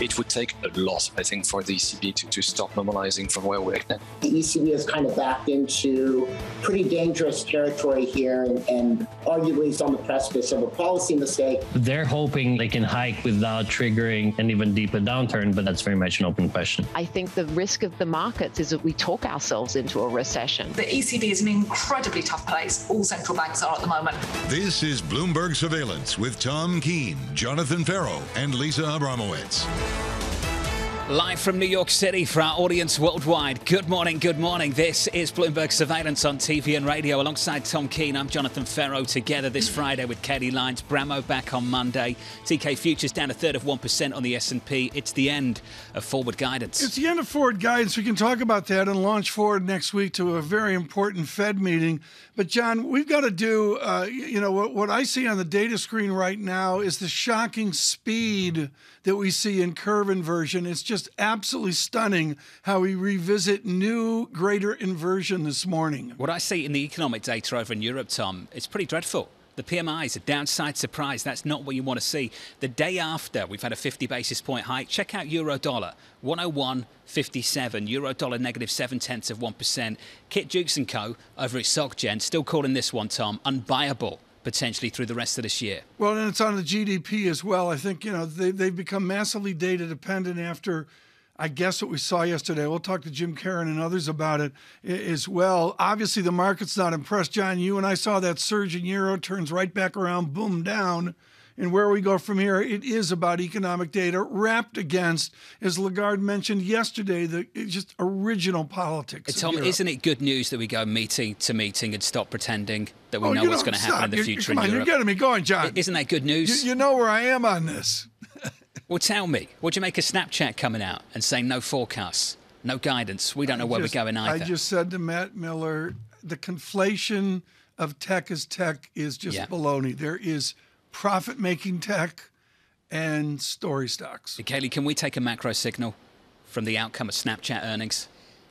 it would take a lot, I think, for the ECB to, to stop normalizing from where we're at now. The ECB has kind of backed into pretty dangerous territory here and, and arguably is on the precipice of a policy mistake. They're hoping they can hike without triggering an even deeper downturn, but that's very much an open question. I think the risk of the markets is that we talk ourselves into a recession. The ECB is an incredibly tough place. All central banks are at the moment. This is Bloomberg Surveillance with Tom Keene, Jonathan Ferro, and Lisa Abramowicz. Live from New York City for our audience worldwide. Good morning, good morning. This is Bloomberg Surveillance on TV and radio. Alongside Tom Keene, I'm Jonathan Ferro. Together this Friday with Kailey Leinz. Bramo back on Monday. TK Futures down a third of 1% on the S&P. It's the end of forward guidance. It's the end of forward guidance. We can talk about that and launch forward next week to a very important Fed meeting. But John, we've got to do, uh, you know, what, what I see on the data screen right now is the shocking speed that we see in curve inversion. It's just absolutely stunning how we revisit new greater inversion this morning. What I see in the economic data over in Europe, Tom, it's pretty dreadful. The PMI is a downside surprise. That's not what you want to see. The day after we've had a 50 basis point hike, check out euro dollar 101.57, euro dollar negative seven tenths of 1%. Kit Juckes and Co. over at SocGen still calling this one, Tom, unbuyable potentially through the rest of this year. Well, and it's on the GDP as well. I think, you know, they, they've become massively data dependent after. I guess what we saw yesterday. We'll talk to Jim Caron and others about it as well. Obviously, the market's not impressed. John, you and I saw that surge in euro turns right back around, boom, down. And where we go from here, it is about economic data wrapped against, as Lagarde mentioned yesterday, the just original politics. Tom, isn't it good news that we go meeting to meeting and stop pretending that we oh, know what's going to happen in the you're, future come on? You're getting me going, John. Isn't that good news? You, you know where I am on this. well, tell me, would you make a Snapchat coming out and saying no forecasts, no guidance? We don't know where just, we're going either. I just said to Matt Miller, the conflation of tech as tech is just Yeah. baloney. There is profit making tech and story stocks. Kailey, can we take a macro signal from the outcome of Snapchat earnings?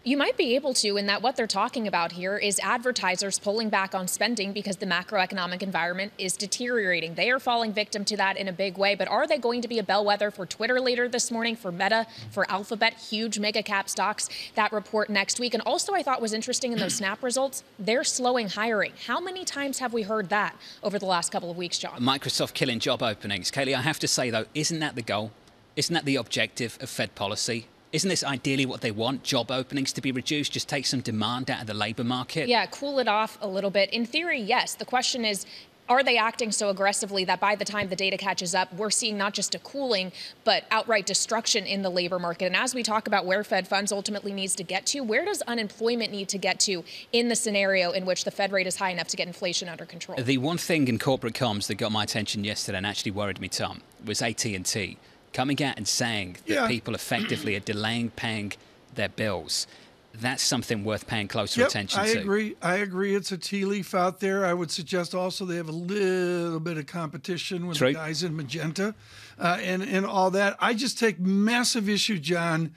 You might be able to, in that what they're talking about here is advertisers pulling back on spending because the macroeconomic environment is deteriorating. They are falling victim to that in a big way. But are they going to be a bellwether for Twitter later this morning, for Meta, for Alphabet, huge mega cap stocks? That report next week. And also, I thought was interesting in those Snap results, they're slowing hiring. How many times have we heard that over the last couple of weeks, John? Microsoft killing job openings. Kailey, I have to say, though, isn't that the goal? Isn't that the objective of Fed policy? Isn't this ideally what they want? Job openings to be reduced, just take some demand out of the labor market? Yeah, cool it off a little bit. In theory, yes. The question is, are they acting so aggressively that by the time the data catches up, we're seeing not just a cooling, but outright destruction in the labor market? And as we talk about where Fed funds ultimately needs to get to, where does unemployment need to get to in the scenario in which the Fed rate is high enough to get inflation under control? The one thing in corporate comms that got my attention yesterday and actually worried me, Tom, was AT&T coming out and saying that Yeah. people effectively are delaying paying their bills. That's something worth paying closer Yep, attention I to. I agree. I agree. It's a tea leaf out there. I would suggest also they have a little bit of competition with True. the guys in magenta uh, and and all that. I just take massive issue, John,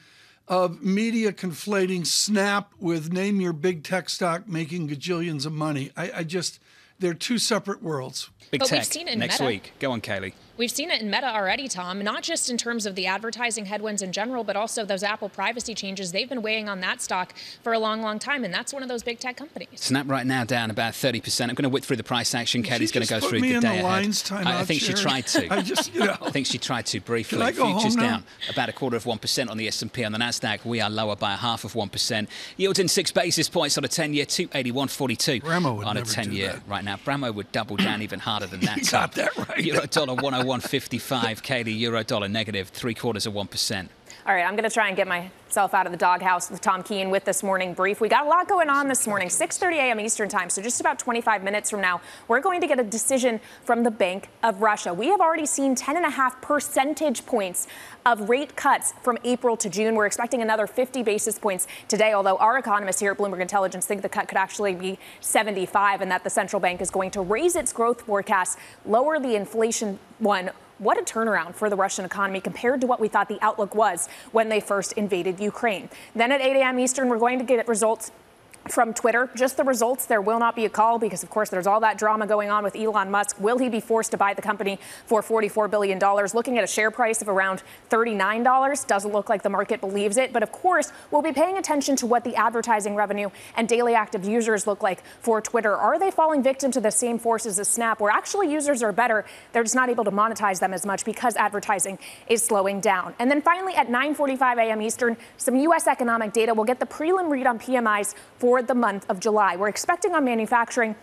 of media conflating Snap with name your big tech stock making gajillions of money. I, I just they're two separate worlds. Big But we've seen it in next Meta. week. Go on, Kailey. We've seen it in Meta already, Tom, not just in terms of the advertising headwinds in general, but also those Apple privacy changes. They've been weighing on that stock for a long, long time, and that's one of those big tech companies. Snap right now down about 30%. I'm going to whip through the price action. She Kailey's going to just go put through me the in day the ahead. lines timeout, I, I think she tried to. I just, you know. I think she tried to briefly. Can I go Futures home now? down about a quarter of 1% on the S&P. On the Nasdaq, we are lower by a half of 1%. Yields in 6 basis points on a 10-year, 281.42 Bramo would on a never do 10-year right now. Bramo would double down even harder than that. You Tom. got that right. Euro oh dollar 101.55. Katie, euro dollar negative three quarters of 1%. All right, I'm going to try and get myself out of the doghouse with Tom Keene with this morning brief. We got a lot going on this morning, 6:30 a.m. Eastern Time, so just about 25 minutes from now, we're going to get a decision from the Bank of Russia. We have already seen 10 and a half percentage points of rate cuts from April to June. We're expecting another 50 basis points today, although our economists here at Bloomberg Intelligence think the cut could actually be 75 and that the central bank is going to raise its growth forecast, lower the inflation one what a turnaround for the Russian economy compared to what we thought the outlook was when they first invaded Ukraine. Then at 8 a.m. Eastern, we're going to get results from Twitter. Just the results. There will not be a call because, of course, there's all that drama going on with Elon Musk. Will he be forced to buy the company for $44 billion? Looking at a share price of around $39 doesn't look like the market believes it. But, of course, we'll be paying attention to what the advertising revenue and daily active users look like for Twitter. Are they falling victim to the same forces as Snap, where actually users are better? They're just not able to monetize them as much because advertising is slowing down. And then finally, at 9:45 a.m. Eastern, some U.S. economic data. We'll get the prelim read on PMIs for the month of July. We're expecting on manufacturing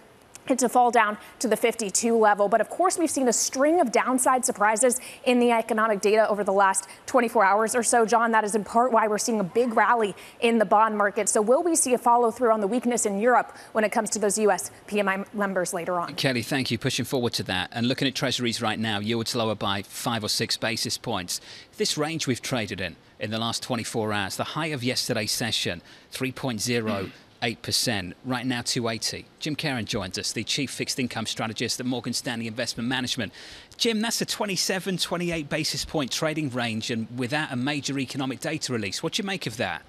to fall down to the 52 level. But of course, we've seen a string of downside surprises in the economic data over the last 24 hours or so. John, that is in part why we're seeing a big rally in the bond market. So will we see a follow through on the weakness in Europe when it comes to those U.S. PMI numbers later on? Kelly, thank you. Pushing forward to that. And looking at treasuries right now, yields lower by five or six basis points. This range we've traded in in the last 24 hours, the high of yesterday's session, 3.0. 8%. Right now, 280. Jim Caron joins us, the chief fixed income strategist at Morgan Stanley Investment Management. Jim, that's a 27, 28 basis point trading range and without a major economic data release. What do you make of that?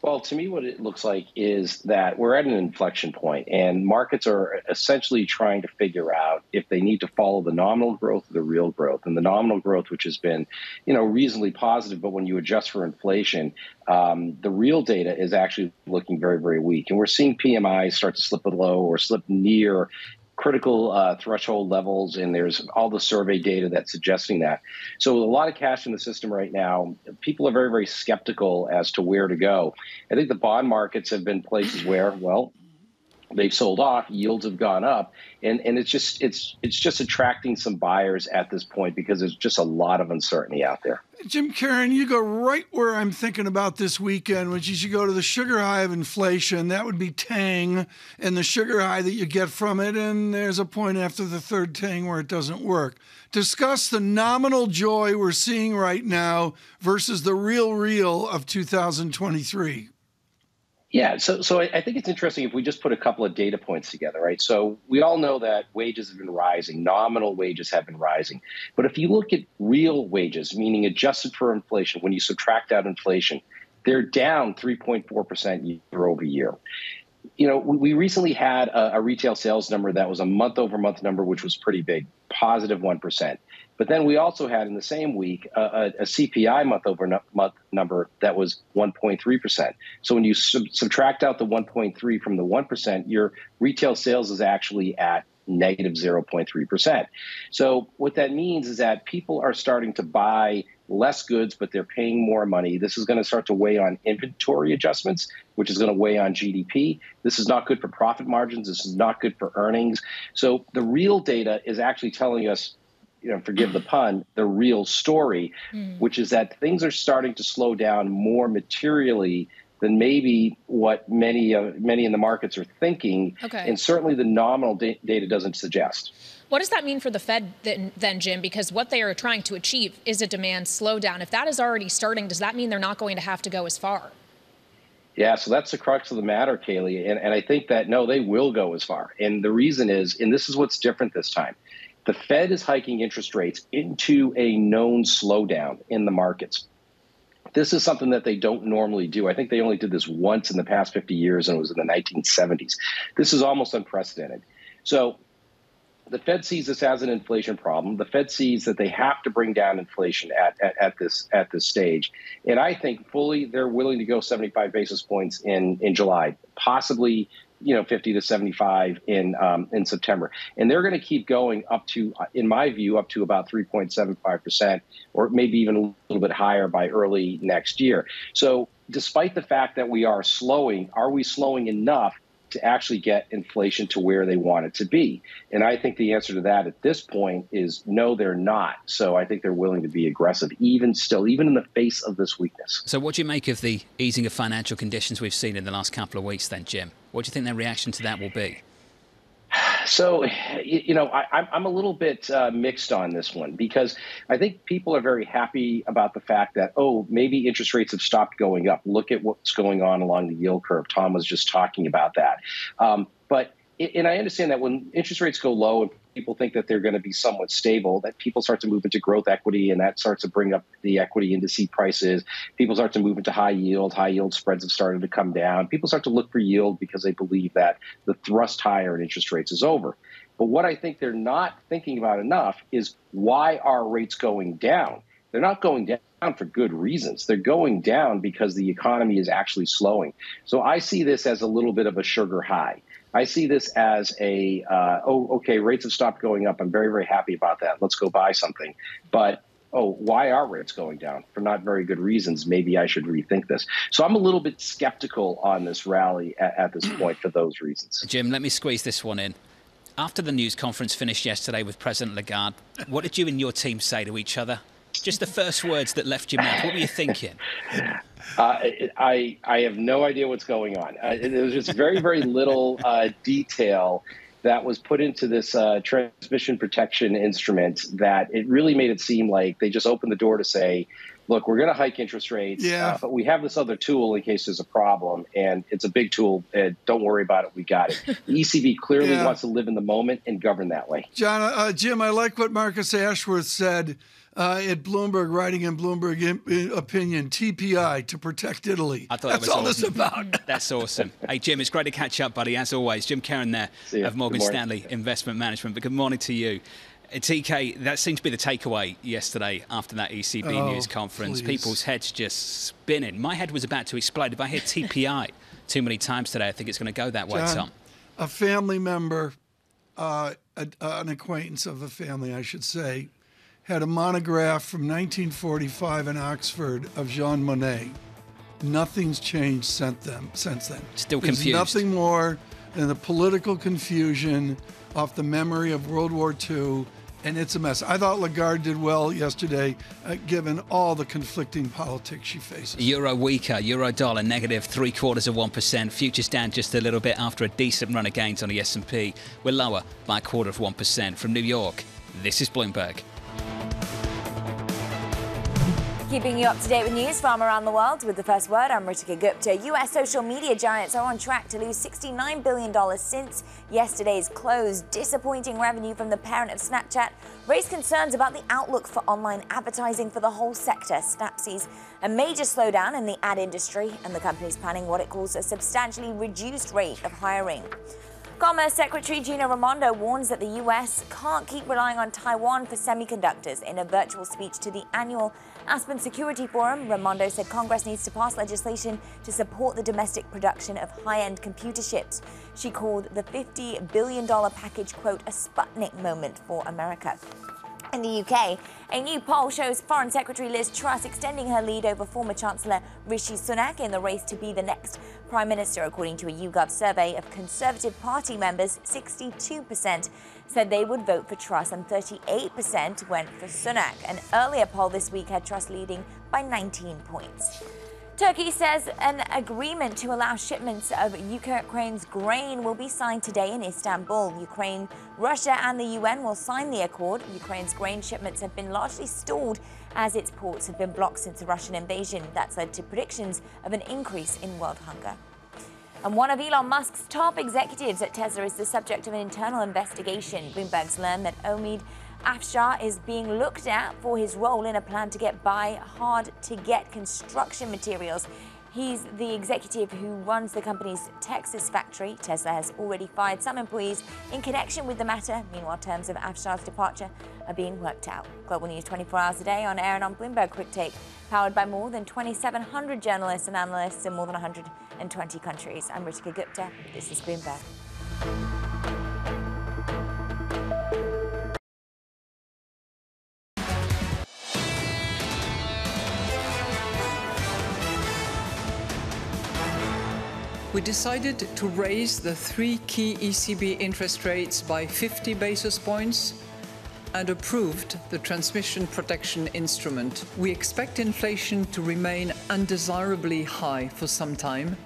Well, to me, what it looks like is that we're at an inflection point, and markets are essentially trying to figure out if they need to follow the nominal growth or the real growth. And the nominal growth, which has been, you know, reasonably positive, but when you adjust for inflation, um, the real data is actually looking very, very weak. And we're seeing PMI start to slip below or slip near critical uh, threshold levels, and there's all the survey data that's suggesting that. So, a lot of cash in the system right now. People are very, very skeptical as to where to go. I think the bond markets have been places where, well, they've sold off yields have gone up and and it's just it's it's just attracting some buyers at this point because there's just a lot of uncertainty out there Jim Caron, you go right where I'm thinking about this weekend, which is you go to the sugar high of inflation. That would be Tang and the sugar high that you get from it. And there's a point after the third Tang where it doesn't work. Discuss the nominal joy we're seeing right now versus the real real of 2023. Yeah, so so I think it's interesting if we just put a couple of data points together, right? So we all know that wages have been rising, nominal wages have been rising, but if you look at real wages, meaning adjusted for inflation, when you subtract out inflation, they're down 3.4 percent year over year. You know, we recently had a, a retail sales number that was a month over month number, which was pretty big, positive one percent. But then we also had in the same week a, a CPI month over month number that was 1.3%. So when you sub- subtract out the 1.3 from the 1%, your retail sales is actually at negative 0.3%. So what that means is that people are starting to buy less goods, but they're paying more money. This is going to start to weigh on inventory adjustments, which is going to weigh on GDP. This is not good for profit margins. This is not good for earnings. So the real data is actually telling us you know, forgive the pun, the real story, mm. which is that things are starting to slow down more materially than maybe what many uh, many in the markets are thinking, okay. and certainly the nominal da- data doesn't suggest. What does that mean for the Fed then, then, Jim? Because what they are trying to achieve is a demand slowdown. If that is already starting, does that mean they're not going to have to go as far? Yeah, so that's the crux of the matter, Kailey. And, and I think that no, they will go as far. And the reason is, and this is what's different this time the Fed is hiking interest rates into a known slowdown in the markets. This is something that they don't normally do. I think they only did this once in the past 50 years, and it was in the 1970s. This is almost unprecedented. So the Fed sees this as an inflation problem. The Fed sees that they have to bring down inflation at, at, at, this at this stage, and I think fully they're willing to go 75 basis points in in July, possibly you know 50 to 75 in um, in September, and they're going to keep going up to, in my view, up to about 3.75 percent, or maybe even a little bit higher by early next year. So, despite the fact that we are slowing, are we slowing enough to actually get inflation to where they want it to be? And I think the answer to that at this point is no, they're not. So I think they're willing to be aggressive, even still, even in the face of this weakness. So, what do you make of the easing of financial conditions we've seen in the last couple of weeks, then, Jim? What do you think their reaction to that will be? So, you know, I, am a little bit uh, mixed on this one because I think people are very happy about the fact that, oh, maybe interest rates have stopped going up. Look at what's going on along the yield curve. Tom was just talking about that. Um, but and I understand that when interest rates go low and people think that they're going to be somewhat stable, that people start to move into growth equity, and that starts to bring up the equity indice prices. People start to move into high yield. High yield spreads have started to come down. People start to look for yield because they believe that the thrust higher in interest rates is over. But what I think they're not thinking about enough is why are rates going down? They're not going down for good reasons. They're going down because the economy is actually slowing. So I see this as a little bit of a sugar high. I see this as a uh, oh okay rates have stopped going up. I'm very very happy about that. Let's go buy something. But oh why are rates going down for not very good reasons? Maybe I should rethink this. So I'm a little bit skeptical on this rally at, at this point for those reasons. Jim, let me squeeze this one in. After the news conference finished yesterday with President Lagarde, what did you and your team say to each other? Just the first words that left your mouth. What were you thinking? Uh, I I have no idea what's going on. Uh, there was just very very little uh, detail that was put into this uh, transmission protection instrument that it really made it seem like they just opened the door to say, look, we're going to hike interest rates, yeah. Uh, but we have this other tool in case there's a problem, and it's a big tool. And don't worry about it, we got it. The ECB clearly Yeah. wants to live in the moment and govern that way. John, uh, Jim, I like what Marcus Ashworth said uh, at Bloomberg, writing in Bloomberg in, in opinion, TPI to protect Italy. I thought That's that was all this about. That's awesome. Hey, Jim, it's great to catch up, buddy, as always. Jim Caron there of Morgan Stanley Investment Management. But good morning to you. Uh, TK, that seemed to be the takeaway yesterday after that ECB Oh, news conference. please. People's heads just spinning. My head was about to explode. If I hear TPI too many times today, I think it's going to go that way, John, Tom. a family member, uh, a, an acquaintance of a family, I should say, had a monograph from 1945 in Oxford of Jean Monnet. Nothing's changed since then. Since then, Still There's confused. nothing more than the political confusion off the memory of World War II, and it's a mess. I thought Lagarde did well yesterday, uh, given all the conflicting politics she faces. Euro weaker, euro dollar negative three quarters of one percent. Futures down just a little bit after a decent run of gains on the S&P. We're lower by a quarter of one percent. From New York, this is Bloomberg. Keeping you up to date with news from around the world with the first word, I'm Ritika Gupta. US social media giants are on track to lose $69 billion since yesterday's close. Disappointing revenue from the parent of Snapchat raised concerns about the outlook for online advertising for the whole sector. Snap sees a major slowdown in the ad industry, and the company is planning what it calls a substantially reduced rate of hiring. Commerce Secretary Gina Raimondo warns that the U.S. can't keep relying on Taiwan for semiconductors. In a virtual speech to the annual Aspen Security Forum, Raimondo said Congress needs to pass legislation to support the domestic production of high end computer chips. She called the $50 billion package, quote, a Sputnik moment for America. In the UK, a new poll shows Foreign Secretary Liz Truss extending her lead over former Chancellor Rishi Sunak in the race to be the next Prime Minister. According to a YouGov survey of Conservative Party members, 62% said they would vote for Truss and 38% went for Sunak. An earlier poll this week had Truss leading by 19 points. Turkey says an agreement to allow shipments of Ukraine's grain will be signed today in Istanbul. Ukraine, Russia, and the UN will sign the accord. Ukraine's grain shipments have been largely stalled as its ports have been blocked since the Russian invasion. That's led to predictions of an increase in world hunger. And one of Elon Musk's top executives at Tesla is the subject of an internal investigation. Bloomberg's learned that Omid Afshar is being looked at for his role in a plan to get by hard to get construction materials. He's the executive who runs the company's Texas factory. Tesla has already fired some employees in connection with the matter. Meanwhile, terms of Afshar's departure are being worked out. Global News 24 hours a day on air and on Bloomberg Quick Take, powered by more than 2,700 journalists and analysts in more than 120 countries. I'm Ritika Gupta. This is Bloomberg. We decided to raise the three key ECB interest rates by 50 basis points and approved the transmission protection instrument. We expect inflation to remain undesirably high for some time,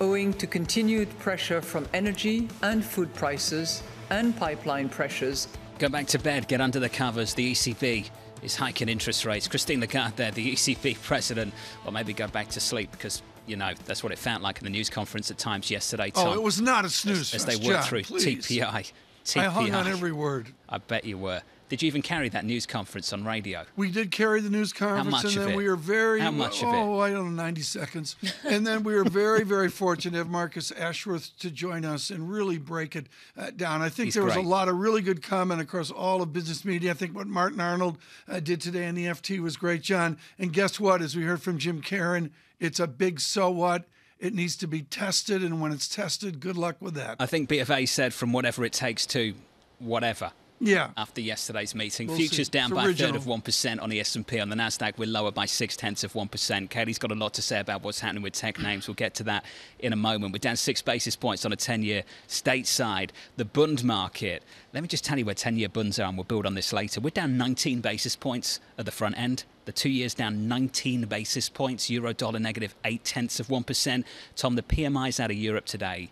owing to continued pressure from energy and food prices and pipeline pressures. Go back to bed, get under the covers. The ECB is hiking interest rates. Christine Lagarde there, the ECB president. Or maybe go back to sleep because you know, that's what it felt like in the news conference at times yesterday. Oh, it was not a snooze as, as they worked John, through please. TPI. TPI. I hung on every word. I bet you were. Did you even carry that news conference on radio? We did carry the news conference, How much and of then it? we were very How much of it? oh, I don't know, ninety seconds, and then we were very, very fortunate to have Marcus Ashworth to join us and really break it uh, down. I think He's there was great. a lot of really good comment across all of business media. I think what Martin Arnold uh, did today on FT was great, John. And guess what? As we heard from Jim Caron, it's a big so what. It needs to be tested, and when it's tested, good luck with that. I think B of A said from whatever it takes to whatever. Yeah. After yesterday's meeting, We'll futures down by a third of one percent on the S and P. On the Nasdaq, we're lower by six tenths of one Kelly's got a lot to say about what's happening with tech names. We'll get to that in a moment. We're down six basis points on a ten-year stateside. The Bund market. Let me just tell you where ten-year Bunds are, and we'll build on this later. We're down 19 basis points at the front end. The two years down 19 basis points. Euro dollar negative eight tenths of one percent. Tom, the PMIs out of Europe today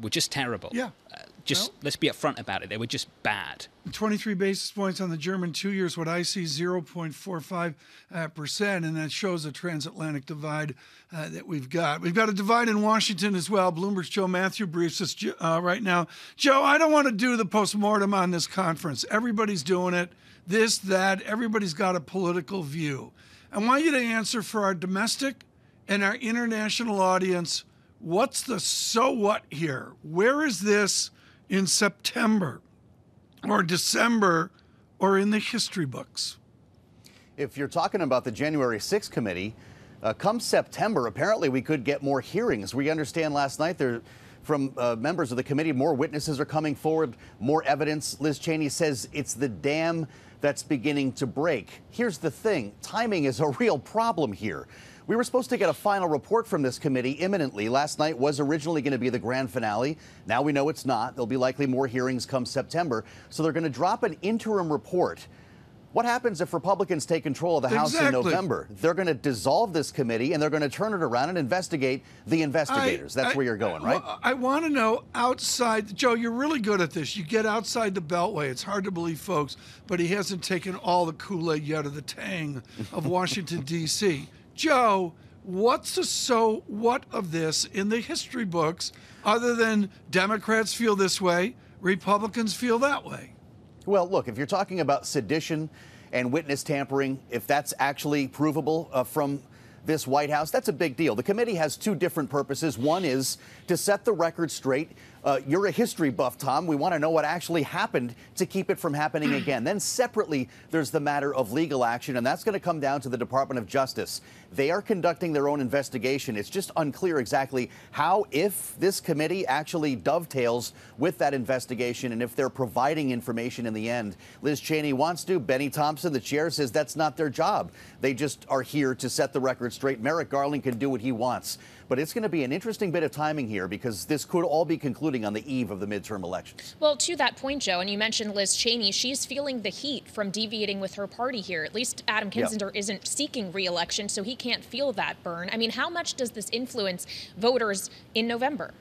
were just terrible. Yeah. Uh, just let's be upfront about it. They were just bad. 23 basis points on the German two years, what I see 0.45 uh, percent, and that shows the transatlantic divide uh, that we've got. We've got a divide in Washington as well. Bloomberg's Joe Matthew briefs us uh, right now. Joe, I don't want to do the postmortem on this conference. Everybody's doing it. This, that, everybody's got a political view. I want you to answer for our domestic and our international audience. What's the so what here? Where is this in September? or December or in the history books. If you're talking about the January 6th committee, uh, come September, apparently we could get more hearings. We understand last night there. From uh, members of the committee, more witnesses are coming forward, more evidence. Liz Cheney says it's the dam that's beginning to break. Here's the thing timing is a real problem here. We were supposed to get a final report from this committee imminently. Last night was originally going to be the grand finale. Now we know it's not. There'll be likely more hearings come September. So they're going to drop an interim report. What happens if Republicans take control of the House in Exactly. November? They're going to dissolve this committee and they're going to turn it around and investigate the investigators. I- That's I- where you're going, right? I want to know outside, Joe, you're really good at this. You get outside the Beltway. It's hard to believe, folks, but he hasn't taken all the Kool Aid yet of the tang of Washington, D.C. Joe, what's the so what of this in the history books other than Democrats feel this way, Republicans feel that way? Well, look, if you're talking about sedition and witness tampering, if that's actually provable uh, from this White House, that's a big deal. The committee has two different purposes. One is to set the record straight. Uh, you're a history buff, Tom. We want to know what actually happened to keep it from happening again. Then, separately, there's the matter of legal action, and that's going to come down to the Department of Justice. They are conducting their own investigation. It's just unclear exactly how, if this committee actually dovetails with that investigation and if they're providing information in the end. Liz Cheney wants to. Bennie Thompson, the chair, says that's not their job. They just are here to set the record straight. Merrick Garland can do what he wants. But it's going to be an interesting bit of timing here because this could all be concluding on the eve of the midterm elections. Well, to that point, Joe, and you mentioned Liz Cheney, she's feeling the heat from deviating with her party here. At least Adam Yeah. Kinzinger isn't seeking reelection, so he can't feel that burn. I mean, how much does this influence voters in November?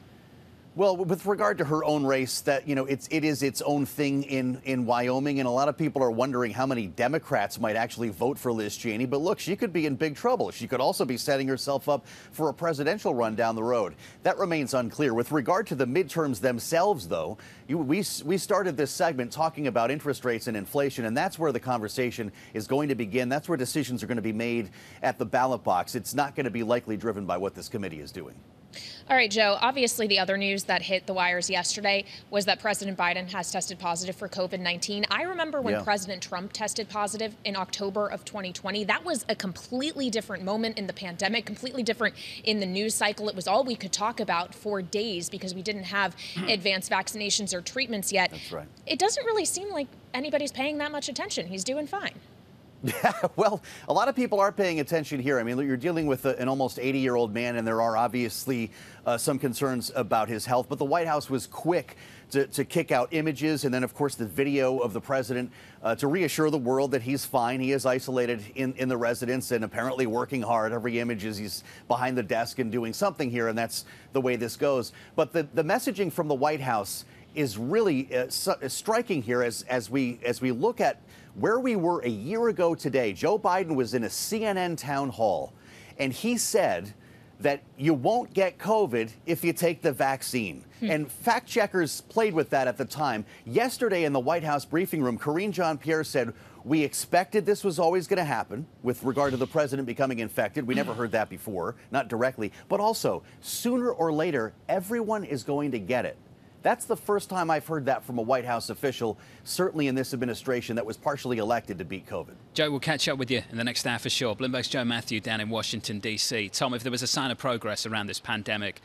Well, with regard to her own race, that you know, it's it is its own thing in in Wyoming, and a lot of people are wondering how many Democrats might actually vote for Liz Cheney. But look, she could be in big trouble. She could also be setting herself up for a presidential run down the road. That remains unclear. With regard to the midterms themselves, though, you, we we started this segment talking about interest rates and inflation, and that's where the conversation is going to begin. That's where decisions are going to be made at the ballot box. It's not going to be likely driven by what this committee is doing. All right, Joe. Obviously, the other news that hit the wires yesterday was that President Biden has tested positive for COVID 19. I remember when Yeah. President Trump tested positive in October of 2020. That was a completely different moment in the pandemic, completely different in the news cycle. It was all we could talk about for days because we didn't have advanced vaccinations or treatments yet. That's right. It doesn't really seem like anybody's paying that much attention. He's doing fine. well, a lot of people are paying attention here. I mean, you're dealing with an almost 80 year old man, and there are obviously uh, some concerns about his health. But the White House was quick to, to kick out images and then, of course, the video of the president uh, to reassure the world that he's fine. He is isolated in, in the residence and apparently working hard. Every image is he's behind the desk and doing something here, and that's the way this goes. But the, the messaging from the White House is really uh, striking here as, as, we, as we look at where we were a year ago today. Joe Biden was in a CNN town hall, and he said that you won't get COVID if you take the vaccine. Hmm. And fact checkers played with that at the time. Yesterday in the White House briefing room, Karine Jean Pierre said, We expected this was always going to happen with regard to the president becoming infected. We never hmm. heard that before, not directly. But also, sooner or later, everyone is going to get it. That's the first time I've heard that from a White House official, certainly in this administration that was partially elected to beat COVID. Joe, we'll catch up with you in the next hour for sure. Bloomberg's Joe Matthew down in Washington, D.C. Tom, if there was a sign of progress around this pandemic,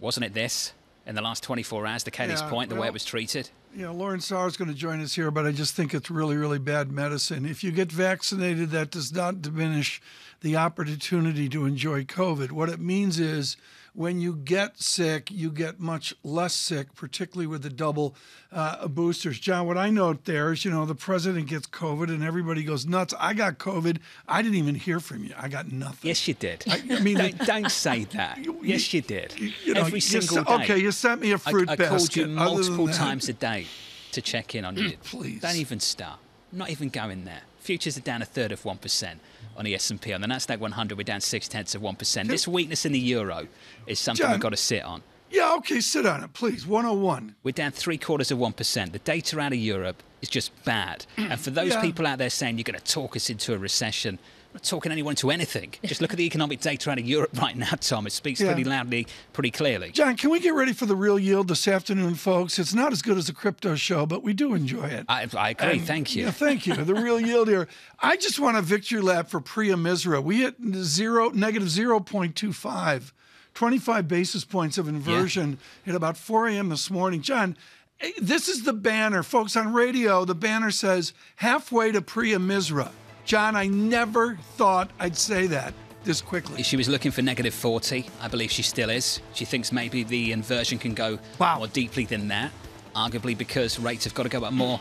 wasn't it this in the last 24 hours, to Kelly's Yeah, point, the way it was treated? You know, Lauren Sauer is going to join us here, but I just think it's really, really bad medicine. If you get vaccinated, that does not diminish the opportunity to enjoy COVID. What it means is when you get sick, you get much less sick, particularly with the double uh, boosters. John, what I note there is, you know, the president gets COVID and everybody goes nuts. I got COVID. I didn't even hear from you. I got nothing. Yes, you did. I, I mean, don't, don't say that. Yes, you did. you know, Every single s- day. okay, you sent me a I- fruit I, called you basket. Other than multiple times a day to check in on you. Please. Don't even start. Not even going there. Futures are down a third of 1% on the S&P. On the Nasdaq 100, we're down six tenths of 1%. This weakness in the euro is something John. we've got to sit on. Yeah, okay, sit on it, please. 101. We're down three quarters of 1%. The data out of Europe is just bad. And for those Yeah. people out there saying you're going to talk us into a recession, not talking anyone to anything. Just look at the economic data out of Europe right now, Tom. It speaks Yeah. pretty loudly, pretty clearly. John, can we get ready for the real yield this afternoon, folks? It's not as good as a crypto show, but we do enjoy it. I, I agree. Um, Thank you. Yeah, thank you. The real yield here. I just want a victory lap for Priya Misra. We hit zero, negative 0.25, 25 basis points of inversion at about 4 a.m. this morning. John, eh, this is the banner. Folks on radio, the banner says halfway to Priya Misra. John, I never thought I'd say that this quickly. She was looking for negative 40. I believe she still is. She thinks maybe the inversion can go more deeply than that, arguably because rates have got to go up more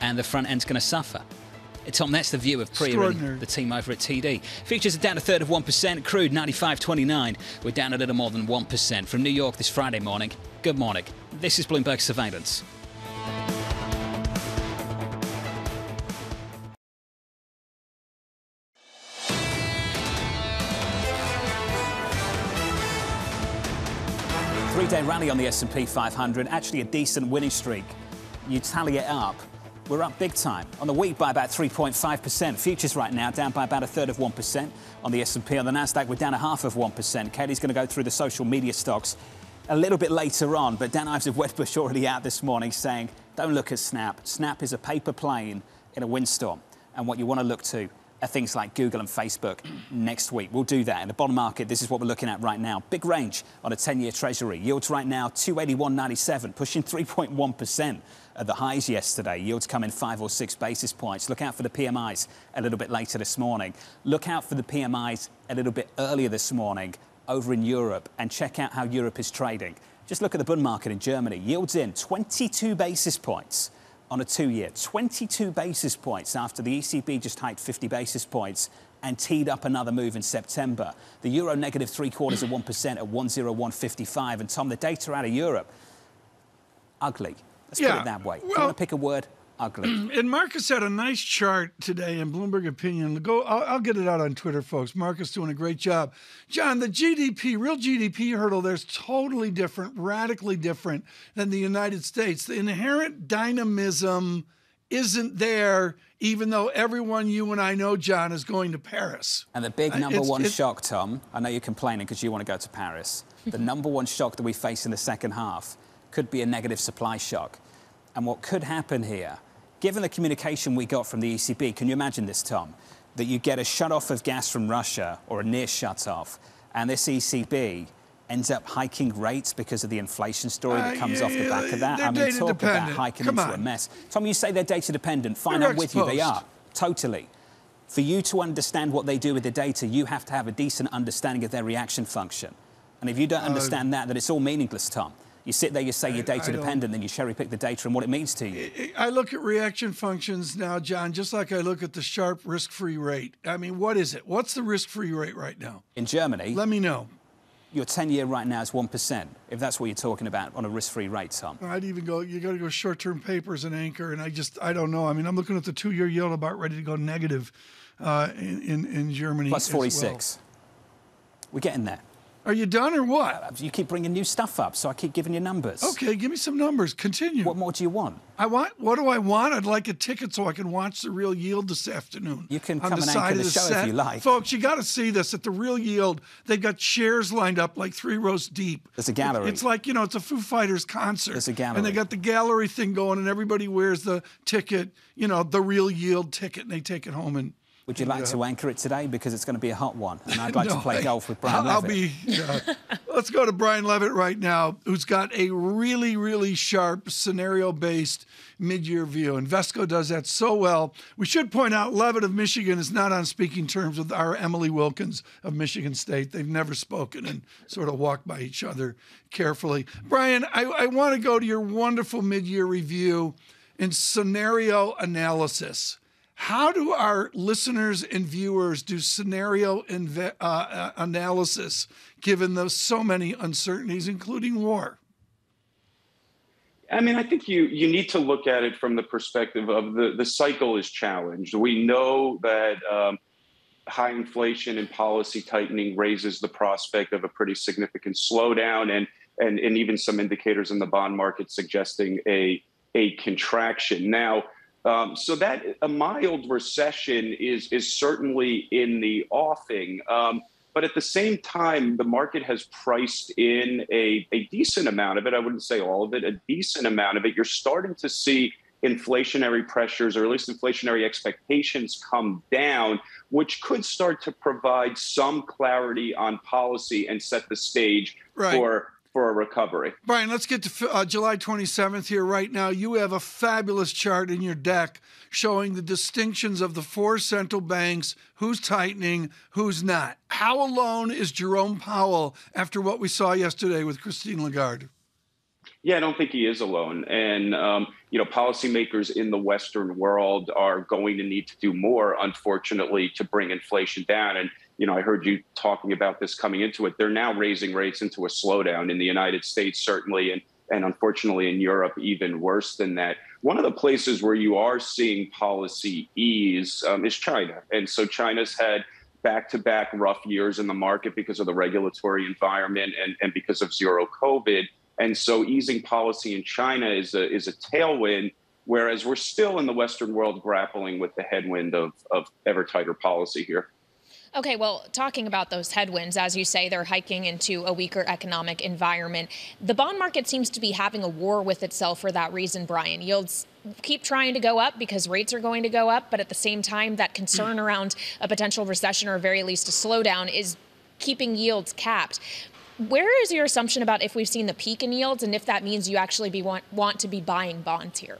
and the front end's going to suffer. Tom, that's the view of Priya and the team over at TD. Futures are down a third of 1%. Crude 95.29. We're down a little more than 1%. From New York this Friday morning, good morning. This is Bloomberg Surveillance. Three-day rally on the S&P 500, actually a decent winning streak. You tally it up, we're up big time. On the week by about 3.5%. Futures right now down by about a third of 1%. On the S&P, on the Nasdaq, we're down a half of 1%. Katie's going to go through the social media stocks a little bit later on, but Dan Ives of Wedbush already out this morning saying, don't look at Snap. Snap is a paper plane in a windstorm. And what you want to look to things like Google and Facebook next week. We'll do that. In the bond market, this is what we're looking at right now. Big range on a 10-year Treasury. Yields right now 281.97, pushing 3.1% at the highs yesterday. Yields come in five or six basis points. Look out for the PMIs a little bit later this morning. Look out for the PMIs a little bit earlier this morning over in Europe and check out how Europe is trading. Just look at the bond market in Germany. Yields in 22 basis points on a two year. 22 basis points after the ECB just hiked 50 basis points and teed up another move in September. The euro negative three quarters of 1% at 101.55. And Tom, the data out of Europe, ugly. Let's put it that way. if you want to pick a word, ugly. And Marcus had a nice chart today in Bloomberg Opinion. Go, I'll, I'll get it out on Twitter, folks. Marcus doing a great job. John, the GDP, real GDP hurdle, there's totally different, radically different than the United States. The inherent dynamism isn't there, even though everyone you and I know, John, is going to Paris. And the big Uh, number it's- one it's- shock, Tom, I know you're complaining because you want to go to Paris. the number one shock that we face in the second half could be a negative supply shock. And what could happen here, given the communication we got from the ECB, can you imagine this, Tom? That you get a shut off of gas from Russia or a near shut off, and this ECB ends up hiking rates because of the inflation story that Uh, comes yeah, off the back of that. I mean, talk about hiking Come into a mess. Tom, you say they're data dependent. Fine, I'm with you. They are. Totally. For you to understand what they do with the data, you have to have a decent understanding of their reaction function. And if you don't Uh, understand that, then it's all meaningless, Tom. You sit there, you say you're data dependent, then you cherry pick the data and what it means to you. I look at reaction functions now, John, just like I look at the sharp risk free rate. I mean, what is it? What's the risk free rate right now? In Germany, Let me know. your 10 year right now is 1%, if that's what you're talking about on a risk free rate, Tom. I'd even go, you got to go short term papers and anchor. And I just, I don't know. I mean, I'm looking at the two year yield about ready to go negative uh, in, in, in Germany. Plus as well. 46. We're getting there. Are you done or what? You keep bringing new stuff up, so I keep giving you numbers. Okay, give me some numbers. Continue. What more do you want? I want. What do I want? I'd like a ticket so I can watch the real yield this afternoon. You can on come the and side anchor of the the show if you like. folks. You got to see this at the real yield. They've got chairs lined up like three rows deep. There's a gallery. It's like you know, it's a Foo Fighters concert. There's a gallery. and they got the gallery thing going, and everybody wears the ticket. You know, the real yield ticket, and they take it home and. Would you like to anchor it today? Because it's going to be a hot one. And I'd like to play I- golf with Brian I'll, I'll be. yeah. Let's go to Brian Levitt right now, who's got a really, really sharp scenario-based mid-year view. Invesco does that so well. We should point out Levitt of Michigan is not on speaking terms with our Emily Wilkins of Michigan State. They've never spoken and sort of walk by each other carefully. Brian, I, I want to go to your wonderful mid-year review and scenario analysis. How do our listeners and viewers do scenario inve- uh, uh, analysis given those so many uncertainties, including war? I mean, I think you you need to look at it from the perspective of the the cycle is challenged. We know that um, high inflation and policy tightening raises the prospect of a pretty significant slowdown, and and and even some indicators in the bond market suggesting a a contraction. Now, um, so that a mild recession is is certainly in the offing. Um, but at the same time, the market has priced in a, a decent amount of it. I wouldn't say all of it, a decent amount of it. You're starting to see inflationary pressures, or at least inflationary expectations, come down, which could start to provide some clarity on policy and set the stage Right. for for a recovery. Brian, let's get to uh, July 27th here right now. You have a fabulous chart in your deck showing the distinctions of the four central banks, who's tightening, who's not. How alone is Jerome Powell after what we saw yesterday with Christine Lagarde? Yeah, I don't think he is alone. And, um, you know, policymakers in the Western world are going to need to do more, unfortunately, to bring inflation down. And, you know, I heard you talking about this coming into it. They're now raising rates into a slowdown in the United States, certainly, and, and unfortunately in Europe, even worse than that. One of the places where you are seeing policy ease um, is China. And so China's had back to back rough years in the market because of the regulatory environment and, and because of zero COVID. And so easing policy in China is a, is a tailwind, whereas we're still in the Western world grappling with the headwind of, of ever tighter policy here. Okay, well, talking about those headwinds, as you say, they're hiking into a weaker economic environment. The bond market seems to be having a war with itself for that reason, Brian. Yields keep trying to go up because rates are going to go up, but at the same time, that concern around a potential recession or at very least a slowdown is keeping yields capped. Where is your assumption about if we've seen the peak in yields and if that means you actually be want, want to be buying bonds here?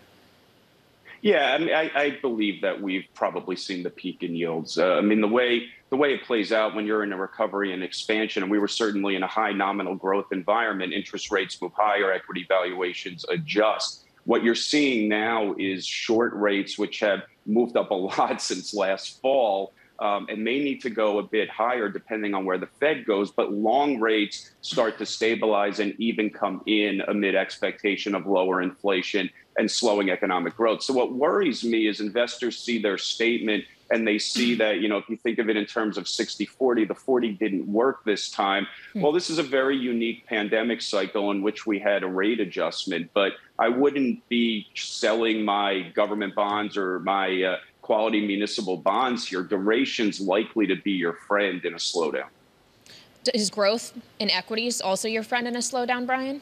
Yeah, I, mean, I, I believe that we've probably seen the peak in yields. Uh, I mean, the way the way it plays out when you're in a recovery and expansion, and we were certainly in a high nominal growth environment. Interest rates move higher, equity valuations adjust. What you're seeing now is short rates, which have moved up a lot since last fall, um, and may need to go a bit higher depending on where the Fed goes. But long rates start to stabilize and even come in amid expectation of lower inflation and slowing economic growth. So what worries me is investors see their statement and they see that, you know, if you think of it in terms of 60 40, the 40 didn't work this time. Well, this is a very unique pandemic cycle in which we had a rate adjustment, but I wouldn't be selling my government bonds or my uh, quality municipal bonds here. Duration's likely to be your friend in a slowdown. Is growth in equities also your friend in a slowdown, Brian?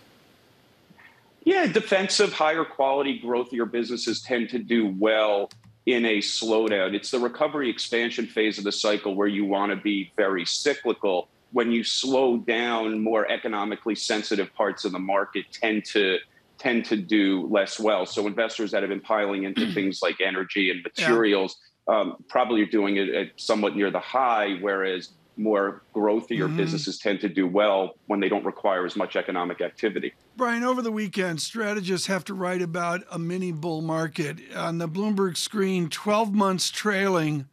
Yeah, defensive, higher quality, growthier businesses tend to do well in a slowdown. It's the recovery expansion phase of the cycle where you want to be very cyclical. When you slow down, more economically sensitive parts of the market tend to tend to do less well. So investors that have been piling into things like energy and materials um, probably are doing it at somewhat near the high, whereas more growthier Mhm. businesses tend to do well when they don't require as much economic activity. Brian, over the weekend, strategists have to write about a mini bull market. On the Bloomberg screen, 12 months trailing,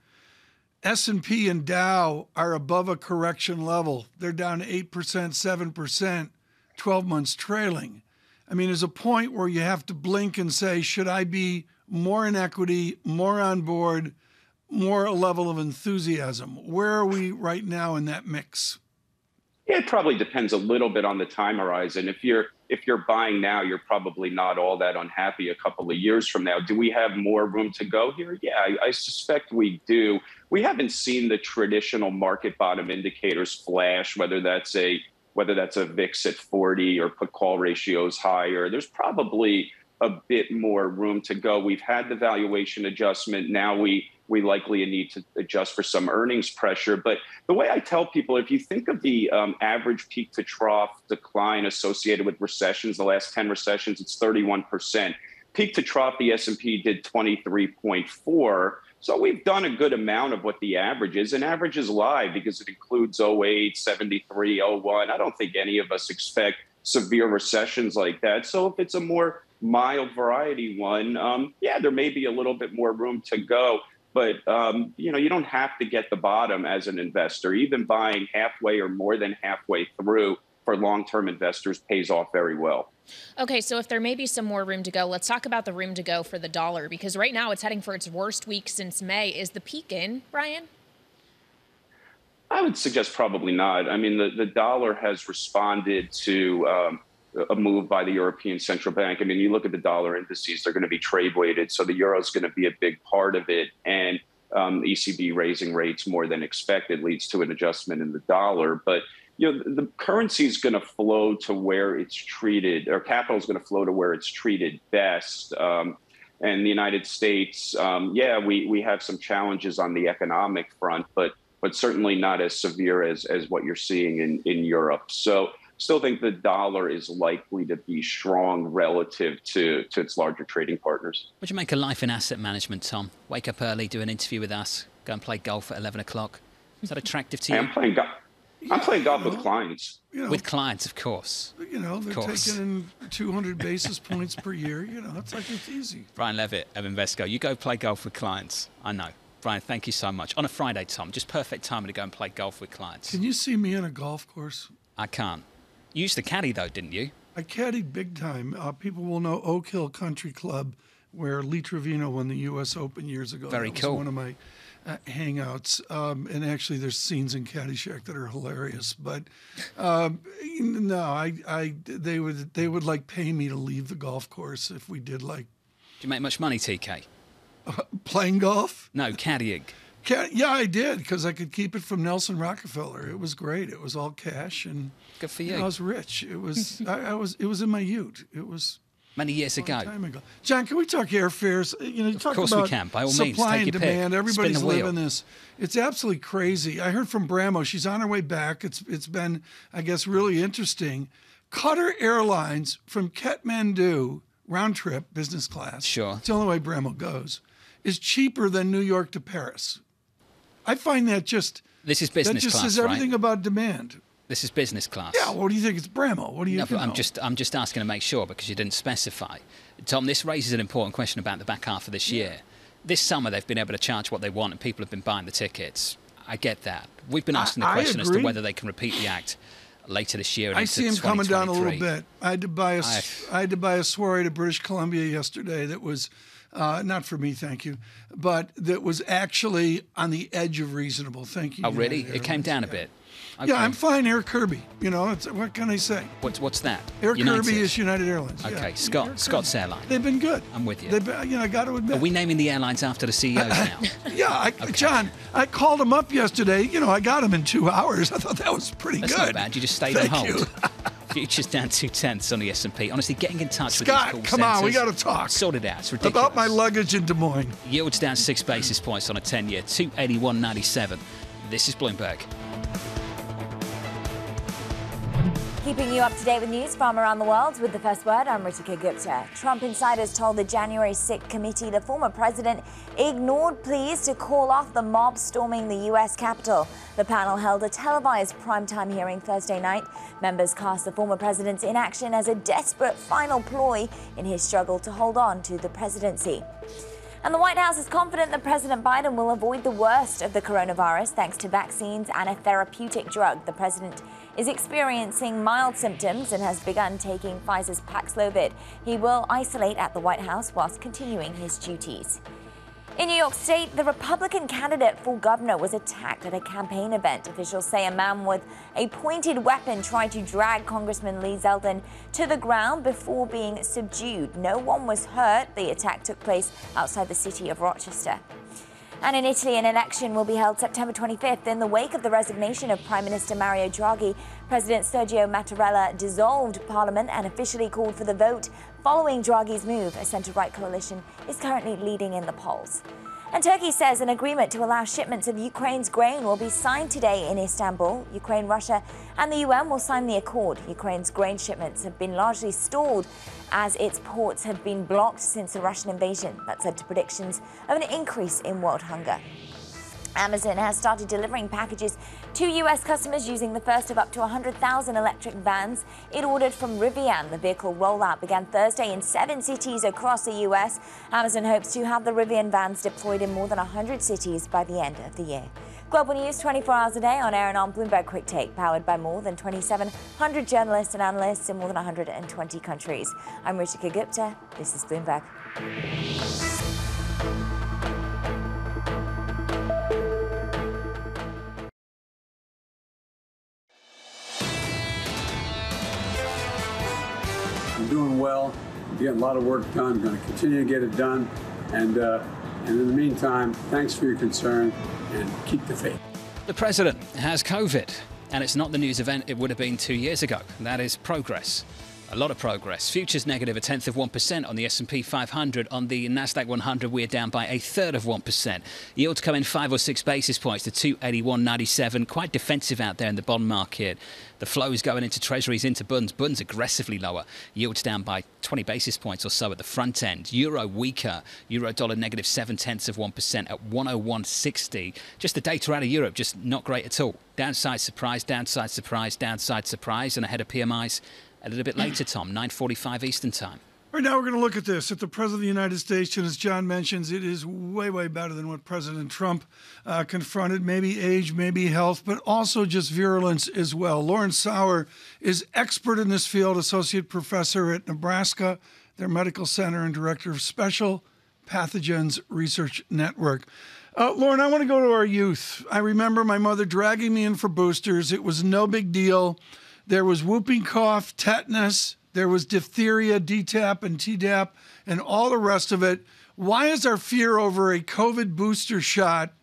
S&P and Dow are above a correction level. They're down 8%, 7%, 12 months trailing. I mean, there's a point where you have to blink and say, should I be more in equity, more on board, more a level of enthusiasm? Where are we right now in that mix? It probably depends a little bit on the time horizon. If you're if you're buying now, you're probably not all that unhappy a couple of years from now. Do we have more room to go here? Yeah, I, I suspect we do. We haven't seen the traditional market bottom indicators flash, whether that's a whether that's a VIX at 40 or put call ratios higher. There's probably a bit more room to go. We've had the valuation adjustment. Now we we likely need to adjust for some earnings pressure. But the way I tell people, if you think of the um, average peak to trough decline associated with recessions, the last 10 recessions, it's 31%. Peak to trough, the S&P did 23.4. So we've done a good amount of what the average is. And average is live because it includes 08, 73, 01. I don't think any of us expect severe recessions like that. So if it's a more mild variety one, um, yeah, there may be a little bit more room to go. But um, you know, you don't have to get the bottom as an investor. Even buying halfway or more than halfway through for long-term investors pays off very well. Okay, so if there may be some more room to go, let's talk about the room to go for the dollar because right now it's heading for its worst week since May. Is the peak in, Brian? I would suggest probably not. I mean, the, the dollar has responded to um, a move by the European Central Bank. I mean, you look at the dollar indices; they're going to be trade weighted, so the euro is going to be a big part of it. And um, ECB raising rates more than expected leads to an adjustment in the dollar. But you know, the, the currency is going to flow to where it's treated, or capital is going to flow to where it's treated best. Um, and the United States, um, yeah, we we have some challenges on the economic front, but but certainly not as severe as as what you're seeing in in Europe. So still think the dollar is likely to be strong relative to, to its larger trading partners. What do you make of life in asset management, Tom? Wake up early, do an interview with us, go and play golf at 11 o'clock. Is that attractive to you? I'm playing, go- I'm playing golf with clients. You know, with clients, of course. You know, they're taking in 200 basis points per year. You know, it's like it's easy. Brian Levitt of Invesco, you go play golf with clients. I know. Brian, thank you so much. On a Friday, Tom, just perfect timing to go and play golf with clients. Can you see me on a golf course? I can't. You used to caddy though, didn't you? I caddied big time. Uh, people will know Oak Hill Country Club, where Lee Trevino won the U.S. Open years ago. Very that cool. one of my uh, hangouts, um, and actually, there's scenes in Caddyshack that are hilarious. But um, no, I, I, they would, they would like pay me to leave the golf course if we did like. Do you make much money, TK? Uh, playing golf? No, caddying. Yeah, I did because I could keep it from Nelson Rockefeller. It was great. It was all cash, and good for you. I was rich. It was. I, I, was. It was in my youth. It was many years ago. Ago. John, can we talk airfares? Uh, you know, you of talk course about we can. By all supply means, and demand. pick. Everybody's Spin the wheel. living this. It's absolutely crazy. I heard from Bramo. She's on her way back. It's it's been, I guess, really interesting. Qatar Airlines from Kathmandu round trip business class. Sure. It's the only way Bramo goes. Is cheaper than New York to Paris. I find that just this is business that just class, says everything right? about demand. This is business class. Yeah. What do you think? It's Bramo. What do you? No, you I'm know? just I'm just asking to make sure because you didn't specify. Tom, this raises an important question about the back half of this year. This summer they've been able to charge what they want and people have been buying the tickets. I get that. We've been asking the I- I question as to whether they can repeat the act later this year. And I see him coming down a little bit. I had to buy a, s- I had to buy a soiree to British Columbia yesterday that was uh, not for me, thank you, but that was actually on the edge of reasonable. Thank you. Oh, really? It came down a bit. Yeah, I'm fine. Air Kirby. You know, it's, what can I say? What's what's that? Air United. Kirby is United Airlines. Okay, yeah. Scott. Air Scott's airline. They've been good. I'm with you. They've been, you know, I got to admit. Are we naming the airlines after the CEOs now? yeah, I, John, I called him up yesterday. You know, I got him in two hours. I thought that was pretty That's good. not bad. You just stayed Thank on hold. you. Futures down two tenths on the S and P. Honestly, getting in touch with Scott, these call come on, we got to talk. Sort it out. It's ridiculous. About my luggage in Des Moines. Yields down six basis points on a 10 year, 281.97. This is Bloomberg. Keeping you up to date with news from around the world with the first word, I'm Ritika Gupta. Trump insiders told the January 6 committee the former president ignored pleas to call off the mob storming the U.S. Capitol. The panel held a televised primetime hearing Thursday night. Members cast the former president's inaction as a desperate final ploy in his struggle to hold on to the presidency. And the White House is confident that President Biden will avoid the worst of the coronavirus thanks to vaccines and a therapeutic drug. The president is experiencing mild symptoms and has begun taking Pfizer's Paxlovid. He will isolate at the White House whilst continuing his duties. In New York State, the Republican candidate for governor was attacked at a campaign event. Officials say a man with a pointed weapon tried to drag Congressman Lee Zeldin to the ground before being subdued. No one was hurt. The attack took place outside the city of Rochester. And in Italy, an election will be held September 25th. In the wake of the resignation of Prime Minister Mario Draghi, President Sergio Mattarella dissolved parliament and officially called for the vote. Following Draghi's move, a centre right coalition is currently leading in the polls. And Turkey says an agreement to allow shipments of Ukraine's grain will be signed today in Istanbul. Ukraine, Russia, and the UN will sign the accord. Ukraine's grain shipments have been largely stalled as its ports have been blocked since the Russian invasion. That's led to predictions of an increase in world hunger. Amazon has started delivering packages to U.S. customers using the first of up to 100,000 electric vans it ordered from Rivian. The vehicle rollout began Thursday in seven cities across the U.S. Amazon hopes to have the Rivian vans deployed in more than 100 cities by the end of the year. Global News 24 hours a day on air and on Bloomberg Quick Take, powered by more than 2,700 journalists and analysts in more than 120 countries. I'm Ritika Gupta. This is Bloomberg. Well. Getting a lot of work done. Going to continue to get it done. And, uh, and in the meantime, thanks for your concern and keep the faith. The president has COVID, and it's not the news event it would have been two years ago. That is progress. A lot of progress. Futures negative a tenth of 1% on the S&P 500. On the Nasdaq 100, we're down by a third of 1%. Yields come in five or six basis points to 281.97. Quite defensive out there in the bond market. The flow is going into treasuries, into bunds. Bunds aggressively lower. Yields down by 20 basis points or so at the front end. Euro weaker. Euro dollar negative seven tenths of 1% at 101.60. Just the data out of Europe, just not great at all. Downside surprise, downside surprise, downside surprise. And ahead of PMIs a little bit later, Tom, 9.45 Eastern Time. Right now, we're going to look at this. At the President of the United States, and as John mentions, it is way, way better than what President Trump uh, confronted. Maybe age, maybe health, but also just virulence as well. Lauren Sauer is expert in this field, associate professor at Nebraska, their medical center, and director of Special Pathogens Research Network. Uh, Lauren, I want to go to our youth. I remember my mother dragging me in for boosters. It was no big deal. There was whooping cough, tetanus, there was diphtheria, DTaP, and Tdap, and all the rest of it. Why is our fear over a COVID booster shot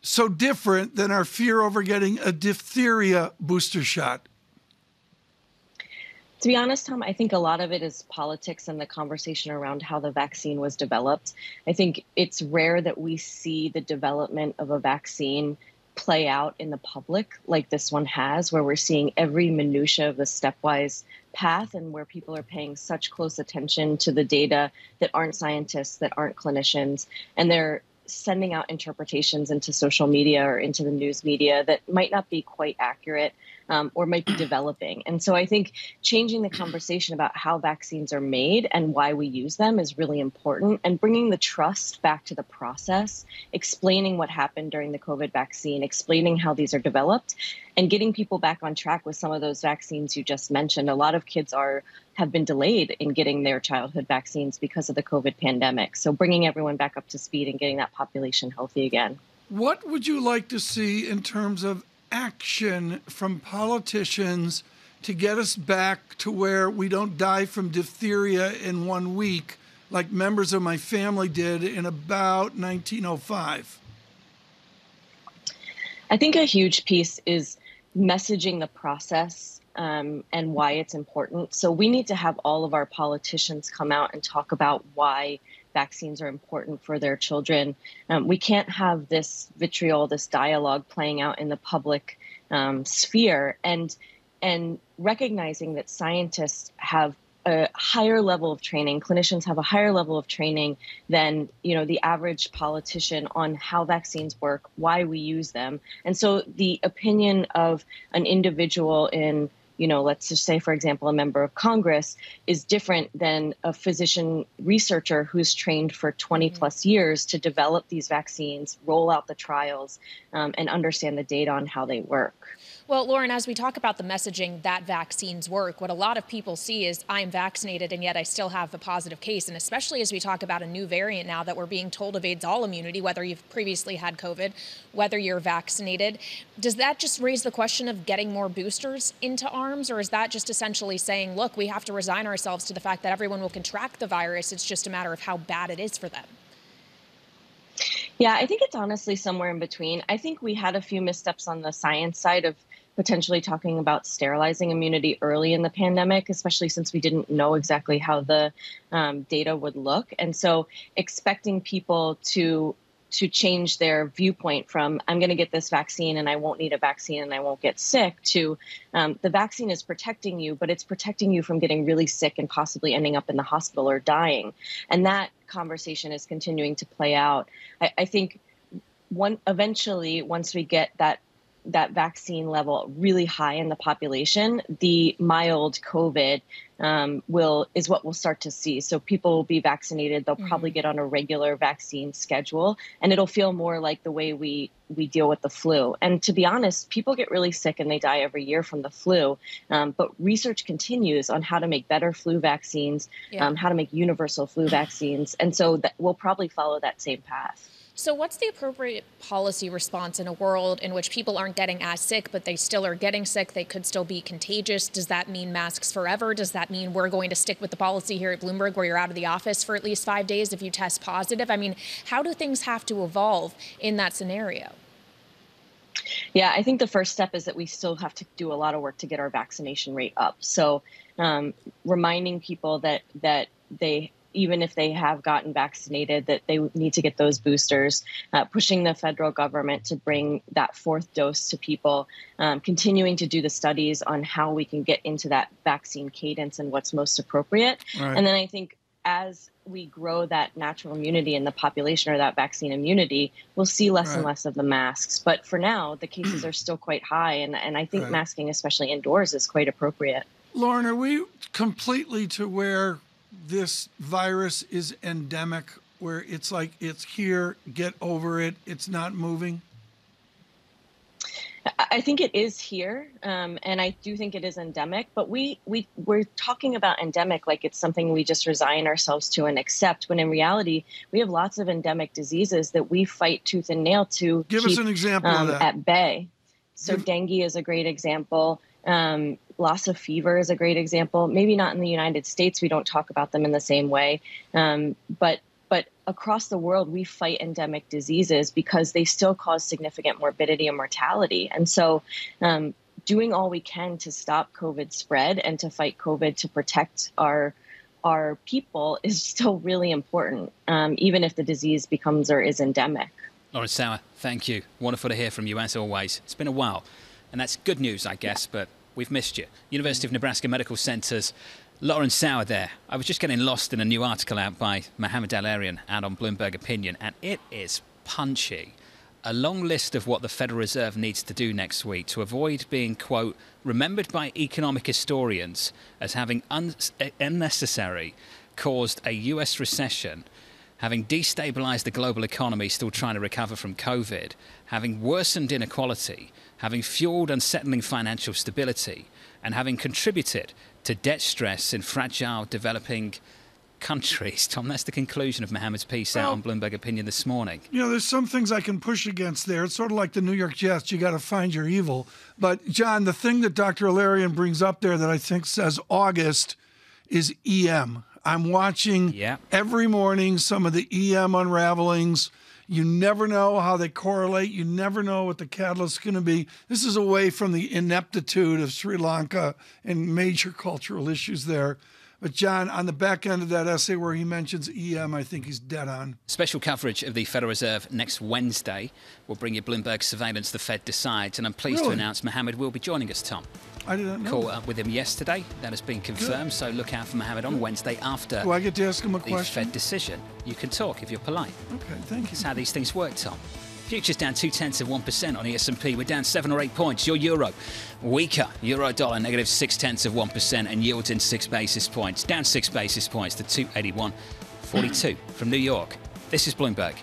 so different than our fear over getting a diphtheria booster shot? To be honest, Tom, I think a lot of it is politics and the conversation around how the vaccine was developed. I think it's rare that we see the development of a vaccine play out in the public like this one has, where we're seeing every minutia of the stepwise path and where people are paying such close attention to the data that aren't scientists, that aren't clinicians, and they're sending out interpretations into social media or into the news media that might not be quite accurate um, or might be developing. And so I think changing the conversation about how vaccines are made and why we use them is really important. And bringing the trust back to the process, explaining what happened during the COVID vaccine, explaining how these are developed, and getting people back on track with some of those vaccines you just mentioned. A lot of kids are have been delayed in getting their childhood vaccines because of the COVID pandemic. So bringing everyone back up to speed and getting that population healthy again. What would you like to see in terms of action from politicians to get us back to where we don't die from diphtheria in one week like members of my family did in about 1905? I think a huge piece is messaging the process um, and why it's important. So we need to have all of our politicians come out and talk about why vaccines are important for their children. Um, we can't have this vitriol, this dialogue playing out in the public um, sphere, and and recognizing that scientists have a higher level of training clinicians have a higher level of training than you know the average politician on how vaccines work why we use them and so the opinion of an individual in you know, let's just say, for example, a member of Congress is different than a physician researcher who's trained for 20 plus years to develop these vaccines, roll out the trials, um, and understand the data on how they work. Well, Lauren, as we talk about the messaging that vaccines work, what a lot of people see is I'm vaccinated and yet I still have a positive case. And especially as we talk about a new variant now that we're being told evades all immunity, whether you've previously had COVID, whether you're vaccinated, does that just raise the question of getting more boosters into arms? Or is that just essentially saying, look, we have to resign ourselves to the fact that everyone will contract the virus? It's just a matter of how bad it is for them. Yeah, I think it's honestly somewhere in between. I think we had a few missteps on the science side of potentially talking about sterilizing immunity early in the pandemic, especially since we didn't know exactly how the um, data would look. And so expecting people to to change their viewpoint from I'm going to get this vaccine and I won't need a vaccine and I won't get sick to um, the vaccine is protecting you, but it's protecting you from getting really sick and possibly ending up in the hospital or dying. And that conversation is continuing to play out. I, I think one eventually once we get that that vaccine level really high in the population, the mild COVID um, will is what we'll start to see. So people will be vaccinated; they'll mm-hmm. probably get on a regular vaccine schedule, and it'll feel more like the way we we deal with the flu. And to be honest, people get really sick and they die every year from the flu. Um, but research continues on how to make better flu vaccines, yeah. um, how to make universal flu vaccines, and so that we'll probably follow that same path. So, what's the appropriate policy response in a world in which people aren't getting as sick, but they still are getting sick? They could still be contagious. Does that mean masks forever? Does that mean we're going to stick with the policy here at Bloomberg where you're out of the office for at least five days if you test positive? I mean, how do things have to evolve in that scenario? Yeah, I think the first step is that we still have to do a lot of work to get our vaccination rate up. So, um, reminding people that that they even if they have gotten vaccinated, that they need to get those boosters, uh, pushing the federal government to bring that fourth dose to people, um, continuing to do the studies on how we can get into that vaccine cadence and what's most appropriate. Right. And then I think as we grow that natural immunity in the population or that vaccine immunity, we'll see less right. and less of the masks. But for now, the cases are still quite high. And, and I think right. masking, especially indoors, is quite appropriate. Lauren, are we completely to where this virus is endemic, where it's like it's here, get over it, it's not moving? I think it is here, um, and I do think it is endemic. But we we we're talking about endemic like it's something we just resign ourselves to and accept. When in reality, we have lots of endemic diseases that we fight tooth and nail to give keep, us an example um, at bay. So give- dengue is a great example. Um, of fever is a great example. Maybe not in the United States, we don't talk about them in the same way, um, but but across the world, we fight endemic diseases because they still cause significant morbidity and mortality. And so, um, doing all we can to stop COVID spread and to fight COVID to protect our our people is still really important, um, even if the disease becomes or is endemic. Lauren Sauer, thank you. Wonderful to hear from you as always. It's been a while, and that's good news, I guess, but We've missed you. University of Nebraska Medical Center's Lauren Sauer there. I was just getting lost in a new article out by Mohamed El-Erian out on Bloomberg Opinion, and it is punchy. A long list of what the Federal Reserve needs to do next week to avoid being, quote, remembered by economic historians as having un- unnecessary caused a US recession, having destabilized the global economy still trying to recover from COVID, having worsened inequality, having fueled unsettling financial stability, and having contributed to debt stress in fragile developing countries. Tom, that's the conclusion of Mohammed's piece well, out on Bloomberg Opinion this morning. You know, there's some things I can push against there. It's sort of like the New York Jets. You got to find your evil. But, John, the thing that Dr. El-Erian brings up there that I think says August is EM. I'm watching yeah. every morning some of the EM unravelings you never know how they correlate. You never know what the catalyst is going to be. This is away from the ineptitude of Sri Lanka and major cultural issues there. But John, on the back end of that essay where he mentions EM, I think he's dead on. Special coverage of the Federal Reserve next Wednesday. We'll bring you Bloomberg surveillance. The Fed decides, and I'm pleased really? to announce Mohammed will be joining us. Tom. I didn't know. Caught up with him yesterday. That has been confirmed. Good. So look out for Mohammed on Wednesday after. Do I get to ask him a the question? Fed decision. You can talk if you're polite. Okay, thank you. That's how these things work, Tom. Futures down two tenths of one percent on the S&P. We're down seven or eight points. Your euro weaker. Euro dollar negative six tenths of one percent and yields in six basis points. Down six basis points to 281.42 from New York. This is Bloomberg.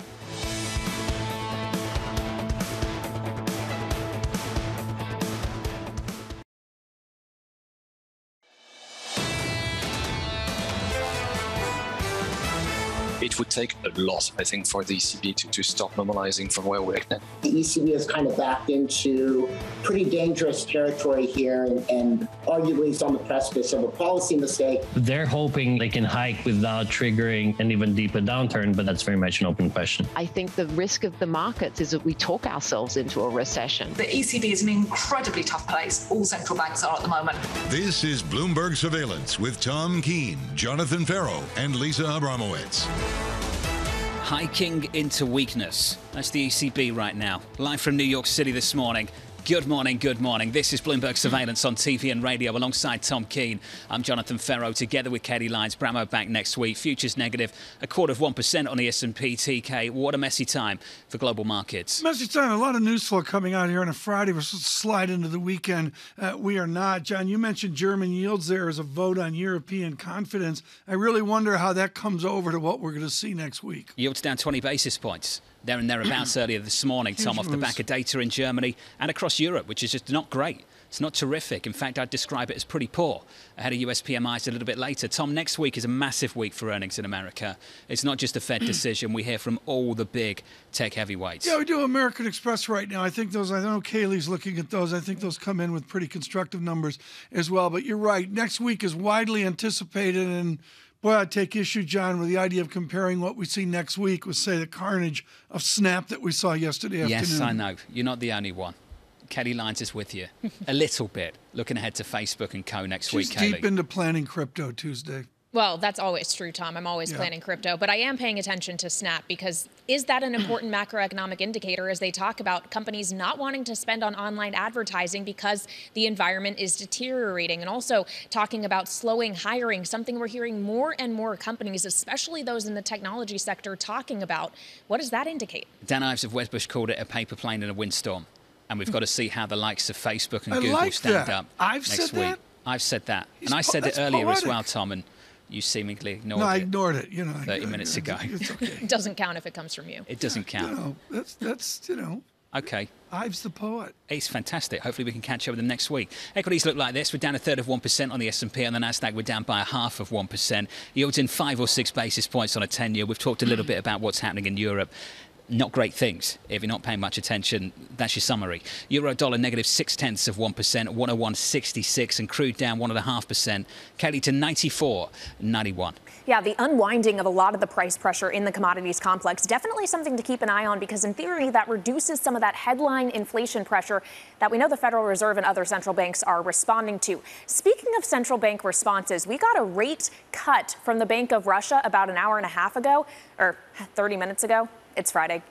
It would take a lot, I think, for the ECB to, to stop normalizing from where we're at now. The ECB has kind of backed into pretty dangerous territory here and, and arguably is on the precipice of a policy mistake. They're hoping they can hike without triggering an even deeper downturn, but that's very much an open question. I think the risk of the markets is that we talk ourselves into a recession. The ECB is an incredibly tough place. All central banks are at the moment. This is Bloomberg Surveillance with Tom Keene, Jonathan Ferro, and Lisa Abramowicz. Hiking into weakness. That's the ECB right now. Live from New York City this morning. Good morning, good morning. This is Bloomberg Surveillance on TV and radio alongside Tom Keene. I'm Jonathan Ferro together with Kailey Leinz. Bramo back next week. Futures negative a quarter of 1% on the S&P TK. What a messy time for global markets. Messy time. A lot of news flow coming out here on a Friday. We're supposed to slide into the weekend. Uh, we are not. John, you mentioned German yields there as a vote on European confidence. I really wonder how that comes over to what we're going to see next week. Yields down 20 basis points there and thereabouts earlier this morning, Tom, off the back of data in Germany and across Europe, which is just not great. It's not terrific. In fact, I'd describe it as pretty poor. Ahead of US PMIs a little bit later. Tom, next week is a massive week for earnings in America. It's not just a Fed decision. We hear from all the big tech heavyweights. Yeah, we do American Express right now. I think those, I know Kailey's looking at those. I think those come in with pretty constructive numbers as well. But you're right. Next week is widely anticipated and Boy, I take issue, John, with the idea of comparing what we see next week with, say, the carnage of Snap that we saw yesterday yes, afternoon. Yes, I know. You're not the only one. Kailey Leinz is with you a little bit, looking ahead to Facebook and Co. next She's week. deep Kailey. into planning crypto Tuesday. Well, that's always true, Tom. I'm always Yeah. planning crypto, but I am paying attention to Snap because is that an important macroeconomic indicator as they talk about companies not wanting to spend on online advertising because the environment is deteriorating and also talking about slowing hiring, something we're hearing more and more companies, especially those in the technology sector, talking about. What does that indicate? Dan Ives of Wedbush called it a paper plane in a windstorm. And we've got to hmm. see how the likes of Facebook and I Google like stand that. up I've next said week. that? I've said that. He's and I po- said it that's earlier as well, Tom, and you seemingly ignored no, I ignored it. You know, 30 minutes ago. It's okay. It doesn't count if it comes from you. It doesn't count. You know, that's that's you know, Okay. Ives the poet. It's fantastic. Hopefully we can catch up with them next week. Equities look like this. We're down a third of 1% on the S&P. On the Nasdaq, we're down by a half of 1%. Yields in five or six basis points on a 10-year. We've talked a little bit about what's happening in Europe. Not great things. If you're not paying much attention, that's your summary. Euro dollar negative six tenths of 1%, 101.66, and crude down 1.5%. Kailey to 94.91. Yeah, the unwinding of a lot of the price pressure in the commodities complex definitely something to keep an eye on because, in theory, that reduces some of that headline inflation pressure that we know the Federal Reserve and other central banks are responding to. Speaking of central bank responses, we got a rate cut from the Bank of Russia about an hour and a half ago, or 30 minutes ago. It's Friday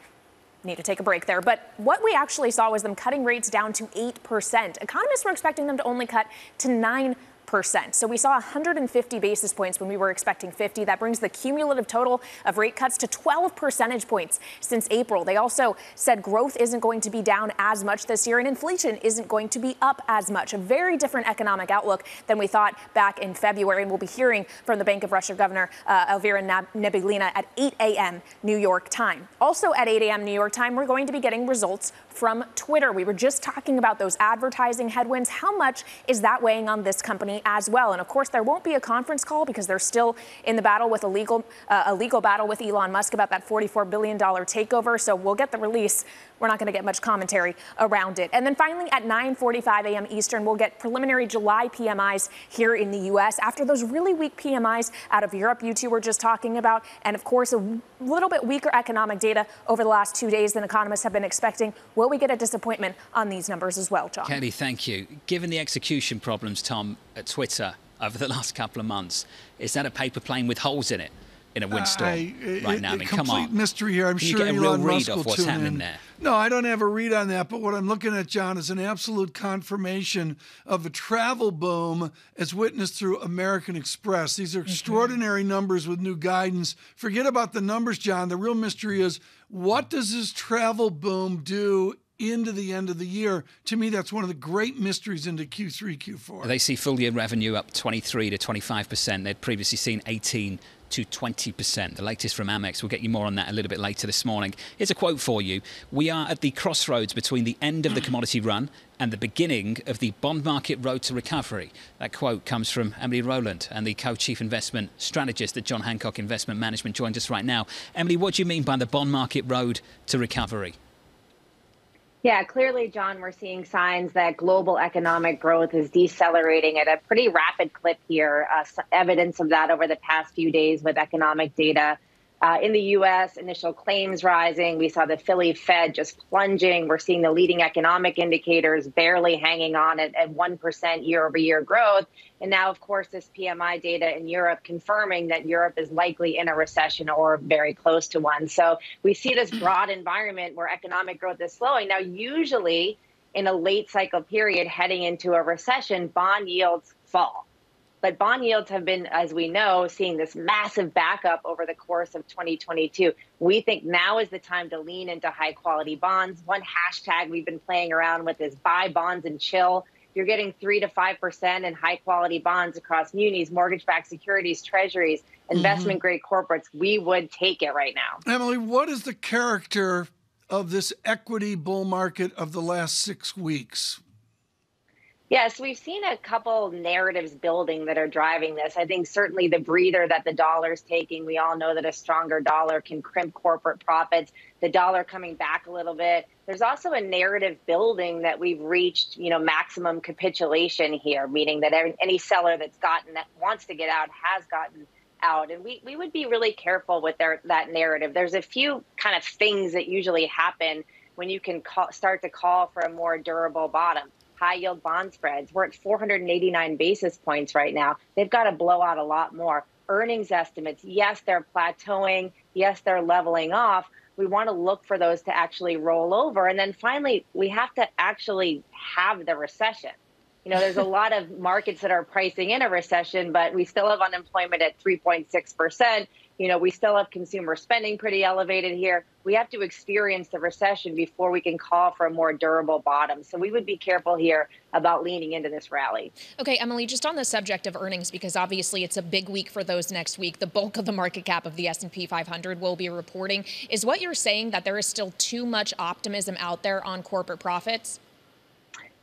need to take a break there. But what we actually saw was them cutting rates down to 8%. Economists were expecting them to only cut to 9%. So we saw 150 basis points when we were expecting 50. That brings the cumulative total of rate cuts to 12 percentage points since April. They also said growth isn't going to be down as much this year and inflation isn't going to be up as much. A very different economic outlook than we thought back in February. And we'll be hearing from the Bank of Russia Governor uh, Elvira Nabiullina at 8 a.m. New York time. Also at 8 a.m. New York time, we're going to be getting results from Twitter. We were just talking about those advertising headwinds. How much is that weighing on this company as well? And of course, there won't be a conference call because they're still in the battle with a legal, uh, a legal battle with Elon Musk about that $44 billion takeover. So we'll get the release. We're not going to get much commentary around it. And then finally, at 9:45 a.m. Eastern, we'll get preliminary July PMIs here in the U.S. After those really weak PMIs out of Europe, you two were just talking about, and of course, a little bit weaker economic data over the last two days than economists have been expecting. Will we get a disappointment on these numbers as well, John? Kailey, thank you. Given the execution problems, Tom, at Twitter over the last couple of months, is that a paper plane with holes in it? In a windstorm I- right now. I mean, come complete on. mystery here. I'm Can sure you get a Elon real read of what's happening in. there? No, I don't have a read on that. But what I'm looking at, John, is an absolute confirmation of a travel boom as witnessed through American Express. These are mm-hmm. extraordinary numbers with new guidance. Forget about the numbers, John. The real mystery is what does this travel boom do into the end of the year? To me, that's one of the great mysteries into Q3, Q4. They see full year revenue up 23 to 25%. They'd previously seen 18 to 20%. The latest from Amex. We'll get you more on that a little bit later this morning. Here's a quote for you. We are at the crossroads between the end of the commodity run and the beginning of the bond market road to recovery. That quote comes from Emily Rowland and the co-chief investment strategist at John Hancock Investment Management joins us right now. Emily, what do you mean by the bond market road to recovery? Yeah, clearly, John, we're seeing signs that global economic growth is decelerating at a pretty rapid clip here. Uh, evidence of that over the past few days with economic data. Uh, in the U.S., initial claims rising. We saw the Philly Fed just plunging. We're seeing the leading economic indicators barely hanging on at, at 1% year over year growth. And now, of course, this PMI data in Europe confirming that Europe is likely in a recession or very close to one. So we see this broad environment where economic growth is slowing. Now, usually in a late cycle period heading into a recession, bond yields fall. But bond yields have been, as we know, seeing this massive backup over the course of 2022. We think now is the time to lean into high quality bonds. One hashtag we've been playing around with is buy bonds and chill. You're getting three to five percent in high quality bonds across munis, mortgage backed securities, treasuries, mm-hmm. investment grade corporates. We would take it right now. Emily, what is the character of this equity bull market of the last six weeks? Yes, we've seen a couple narratives building that are driving this. I think certainly the breather that the dollar's taking. We all know that a stronger dollar can crimp corporate profits. The dollar coming back a little bit. There's also a narrative building that we've reached, you know, maximum capitulation here, meaning that any seller that's gotten that wants to get out has gotten out. And we, we would be really careful with their, that narrative. There's a few kind of things that usually happen when you can call, start to call for a more durable bottom high yield bond spreads. We're at 489 basis points right now. They've got to blow out a lot more. Earnings estimates, yes, they're plateauing. Yes, they're leveling off. We want to look for those to actually roll over. And then finally, we have to actually have the recession. You know, there's a lot of markets that are pricing in a recession, but we still have unemployment at 3.6%. You know, we still have consumer spending pretty elevated here. We have to experience the recession before we can call for a more durable bottom. So we would be careful here about leaning into this rally. Okay, Emily, just on the subject of earnings, because obviously it's a big week for those next week. The bulk of the market cap of the S&P 500 will be reporting. Is what you're saying that there is still too much optimism out there on corporate profits?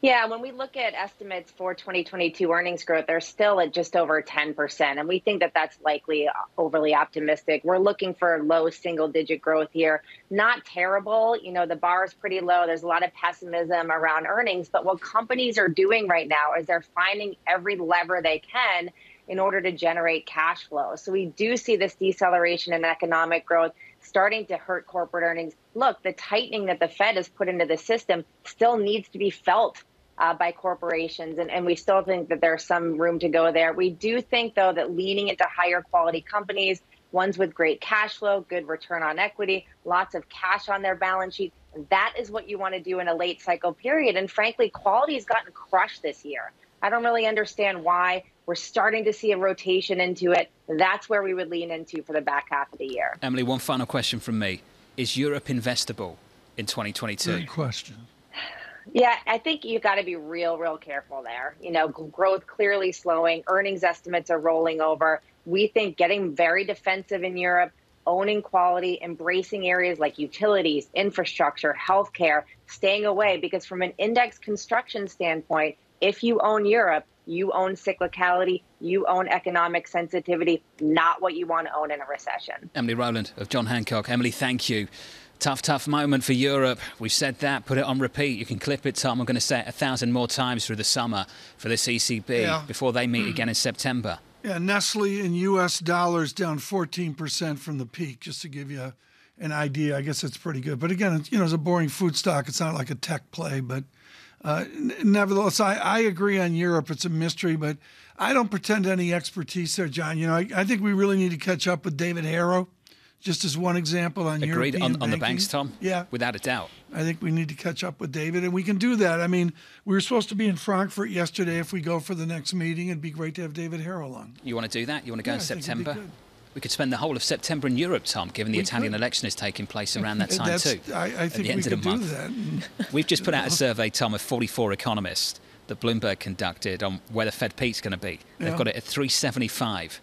Yeah, when we look at estimates for 2022 earnings growth, they're still at just over 10%. And we think that that's likely uh, overly optimistic. We're looking for low single digit growth here. Not terrible. You know, the bar is pretty low. There's a lot of pessimism around earnings. But what companies are doing right now is they're finding every lever they can in order to generate cash flow. So we do see this deceleration in economic growth starting to hurt corporate earnings. Look, the tightening that the Fed has put into the system still needs to be felt uh, by corporations, and, and we still think that there's some room to go there. We do think, though, that leaning into higher quality companies, ones with great cash flow, good return on equity, lots of cash on their balance sheet, that is what you want to do in a late cycle period. And frankly, quality has gotten crushed this year. I don't really understand why. We're starting to see a rotation into it. That's where we would lean into for the back half of the year. Emily, one final question from me. Is Europe investable in 2022? Good question. Yeah, I think you've got to be real, real careful there. You know, growth clearly slowing, earnings estimates are rolling over. We think getting very defensive in Europe, owning quality, embracing areas like utilities, infrastructure, healthcare, staying away because from an index construction standpoint, if you own Europe, you own cyclicality, you own economic sensitivity, not what you want to own in a recession. Emily Rowland of John Hancock. Emily, thank you. Tough, tough moment for Europe. We've said that. Put it on repeat. You can clip it, Tom. I'm going to say it a thousand more times through the summer for this ECB Yeah. before they meet again in September. Yeah, Nestle in U.S. dollars down 14% from the peak, just to give you an idea. I guess it's pretty good. But again, it's, you know, it's a boring food stock. It's not like a tech play, but Uh, n- nevertheless, I, I agree on Europe. It's a mystery, but I don't pretend any expertise there, John. You know, I, I think we really need to catch up with David Harrow, just as one example on your Agreed European on, on the banks, Tom. Yeah. without a doubt. I think we need to catch up with David, and we can do that. I mean, we were supposed to be in Frankfurt yesterday. If we go for the next meeting, it'd be great to have David Harrow along. You want to do that? You want to go Yeah, in I think it'd be September? We could spend the whole of September in Europe, Tom, given the We Italian could. election is taking place around that time that's- too. I- I at think the end we of the could do month. that. We've just put out a survey, Tom, of 44 economists that Bloomberg conducted on where the Fed peak's going to be. They've Yeah. got it at 375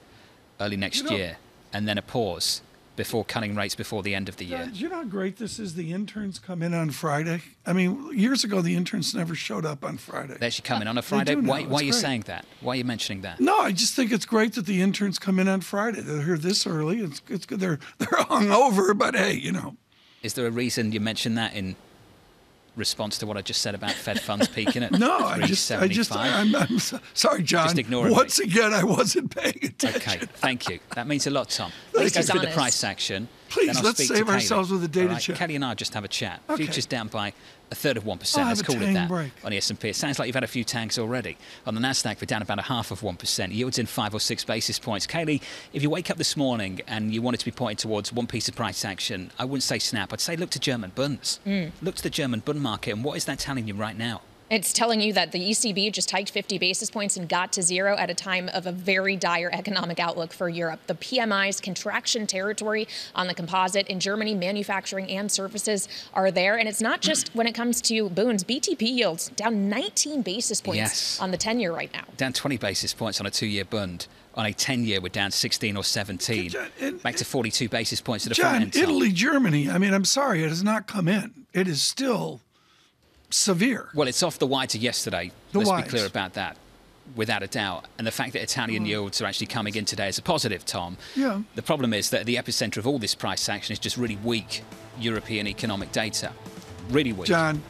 early next You know- year, and then a pause before cutting rates before the end of the Uh, year. do you know how great this is? The interns come in on Friday. I mean, years ago, the interns never showed up on Friday. They actually come in on a Friday. Why, why are you great. saying that? Why are you mentioning that? No, I just think it's great that the interns come in on Friday. They're here this early. It's it's good. They're they're hungover, but hey, you know. Is there a reason you mentioned that in response to what I just said about Fed funds peaking at No, I just I just 375? I'm, I'm so- sorry, John. Just ignore it, Once again, I wasn't paying attention. Okay, thank you. That means a lot, Tom. Thank Let's go you. through the price action. Please, I'll let's speak to save ourselves with a data All right, check. Kailey and I just have a chat. Okay. Futures down by a third of 1%. I'll Let's call it tang that. break. On the S&P, it sounds like you've had a few tanks already. On the Nasdaq, we're down about a half of 1%. Yields in five or six basis points. Kailey, if you wake up this morning and you wanted to be pointing towards one piece of price action, I wouldn't say snap. I'd say look to German bunds. Mm. Look to the German bund market. And what is that telling you right now? It's telling you that the ECB just hiked 50 basis points and got to zero at a time of a very dire economic outlook for Europe. The PMI's contraction territory on the composite in Germany, manufacturing and services are there. And it's not just when it comes to bunds. BTP yields down 19 basis points Yes. on the 10 year right now. Down 20 basis points on a two-year bund. On a 10-year, we're down 16 or 17. Back to 42 basis points at the front John, end. Italy, Germany. I mean, I'm sorry, it has not come in. It is still severe. Well, it's off the wide to yesterday. The Let's wides. be clear about that, without a doubt. And the fact that Italian mm. yields are actually coming in today is a positive, Tom. Yeah. The problem is that the epicenter of all this price action is just really weak European economic data. Really weak. John,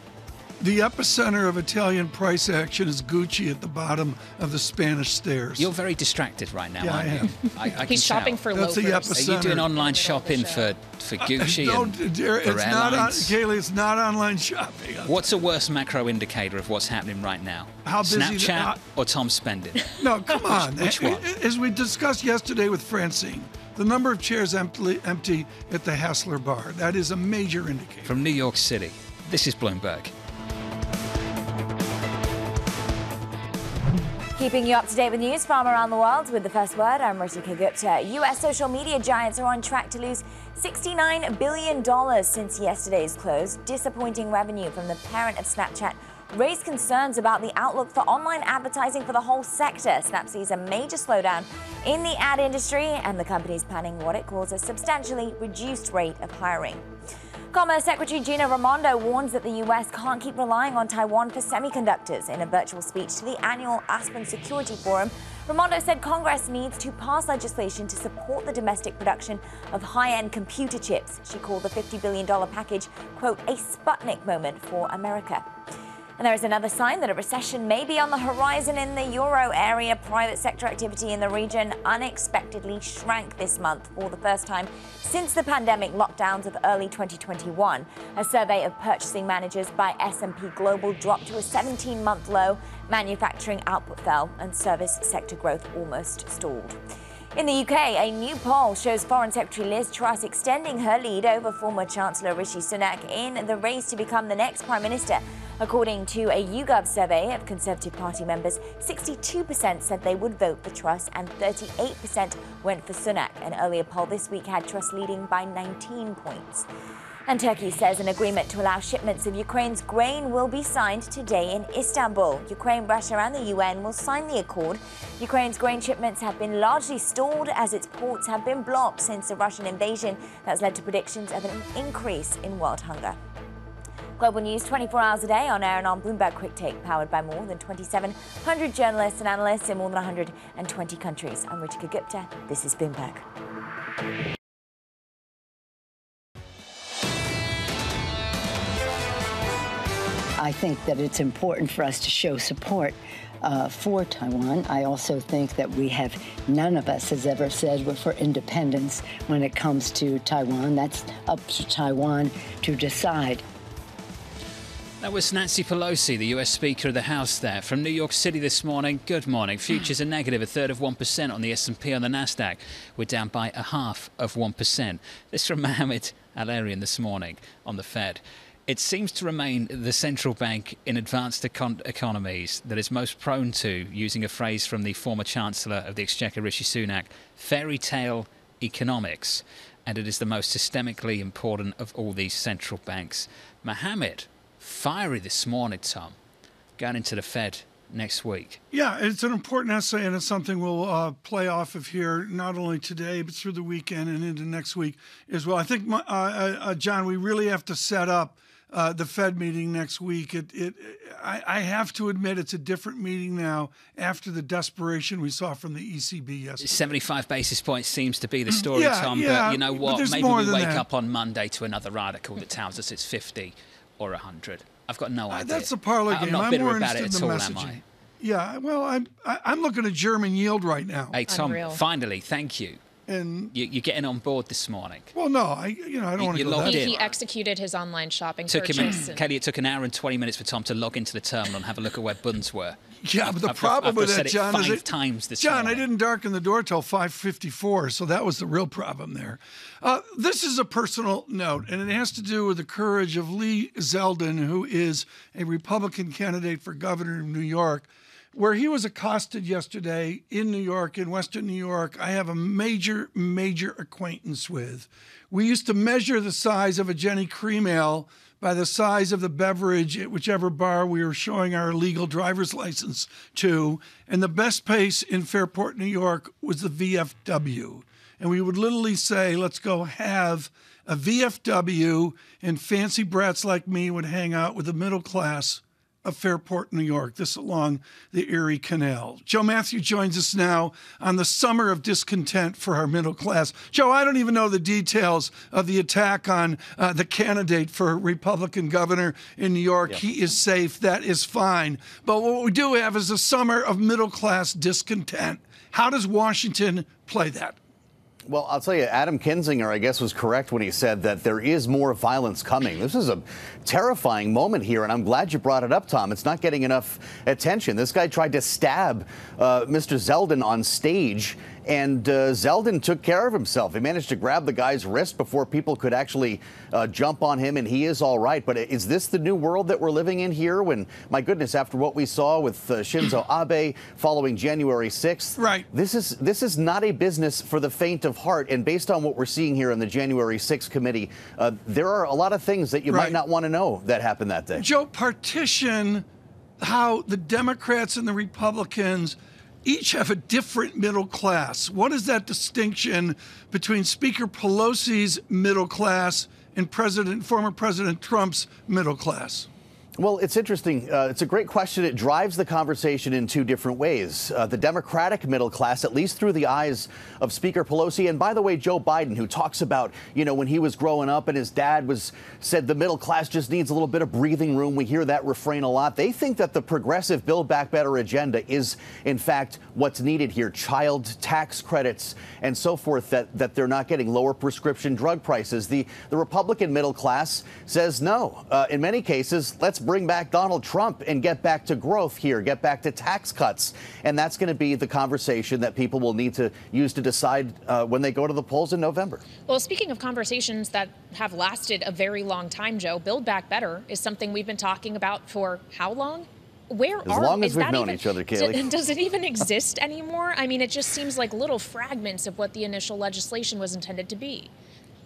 the epicenter of Italian price action is Gucci at the bottom of the Spanish stairs. You're very distracted right now, Yeah, aren't I you? am. I, I He's shopping tell. for That's the loafers. Are you doing online shopping for, for Gucci Don't, and dear, for it's not on, airlines? Kailey, it's not online shopping. What's a worse macro indicator of what's happening right now? How busy the- Snapchat uh, or Tom spending? No, come on. Which one? As we discussed yesterday with Francine, the number of chairs empty, empty at the Hassler bar, that is a major indicator. From New York City, this is Bloomberg. Keeping you up to date with news from around the world with the first word, I'm Ritika Gupta. US social media giants are on track to lose $69 billion since yesterday's close. Disappointing revenue from the parent of Snapchat raised concerns about the outlook for online advertising for the whole sector. Snap sees a major slowdown in the ad industry, and the company is planning what it calls a substantially reduced rate of hiring. Commerce Secretary Gina Raimondo warns that the U.S. can't keep relying on Taiwan for semiconductors. In a virtual speech to the annual Aspen Security Forum, Raimondo said Congress needs to pass legislation to support the domestic production of high end computer chips. She called the $50 billion package, quote, a Sputnik moment for America. And there is another sign that a recession may be on the horizon in the euro area. Private sector activity in the region unexpectedly shrank this month for the first time since the pandemic lockdowns of early 2021. A survey of purchasing managers by S&P Global dropped to a 17-month low. Manufacturing output fell and service sector growth almost stalled. In the UK, a new poll shows Foreign Secretary Liz Truss extending her lead over former Chancellor Rishi Sunak in the race to become the next Prime Minister. According to a YouGov survey of Conservative Party members, 62% said they would vote for Truss and 38% went for Sunak. An earlier poll this week had Truss leading by 19 points. And Turkey says an agreement to allow shipments of Ukraine's grain will be signed today in Istanbul. Ukraine, Russia, and the UN will sign the accord. Ukraine's grain shipments have been largely stalled as its ports have been blocked since the Russian invasion. That's led to predictions of an increase in world hunger. Global News 24 hours a day on air and on Bloomberg Quick Take, powered by more than 2,700 journalists and analysts in more than 120 countries. I'm Ritika Gupta. This is Bloomberg. I think that it's important for us to show support uh, for Taiwan. I also think that we have, none of us has ever said we're for independence when it comes to Taiwan. That's up to Taiwan to decide. That was Nancy Pelosi, the US Speaker of the House there from New York City this morning. Good morning. Futures are negative, a third of 1% on the S&P on the Nasdaq. We're down by a half of 1%. This from Mohamed El-Erian this morning on the Fed. It seems to remain the central bank in advanced econ- economies that is most prone to, using a phrase from the former Chancellor of the Exchequer, Rishi Sunak, fairy tale economics. And it is the most systemically important of all these central banks. Mohammed, fiery this morning, Tom, going into the Fed next week. Yeah, it's an important essay, and it's something we'll uh, play off of here not only today, but through the weekend and into next week as well. I think, uh, uh, John, we really have to set up uh, the Fed meeting next week. It, it, I, I, have to admit, it's a different meeting now after the desperation we saw from the ECB yesterday. 75 basis points seems to be the story, yeah, Tom. Yeah, but you know what? Maybe we wake that. up on Monday to another article that tells us it's 50 or 100. I've got no idea. Uh, that's a parlor game. I'm not I'm bitter more about it interested at in all, the am I? messaging. Yeah, well, I'm I, I'm looking at German yield right now. Hey, Tom, finally, thank you. And you, are getting on board this morning. Well, no, I you know I don't want to you go logged that in. He executed his online shopping Took him, purchase. and- Kailey. It took an hour and 20 minutes for Tom to log into the terminal and have a look at where bunds were. Yeah, but the I've- problem I've with said that, it John, five is it, times this John, morning. I didn't darken the door till 5:54, so that was the real problem there. Uh, this is a personal note, and it has to do with the courage of Lee Zeldin, who is a Republican candidate for governor of New York. Where he was accosted yesterday in New York, in Western New York, I have a major, major acquaintance with. We used to measure the size of a Genny Cream Ale by the size of the beverage at whichever bar we were showing our illegal driver's license to. And the best place in Fairport, New York was the VFW. And we would literally say, let's go have a VFW, and fancy brats like me would hang out with the middle class of Fairport, New York, this along the Erie Canal. Joe Mathieu joins us now on the summer of discontent for our middle class. Joe, I don't even know the details of the attack on uh, the candidate for Republican governor in New York. He is safe. That is fine. But what we do have is a summer of middle class discontent. How does Washington play that? Well, I'll tell you, Adam Kinzinger, I guess, was correct when he said that there is more violence coming. This is a terrifying moment here, and I'm glad you brought it up, Tom. It's not getting enough attention. This guy tried to stab uh, Mr. Zeldin on stage, and uh, Zeldin took care of himself. He managed to grab the guy's wrist before people could actually uh, jump on him, and he is all right. But is this the new world that we're living in here? When, my goodness, after what we saw with uh, Shinzo Abe following January 6th, right? This is this is not a business for the faint of heart. And based on what we're seeing here in the January 6th committee, uh, there are a lot of things that you Right. might not want to know that happened that day. Joe, partition how the Democrats and the Republicans each have a different middle class. What is that distinction between Speaker Pelosi's middle class and President, former President Trump's middle class? Well, it's interesting. Uh, it's a great question. It drives the conversation in two different ways. Uh, the Democratic middle class, at least through the eyes of Speaker Pelosi, and by the way, Joe Biden, who talks about, you know, when he was growing up and his dad was said the middle class just needs a little bit of breathing room. We hear that refrain a lot. They think that the progressive Build Back Better agenda is, in fact, what's needed here: child tax credits and so forth. That that they're not getting lower prescription drug prices. The the Republican middle class says no. Uh, in many cases, let's bring back Donald Trump and get back to growth here, get back to tax cuts. And that's going to be the conversation that people will need to use to decide uh, when they go to the polls in November. Well, speaking of conversations that have lasted a very long time, Joe, Build Back Better is something we've been talking about for how long? Where As are long as we've known even- each other, Kailey. Does it even exist anymore? I mean, it just seems like little fragments of what the initial legislation was intended to be.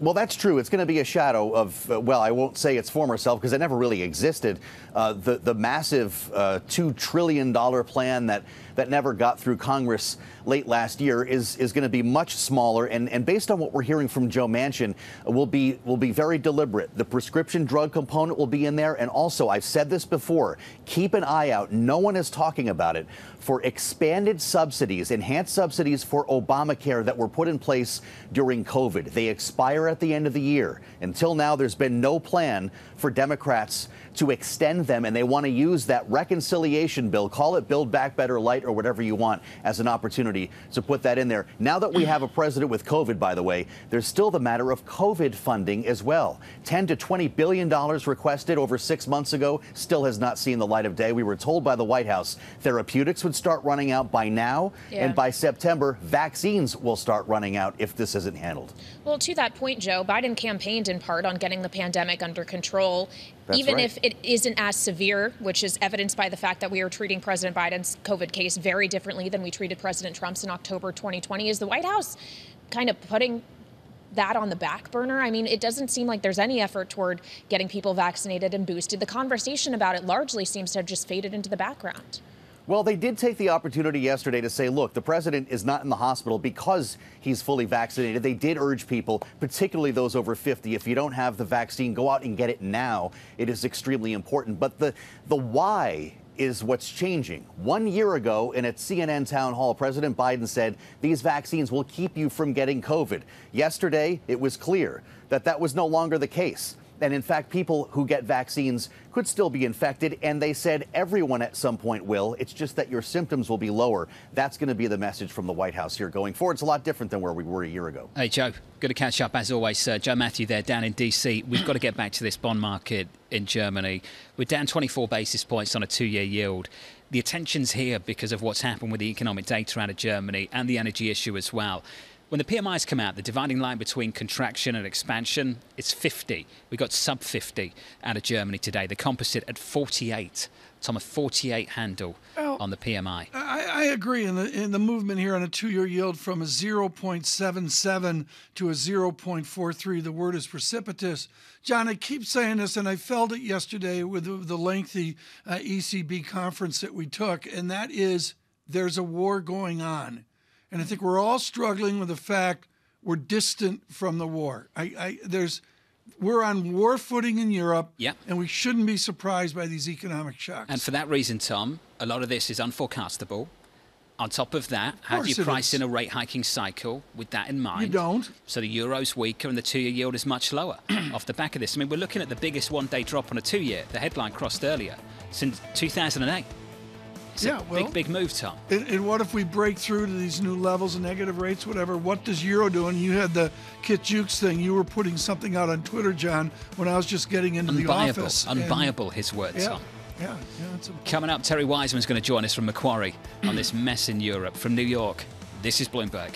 Well, that's true. It's going to be a shadow of, uh, well, I won't say its former self because it never really existed. Uh, the, the massive uh, $2 trillion plan that, that never got through Congress late last year is, is going to be much smaller. And, and based on what we're hearing from Joe Manchin, will be, will be very deliberate. The prescription drug component will be in there. And also, I've said this before, keep an eye out. No one is talking about it for expanded subsidies, enhanced subsidies for Obamacare that were put in place during COVID. They expire at the end of the year. Until now, there's been no plan for Democrats to extend them, and they want to use that reconciliation bill, call it Build Back Better Light or whatever you want, as an opportunity to put that in there. Now that we have a president with COVID, by the way, there's still the matter of COVID funding as well. 10 to 20 billion dollars requested over six months ago still has not seen the light of day. We were told by the White House therapeutics would start running out by now, Yeah. and by September, vaccines will start running out if this isn't handled. Well, to that point, Joe, Biden campaigned in part on getting the pandemic under control, That's even right. if it isn't as severe, which is evidenced by the fact that we are treating President Biden's COVID case very differently than we treated President Trump's in October 2020. Is the White House kind of putting that on the back burner? I mean, it doesn't seem like there's any effort toward getting people vaccinated and boosted. The conversation about it largely seems to have just faded into the background. Well, they did take the opportunity yesterday to say, look, the president is not in the hospital because he's fully vaccinated. They did urge people, particularly those over 50, if you don't have the vaccine, go out and get it now. It is extremely important. But the, the why is what's changing. One year ago, in a CNN town hall, President Biden said these vaccines will keep you from getting COVID. Yesterday, it was clear that that was no longer the case. And in fact, people who get vaccines could still be infected. And they said everyone at some point will. It's just that your symptoms will be lower. That's going to be the message from the White House here going forward. It's a lot different than where we were a year ago. Hey, Joe, good to catch up as always, sir. Joe Mathieu there down in DC. We've got to get back to this bond market in Germany. We're down 24 basis points on a two year yield. The attention's here because of what's happened with the economic data out of Germany and the energy issue as well. When the PMIs come out, the dividing line between contraction and expansion is 50. We got sub 50 out of Germany today. The composite at 48. Tom, a 48 handle on the PMI. I, I agree in the in the movement here on a two-year yield from a 0.77 to a 0.43. The word is precipitous. John, I keep saying this, and I felt it yesterday with the, the lengthy uh, ECB conference that we took, and that is there's a war going on, and I think we're all struggling with the fact we're distant from the war. I, I there's we're on war footing in Europe, Yep. and we shouldn't be surprised by these economic shocks. And for that reason, Tom, a lot of this is unforecastable. On top of that, how do you price in a rate hiking cycle with that in mind? You don't. So the euro's weaker and the two-year yield is much lower off the back of this. I mean, we're looking at the biggest one-day drop on a two-year. The headline crossed earlier since 2008. It's Yeah, a well- big, big move, Tom. And, and what if we break through to these new levels of negative rates, whatever? What does Euro do? And you had the Kit Juckes thing. You were putting something out on Twitter, John, when I was just getting into the Unbuyable, office. and- his words, Yeah, Tom. yeah, yeah. It's a, Coming up, Thierry Wizman's going to join us from Macquarie on this mess in Europe. From New York, this is Bloomberg.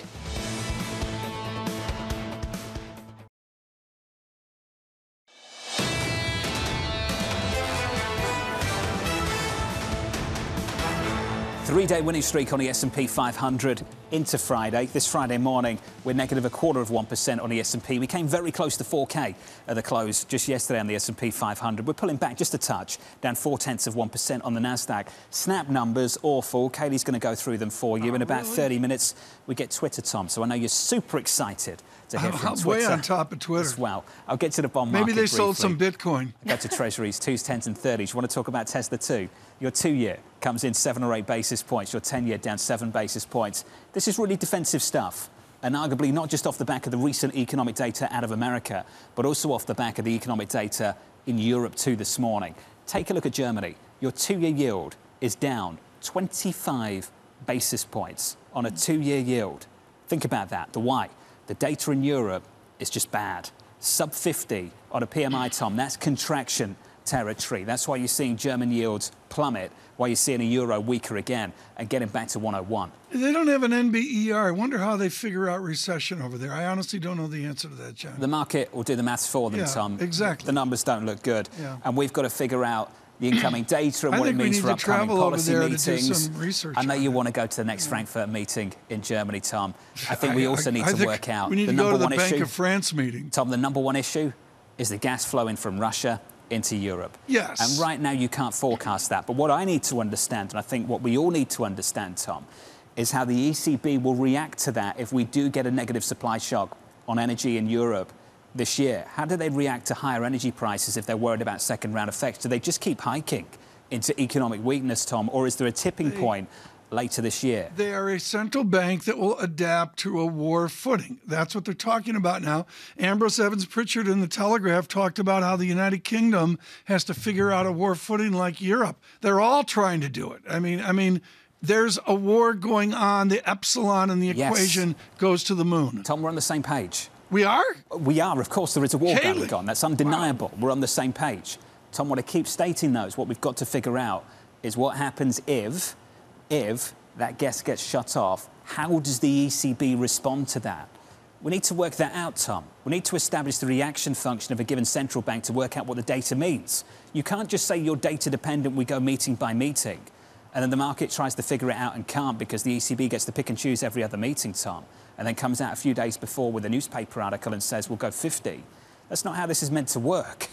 Three-day winning streak on the S&P 500 into Friday. This Friday morning, we're negative a quarter of 1% on the S&P. We came very close to 4K at the close just yesterday on the S&P 500. We're pulling back just a touch, down four tenths of 1% on the Nasdaq. Snap numbers, awful. Kailey's going to go through them for you oh, in about 30 minutes. We get Twitter, Tom. So I know you're super excited to hear from I'm Twitter. way on top of Twitter. As well. I'll get to the bond market Maybe they sold briefly. some Bitcoin. I Go to Treasuries, twos, tens, and thirties. You want to talk about Tesla too? Your two-year comes in seven or eight basis points. Your ten-year down seven basis points. This is really defensive stuff, and arguably not just off the back of the recent economic data out of America, but also off the back of the economic data in Europe too this morning. Take a look at Germany. Your two-year yield is down 25 basis points on a two-year yield. Think about that. The why? The data in Europe is just bad. Sub 50 on a PMI, Tom. That's contraction territory. That's why you're seeing German yields plummet, why you're seeing a euro weaker again and getting back to 101. They don't have an NBER. I wonder how they figure out recession over there. I honestly don't know the answer to that, John. The market will do the maths for them, Yeah, Tom. exactly. The numbers don't look good. Yeah. And we've got to figure out the incoming data and what it means for upcoming policy there to do meetings. I know you want to go to the next Frankfurt meeting in Germany, Tom. I think we also need I to work out we need the to go number to the one Bank issue. of France meeting. Tom, the number one issue is the gas flowing from Russia into Europe. Yes. And right now you can't forecast that. But what I need to understand, and I think what we all need to understand, Tom, is how the ECB will react to that if we do get a negative supply shock on energy in Europe this year. How do they react to higher energy prices if they're worried about second round effects? Do they just keep hiking into economic weakness, Tom, or is there a tipping point later this year. They are a central bank that will adapt to a war footing. That's what they're talking about now. Ambrose Evans Pritchard in the Telegraph talked about how the United Kingdom has to figure out a war footing like Europe. They're all trying to do it. I mean, I mean, there's a war going on. The epsilon in the Yes. equation goes to the moon. Tom, we're on the same page. We are? We are. Of course, there is a war going on. That's undeniable. We're on the same page. Tom, what I keep stating, though, is what we've got to figure out is what happens if, if that gas gets shut off. How does the ECB respond to that? We need to work that out, Tom. We need to establish the reaction function of a given central bank to work out what the data means. You can't just say you're data dependent, we go meeting by meeting, and then the market tries to figure it out and can't because the ECB gets to pick and choose every other meeting, Tom, and then comes out a few days before with a newspaper article and says we'll go 50. That's not how this is meant to work.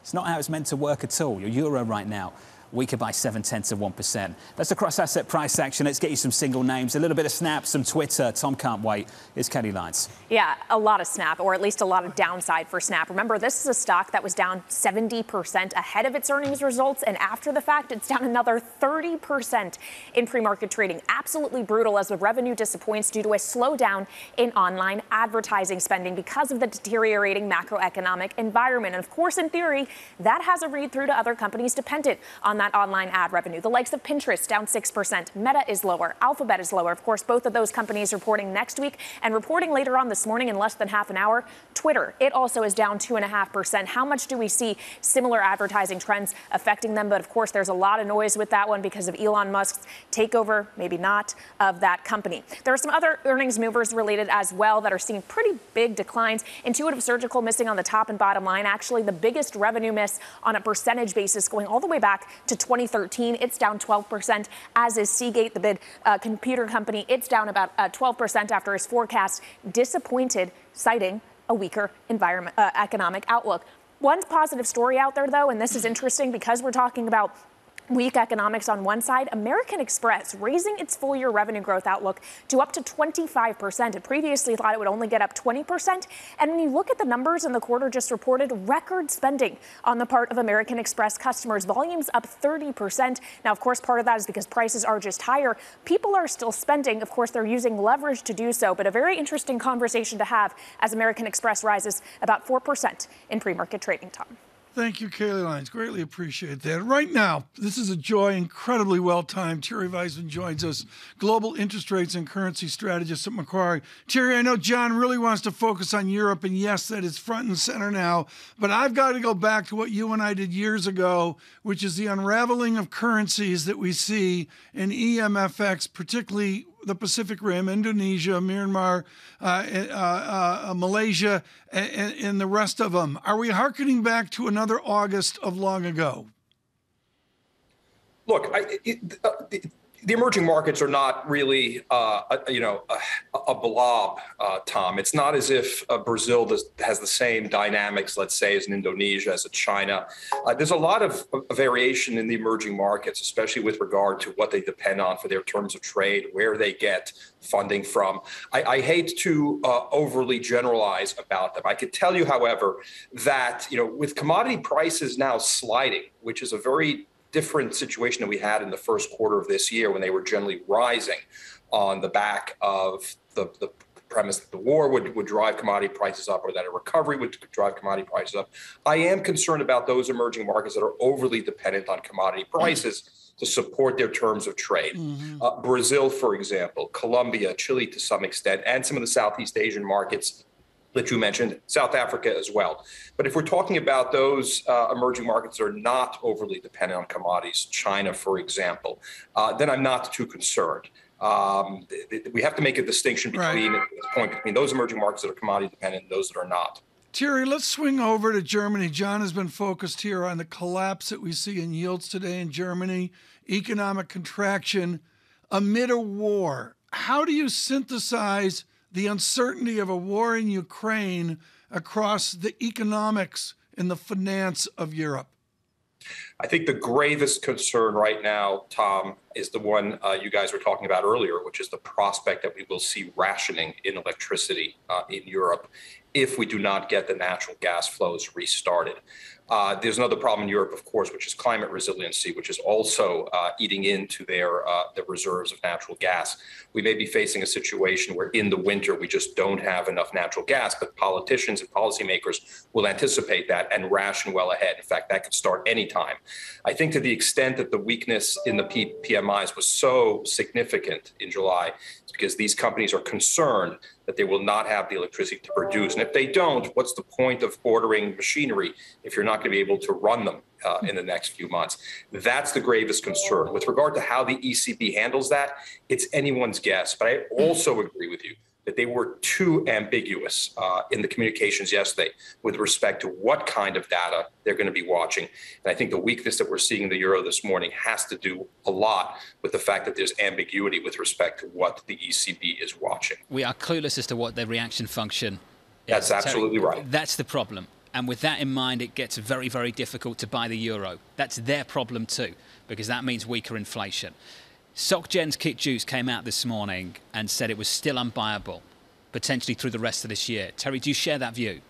It's not how it's meant to work at all. Your euro right now, weaker by seven tenths of 1%. That's the cross asset price action. Let's get you some single names, a little bit of Snap, some Twitter. Tom can't wait. It's Kailey Leinz. Yeah, a lot of Snap, or at least a lot of downside for Snap. Remember, this is a stock that was down 70% ahead of its earnings results, and after the fact, it's down another 30% in pre market trading. Absolutely brutal as the revenue disappoints due to a slowdown in online advertising spending because of the deteriorating macroeconomic environment. And of course, in theory, that has a read through to other companies dependent on that online ad revenue. The likes of Pinterest down 6%, Meta is lower, Alphabet is lower. Of course, both of those companies reporting next week and reporting later on this morning in less than half an hour. Twitter, it also is down 2.5%. How much do we see similar advertising trends affecting them? But of course, there's a lot of noise with that one because of Elon Musk's takeover, maybe not, of that company. There are some other earnings movers related as well that are seeing pretty big declines. Intuitive Surgical missing on the top and bottom line. Actually, the biggest revenue miss on a percentage basis going all the way back to 2013. It's down 12%, as is Seagate, the big uh, computer company. It's down about uh, 12% after its forecast disappointed, citing a weaker environment uh, economic outlook. One positive story out there, though, and this is interesting because we're talking about Weak economics on one side, American Express raising its full year revenue growth outlook to up to 25%. It previously thought it would only get up 20%. And when you look at the numbers in the quarter just reported, record spending on the part of American Express customers, volumes up 30%. Now, of course, part of that is because prices are just higher. People are still spending. Of course, they're using leverage to do so, but a very interesting conversation to have as American Express rises about 4% in pre market trading, Tom. Thank you, Kailey Leinz. Greatly appreciate that. Right now, this is a joy, incredibly well timed. Thierry Wizman joins us, global interest rates and currency strategist at Macquarie. Terry, I know John really wants to focus on Europe, and yes, that is front and center now. But I've got to go back to what you and I did years ago, which is the unraveling of currencies that we see in EMFX, particularly the Pacific Rim, Indonesia, Myanmar, uh, uh, uh, Malaysia, and, and the rest of them. Are we hearkening back to another August of long ago? Look, I, it, uh, the, emerging markets are not really, uh, a, you know, a, a blob, uh, Tom. It's not as if uh, Brazil does, has the same dynamics, let's say, as in Indonesia, as a China. Uh, there's a lot of, of variation in the emerging markets, especially with regard to what they depend on for their terms of trade, where they get funding from. I, I hate to uh, overly generalize about them. I could tell you, however, that you know, with commodity prices now sliding, which is a very different situation that we had in the first quarter of this year when they were generally rising on the back of the, the premise that the war would, would drive commodity prices up or that a recovery would drive commodity prices up. I am concerned about those emerging markets that are overly dependent on commodity prices to support their terms of trade. Uh, Brazil, for example, Colombia, Chile to some extent, and some of the Southeast Asian markets that you mentioned, South Africa as well. But if we're talking about those uh, emerging markets that are not overly dependent on commodities, China, for example, uh, then I'm not too concerned. Um, th- th- we have to make a distinction between this point between those emerging markets that are commodity dependent and those that are not. Terry, let's swing over to Germany. John has been focused here on the collapse that we see in yields today in Germany, economic contraction amid a war. How do you synthesize the uncertainty of a war in Ukraine across the economics and the finance of Europe? I think the gravest concern right now, Tom, is the one uh, you guys were talking about earlier, which is the prospect that we will see rationing in electricity uh, in Europe if we do not get the natural gas flows restarted. Uh, there's another problem in Europe, of course, which is climate resiliency, which is also uh, eating into their uh, reserves of natural gas. We may be facing a situation where in the winter we just don't have enough natural gas, but politicians and policymakers will anticipate that and ration well ahead. In fact, that could start anytime. I think to the extent that the weakness in the P- PMIs was so significant in July, it's because these companies are concerned that they will not have the electricity to produce. And if they don't, what's the point of ordering machinery if you're not going to be able to run them uh, in the next few months? That's the gravest concern. With regard to how the ECB handles that, it's anyone's guess. But I also agree with you that they were too ambiguous uh, in the communications yesterday with respect to what kind of data they're going to be watching. And I think the weakness that we're seeing in the euro this morning has to do a lot with the fact that there's ambiguity with respect to what the ECB is watching. We are clueless as to what their reaction function is. That's absolutely right. That's the problem. And with that in mind, it gets very, very difficult to buy the euro. That's their problem too, because that means weaker inflation. SocGen's Kit Juckes came out this morning and said it was still unbuyable, potentially through the rest of this year. Terry, do you share that view?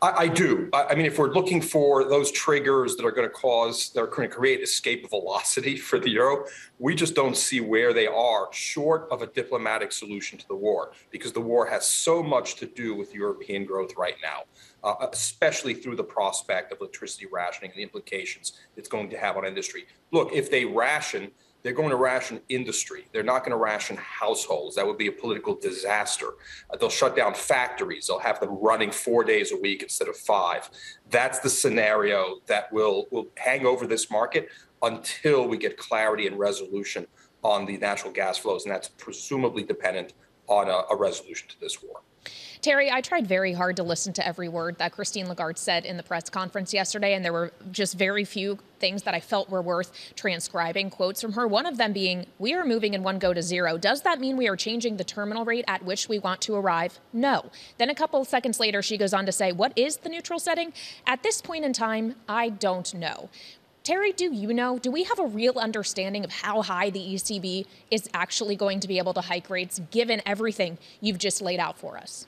I, I do. I, I mean, if we're looking for those triggers that are going to cause, that are going to create escape velocity for the euro, we just don't see where they are short of a diplomatic solution to the war, because the war has so much to do with European growth right now, uh, especially through the prospect of electricity rationing and the implications it's going to have on industry. Look, if they ration, they're going to ration industry. They're not going to ration households. That would be a political disaster. Uh, they'll shut down factories. They'll have them running four days a week instead of five. That's the scenario that will, will hang over this market until we get clarity and resolution on the natural gas flows. And that's presumably dependent on a, a resolution to this war. Terry, I tried very hard to listen to every word that Christine Lagarde said in the press conference yesterday, and there were just very few things that I felt were worth transcribing quotes from her. One of them being, We are moving in one go to zero. Does that mean we are changing the terminal rate at which we want to arrive? No. Then a couple seconds later, she goes on to say, What is the neutral setting? At this point in time, I don't know. Terry, do you know? Do we have a real understanding of how high the ECB is actually going to be able to hike rates given everything you've just laid out for us?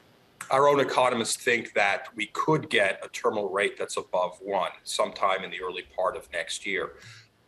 our own economists think that we could get a terminal rate that's above one sometime in the early part of next year.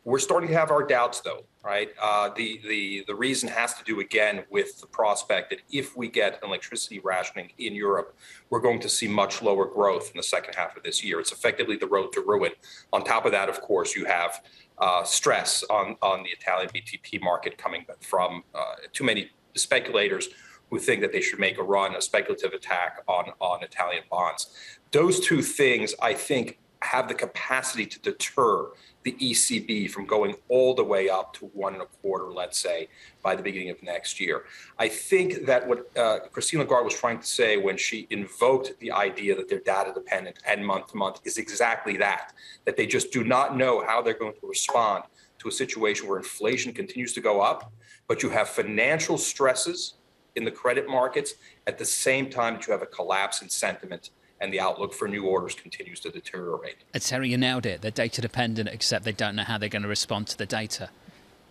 We're starting to have our doubts, though, right? Uh, the the the reason has to do again with the prospect that if we get electricity rationing in Europe, we're going to see much lower growth in the second half of this year. It's effectively the road to ruin. On top of that, of course, you have uh, stress on on the Italian BTP market coming from uh, too many speculators who think that they should make a run, a speculative attack on, on Italian bonds. Those two things, I think, have the capacity to deter the ECB from going all the way up to one and a quarter, let's say, by the beginning of next year. I think that what uh, Christine Lagarde was trying to say when she invoked the idea that they're data dependent and month to month is exactly that, that they just do not know how they're going to respond to a situation where inflation continues to go up, but you have financial stresses in the credit markets at the same time that you have a collapse in sentiment and the outlook for new orders continues to deteriorate. And Terry, you nailed it. They're data dependent, except they don't know how they're going to respond to the data.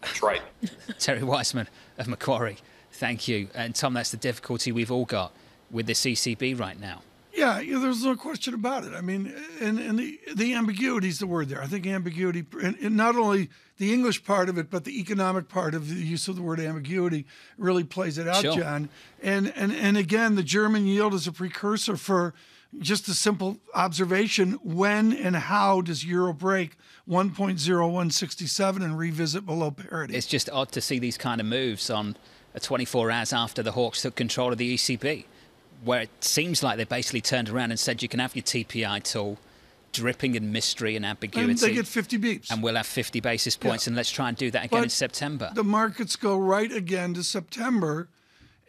That's right. Thierry Wizman of Macquarie, thank you. And Tom, that's the difficulty we've all got with the ECB right now. Yeah, yeah, there's no question about it. I mean, and, and the the ambiguity is the word there. I think ambiguity, and, and, not only the English part of it, but the economic part of the use of the word ambiguity really plays it out, Sure. John. And and and again, the German yield is a precursor for just a simple observation: when and how does euro break 1.0167 and revisit below parity? It's just odd to see these kind of moves on a 24 hours after the Hawks took control of the ECB, where it seems like they basically turned around and said you can have your TPI tool dripping in mystery and ambiguity. And they get 50 beeps. And we'll have 50 basis points, and let's try and do that again But in September. The markets go right again to September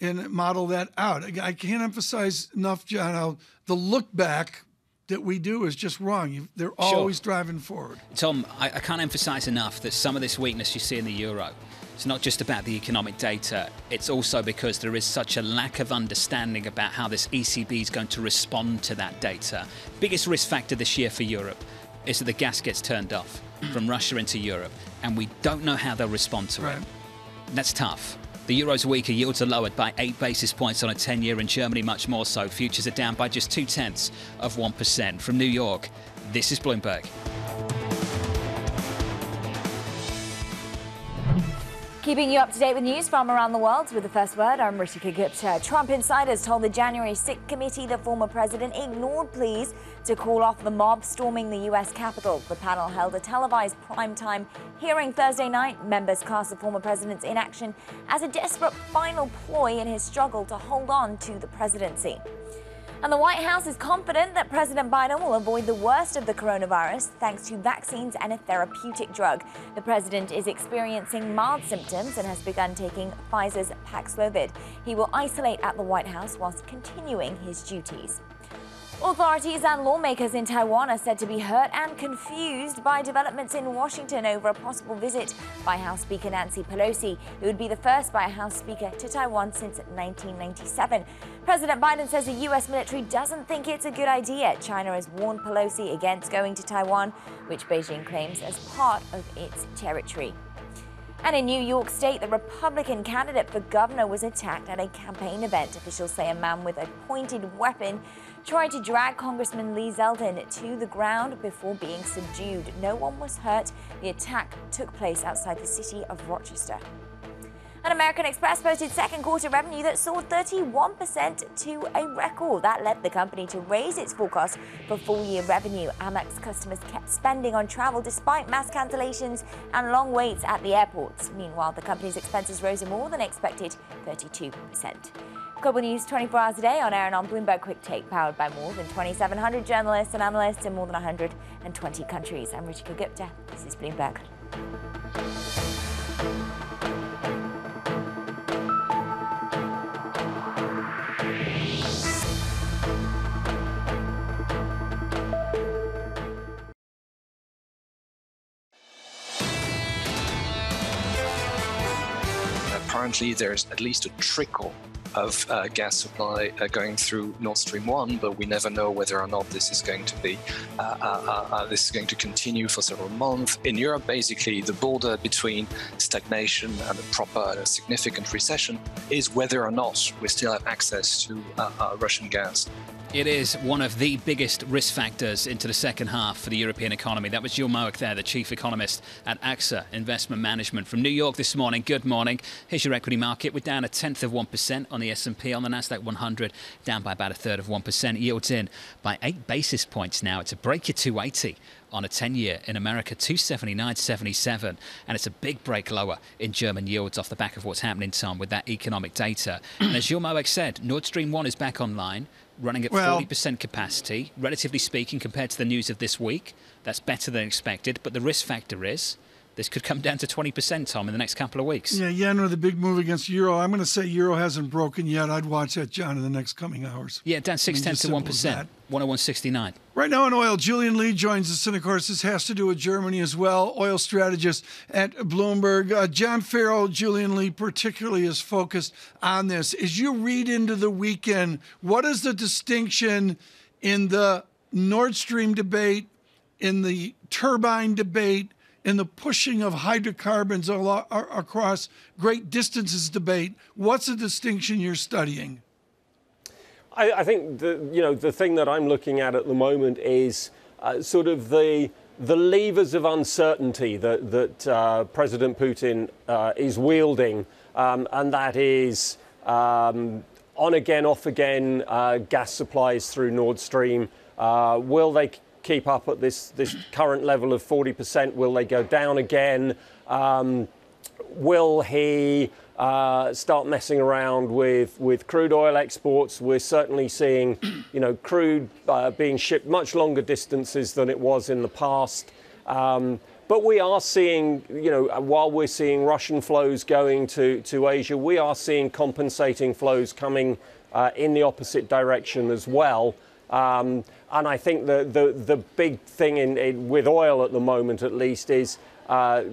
and model that out. I I can't emphasize enough, John, how the look back that we do is just wrong. You- They're Sure. always driving forward. Tom, I, I can't emphasize enough that some of this weakness you see in the euro, it's not just about the economic data, it's also because there is such a lack of understanding about how this ECB is going to respond to that data. Biggest risk factor this year for Europe is that the gas gets turned off from Russia into Europe, and we don't know how they'll respond to it. That's tough. The euro's weaker yields are lowered by 8 basis points on a 10 year in Germany, much more so. Futures are down by just 2 tenths of 1%. From New York, this is Bloomberg. Keeping you up to date with news from around the world with the first word, I'm Ritika Gupta. Trump insiders told the January 6th committee the former president ignored pleas to call off the mob storming the U.S. Capitol. The panel held a televised primetime hearing Thursday night. Members cast the former president's inaction as a desperate final ploy in his struggle to hold on to the presidency. And the White House is confident that President Biden will avoid the worst of the coronavirus thanks to vaccines and a therapeutic drug. The president is experiencing mild symptoms and has begun taking Pfizer's Paxlovid. He will isolate at the White House whilst continuing his duties. Authorities and lawmakers in Taiwan are said to be hurt and confused by developments in Washington over a possible visit by House Speaker Nancy Pelosi, who would be the first by a House Speaker to Taiwan since 1997. President Biden says the U.S. military doesn't think it's a good idea. China has warned Pelosi against going to Taiwan, which Beijing claims as part of its territory. And in New York State, the Republican candidate for governor was attacked at a campaign event. Officials say a man with a pointed weapon tried to drag Congressman Lee Zeldin to the ground before being subdued. No one was hurt. The attack took place outside the city of Rochester. And American Express posted second quarter revenue that soared 31% to a record. That led the company to raise its forecast for full year revenue. Amex customers kept spending on travel despite mass cancellations and long waits at the airports. Meanwhile, the company's expenses rose more than expected 32%. Global News 24 hours a day on air and on Bloomberg Quick Take, powered by more than 2,700 journalists and analysts in more than 120 countries. I'm Ritika Gupta. This is Bloomberg. Apparently, there's at least a trickle of uh, gas supply uh, going through Nord Stream 1, but we never know whether or not this is going to be uh, uh, uh, uh this is going to continue for several months. In Europe, basically, the border between stagnation and a proper and a significant recession is whether or not we still have access to Russian gas. It is one of the biggest risk factors into the second half for the European economy. That was Gilles Moëc there, the chief economist at AXA Investment Management from New York this morning. Good morning. Here's your equity market. We're down a tenth of 1% on the S&P, on the Nasdaq 100, down by about a third of 1%. Yields in by 8 basis points now. It's a break at 280 on a 10 year in America, 279.77. And it's a big break lower in German yields off the back of what's happening, Tom, with that economic data. and as Gilles Moëc said, Nord Stream 1 is back online running at well, 40% capacity. Relatively speaking, compared to the news of this week, that's better than expected. But the risk factor is this could come down to 20%, Tom, in the next couple of weeks. Yeah, yen with a big move against euro. I'm going to say euro hasn't broken yet. I'd watch that, John, in the next coming hours. Yeah, down 6 I mean, to 1%, 101.69. Right now in oil, Julian Lee joins us, and of course, this has to do with Germany as well. Oil strategist at Bloomberg. Uh, John Ferro, Julian Lee, particularly is focused on this. As you read into the weekend, what is the distinction in the Nord Stream debate, in the turbine debate, in the pushing of hydrocarbons across great distances debate. What's the distinction you're studying? I, I, think the you know the thing that I'm looking at at the moment is uh, sort of the the levers of uncertainty that that uh, President Putin uh, is wielding, um, and that is um, on again, off again uh, gas supplies through Nord Stream. Uh, will they keep up at this, this current level of 40%? Will they go down again? Um, will he uh, start messing around with, with crude oil exports? We're certainly seeing, you know, crude uh, being shipped much longer distances than it was in the past. Um, but we are seeing, you know, while we're seeing Russian flows going to, to Asia, we are seeing compensating flows coming uh, in the opposite direction as well. Um, and I think the, the, the big thing in, in, with oil at the moment, at least, is uh,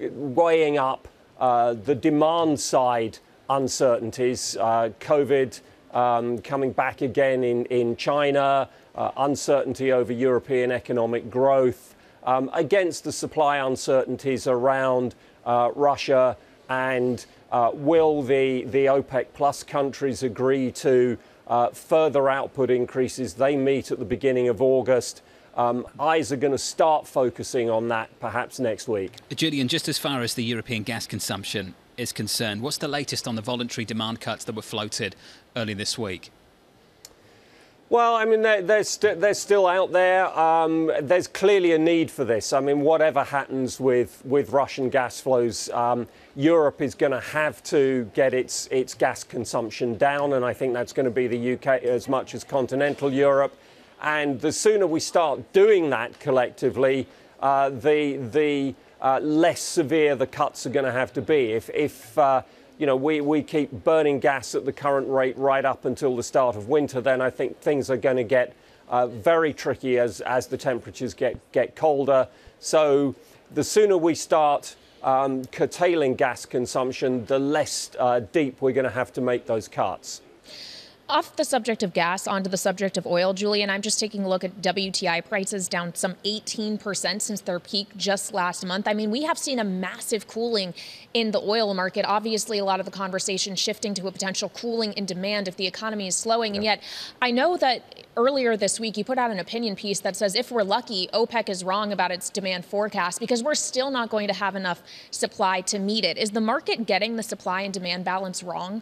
weighing up uh, the demand side uncertainties. Uh, COVID um, coming back again in, in China, uh, uncertainty over European economic growth, um, against the supply uncertainties around uh, Russia and uh, will the, the OPEC plus countries agree to uh, further output increases. They meet at the beginning of August. Um, eyes are going to start focusing on that perhaps next week. Julian, just as far as the European gas consumption, is concerned. What's the latest on the voluntary demand cuts that were floated early this week? Well, I mean, they're, they're, st- they're still out there. Um, there's clearly a need for this. I mean, whatever happens with, with Russian gas flows, um, Europe is going to have to get its, its gas consumption down, and I think that's going to be the UK as much as continental Europe. And the sooner we start doing that collectively, uh, the, the uh, less severe the cuts are going to have to be. If, if uh, you know, we, we keep burning gas at the current rate right up until the start of winter, then I think things are going to get uh, very tricky as, as the temperatures get, get colder. So the sooner we start um, curtailing gas consumption, the less uh, deep we're going to have to make those cuts. Off the subject of gas, onto the subject of oil, Julian, I'm just taking a look at WTI prices down some 18% since their peak just last month. I mean, we have seen a massive cooling in the oil market. Obviously, a lot of the conversation shifting to a potential cooling in demand if the economy is slowing. And yet, I know that earlier this week you put out an opinion piece that says if we're lucky, OPEC is wrong about its demand forecast because we're still not going to have enough supply to meet it. Is the market getting the supply and demand balance wrong?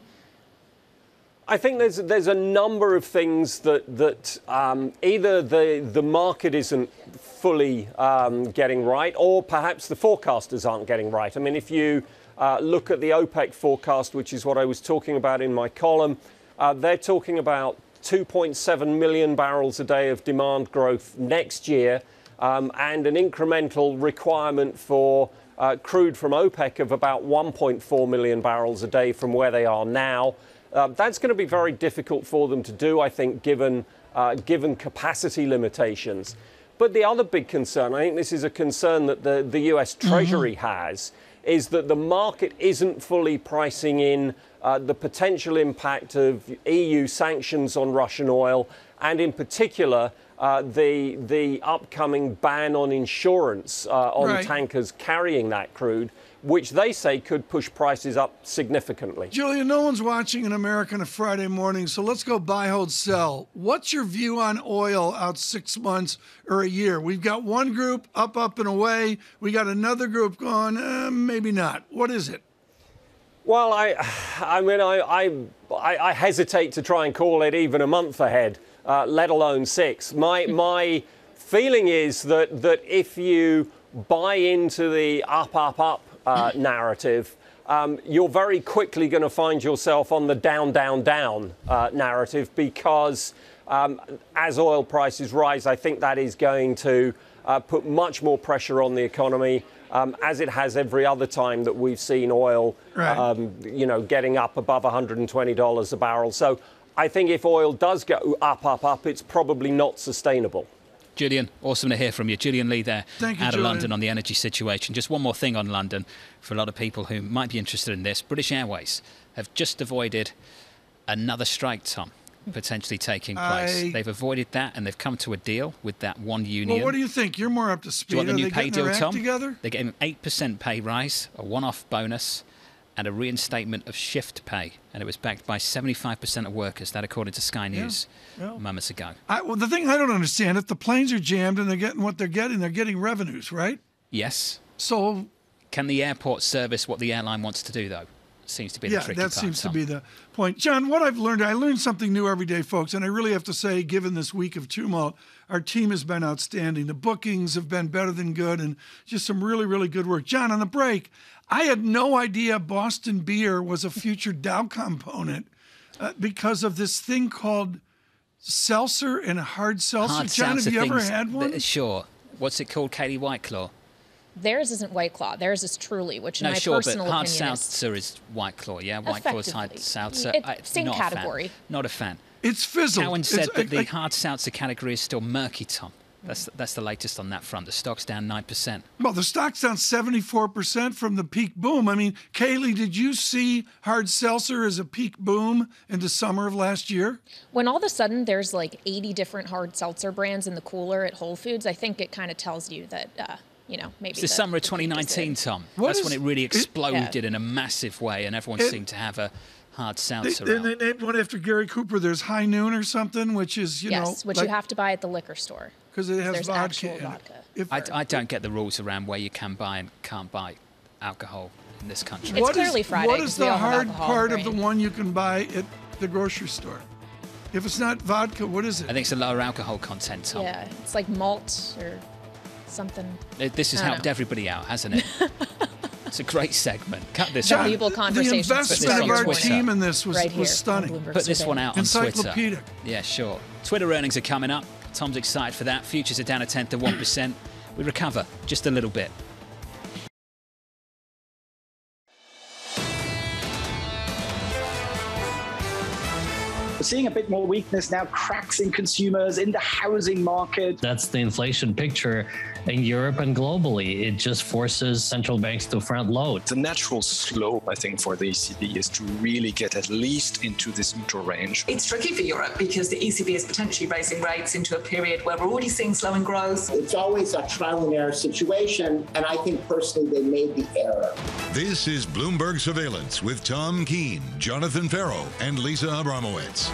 I think there's there's a number of things that that um, either the the market isn't fully um, getting right, or perhaps the forecasters aren't getting right. I mean, if you uh, look at the OPEC forecast, which is what I was talking about in my column, uh, they're talking about 2.7 million barrels a day of demand growth next year, um, and an incremental requirement for uh, crude from OPEC of about 1.4 million barrels a day from where they are now. Uh, that's going to be very difficult for them to do, I think, given, uh, given capacity limitations. But the other big concern, I think this is a concern that the, the US Treasury mm-hmm. has, is that the market isn't fully pricing in uh, the potential impact of EU sanctions on Russian oil, and in particular, uh, the, the upcoming ban on insurance uh, on right. tankers carrying that crude which they say could push prices up significantly. Julian, no one's watching in America on a Friday morning, so let's go buy, hold, sell. What's your view on oil out six months or a year? We've got one group up, up, and away. We got another group going, uh, maybe not. What is it? Well, I, I mean, I, I, I hesitate to try and call it even a month ahead, uh, let alone six. My, my feeling is that, that if you buy into the up, up, up uh, narrative, um, you're very quickly going to find yourself on the down, down, down uh, narrative because um, as oil prices rise, I think that is going to uh, put much more pressure on the economy. Um, as it has every other time that we've seen oil, right. um, you know, getting up above $120 a barrel. So I think if oil does go up, up, up, it's probably not sustainable. Julian, awesome to hear from you. Julian Lee there you, out Julian. of London on the energy situation. Just one more thing on London for a lot of people who might be interested in this. British Airways have just avoided another strike, Tom, potentially taking place. I... They've avoided that and they've come to a deal with that one union. Well, what do you think? You're more up to speed. Do you want the Are new pay deal, Tom? Together? They're getting an 8% pay rise, a one off bonus and a reinstatement of shift pay, and it was backed by 75% of workers. That, according to Sky News, yeah, yeah. moments ago. I, well, the thing I don't understand: if the planes are jammed and they're getting what they're getting, they're getting revenues, right? Yes. So, can the airport service what the airline wants to do, though? Seems to be yeah, the tricky that part, seems Tom. to be the point. John, what I've learned, I learned something new every day, folks, and I really have to say, given this week of tumult, our team has been outstanding. The bookings have been better than good, and just some really, really good work. John, on the break, I had no idea Boston beer was a future Dow component uh, because of this thing called seltzer and hard seltzer. Hard John, seltzer have you ever had one? th- Sure. What's it called, Katie White Claw? Theirs isn't White Claw. Theirs is Truly, which in No, my sure, but personal hard opinion is seltzer is White Claw, yeah? White Claw's hard seltzer. It- I- same not a fan. category. Not a fan. It's fizzled. Cowen It's- said that the I- I- hard seltzer category is still murky, Tom. That's, that's the latest on that front. The stock's down 9%. Well, the stock's down 74% from the peak boom. I mean, Kailey, did you see hard seltzer as a peak boom in the summer of last year? When all of a sudden there's like 80 different hard seltzer brands in the cooler at Whole Foods, I think it kind of tells you that, uh, you know, maybe It's the the- summer of the peak is 2019. Tom. What That's is- when it really it- exploded Yeah. in a massive way, and everyone It- seemed to have a hard seltzer they, out. they named one after Gary Cooper. There's High Noon or something, which is, you yes, know. which you have to buy at the liquor store. Because it has There's vodka in it. vodka. If, I, I don't get the rules around where you can buy and can't buy alcohol in this country. What is- What is the hard part of the one you can buy at the grocery store? If it's not vodka, what is it? I think it's a lower alcohol content, Tom. Yeah, it's like malt or something. This has helped know. everybody out, hasn't it? it's a great segment. Cut this John, out. The investment of our point. team in this was, Right was stunning. Put this one out on Twitter. Yeah, sure. Twitter earnings are coming up. Tom's excited for that. Futures are down a tenth of 1%. We recover just a little bit. We're seeing a bit more weakness now, cracks in consumers, in the housing market. That's the inflation picture in Europe and globally. It just forces central banks to front load. The natural slope, I think, for the ECB is to really get at least into this neutral range. It's tricky for Europe because the ECB is potentially raising rates into a period where we're already seeing slowing growth. It's always a trial and error situation, and I think personally they made the error. This is Bloomberg Surveillance with Tom Keene, Jonathan Ferro, and Lisa Abramowicz.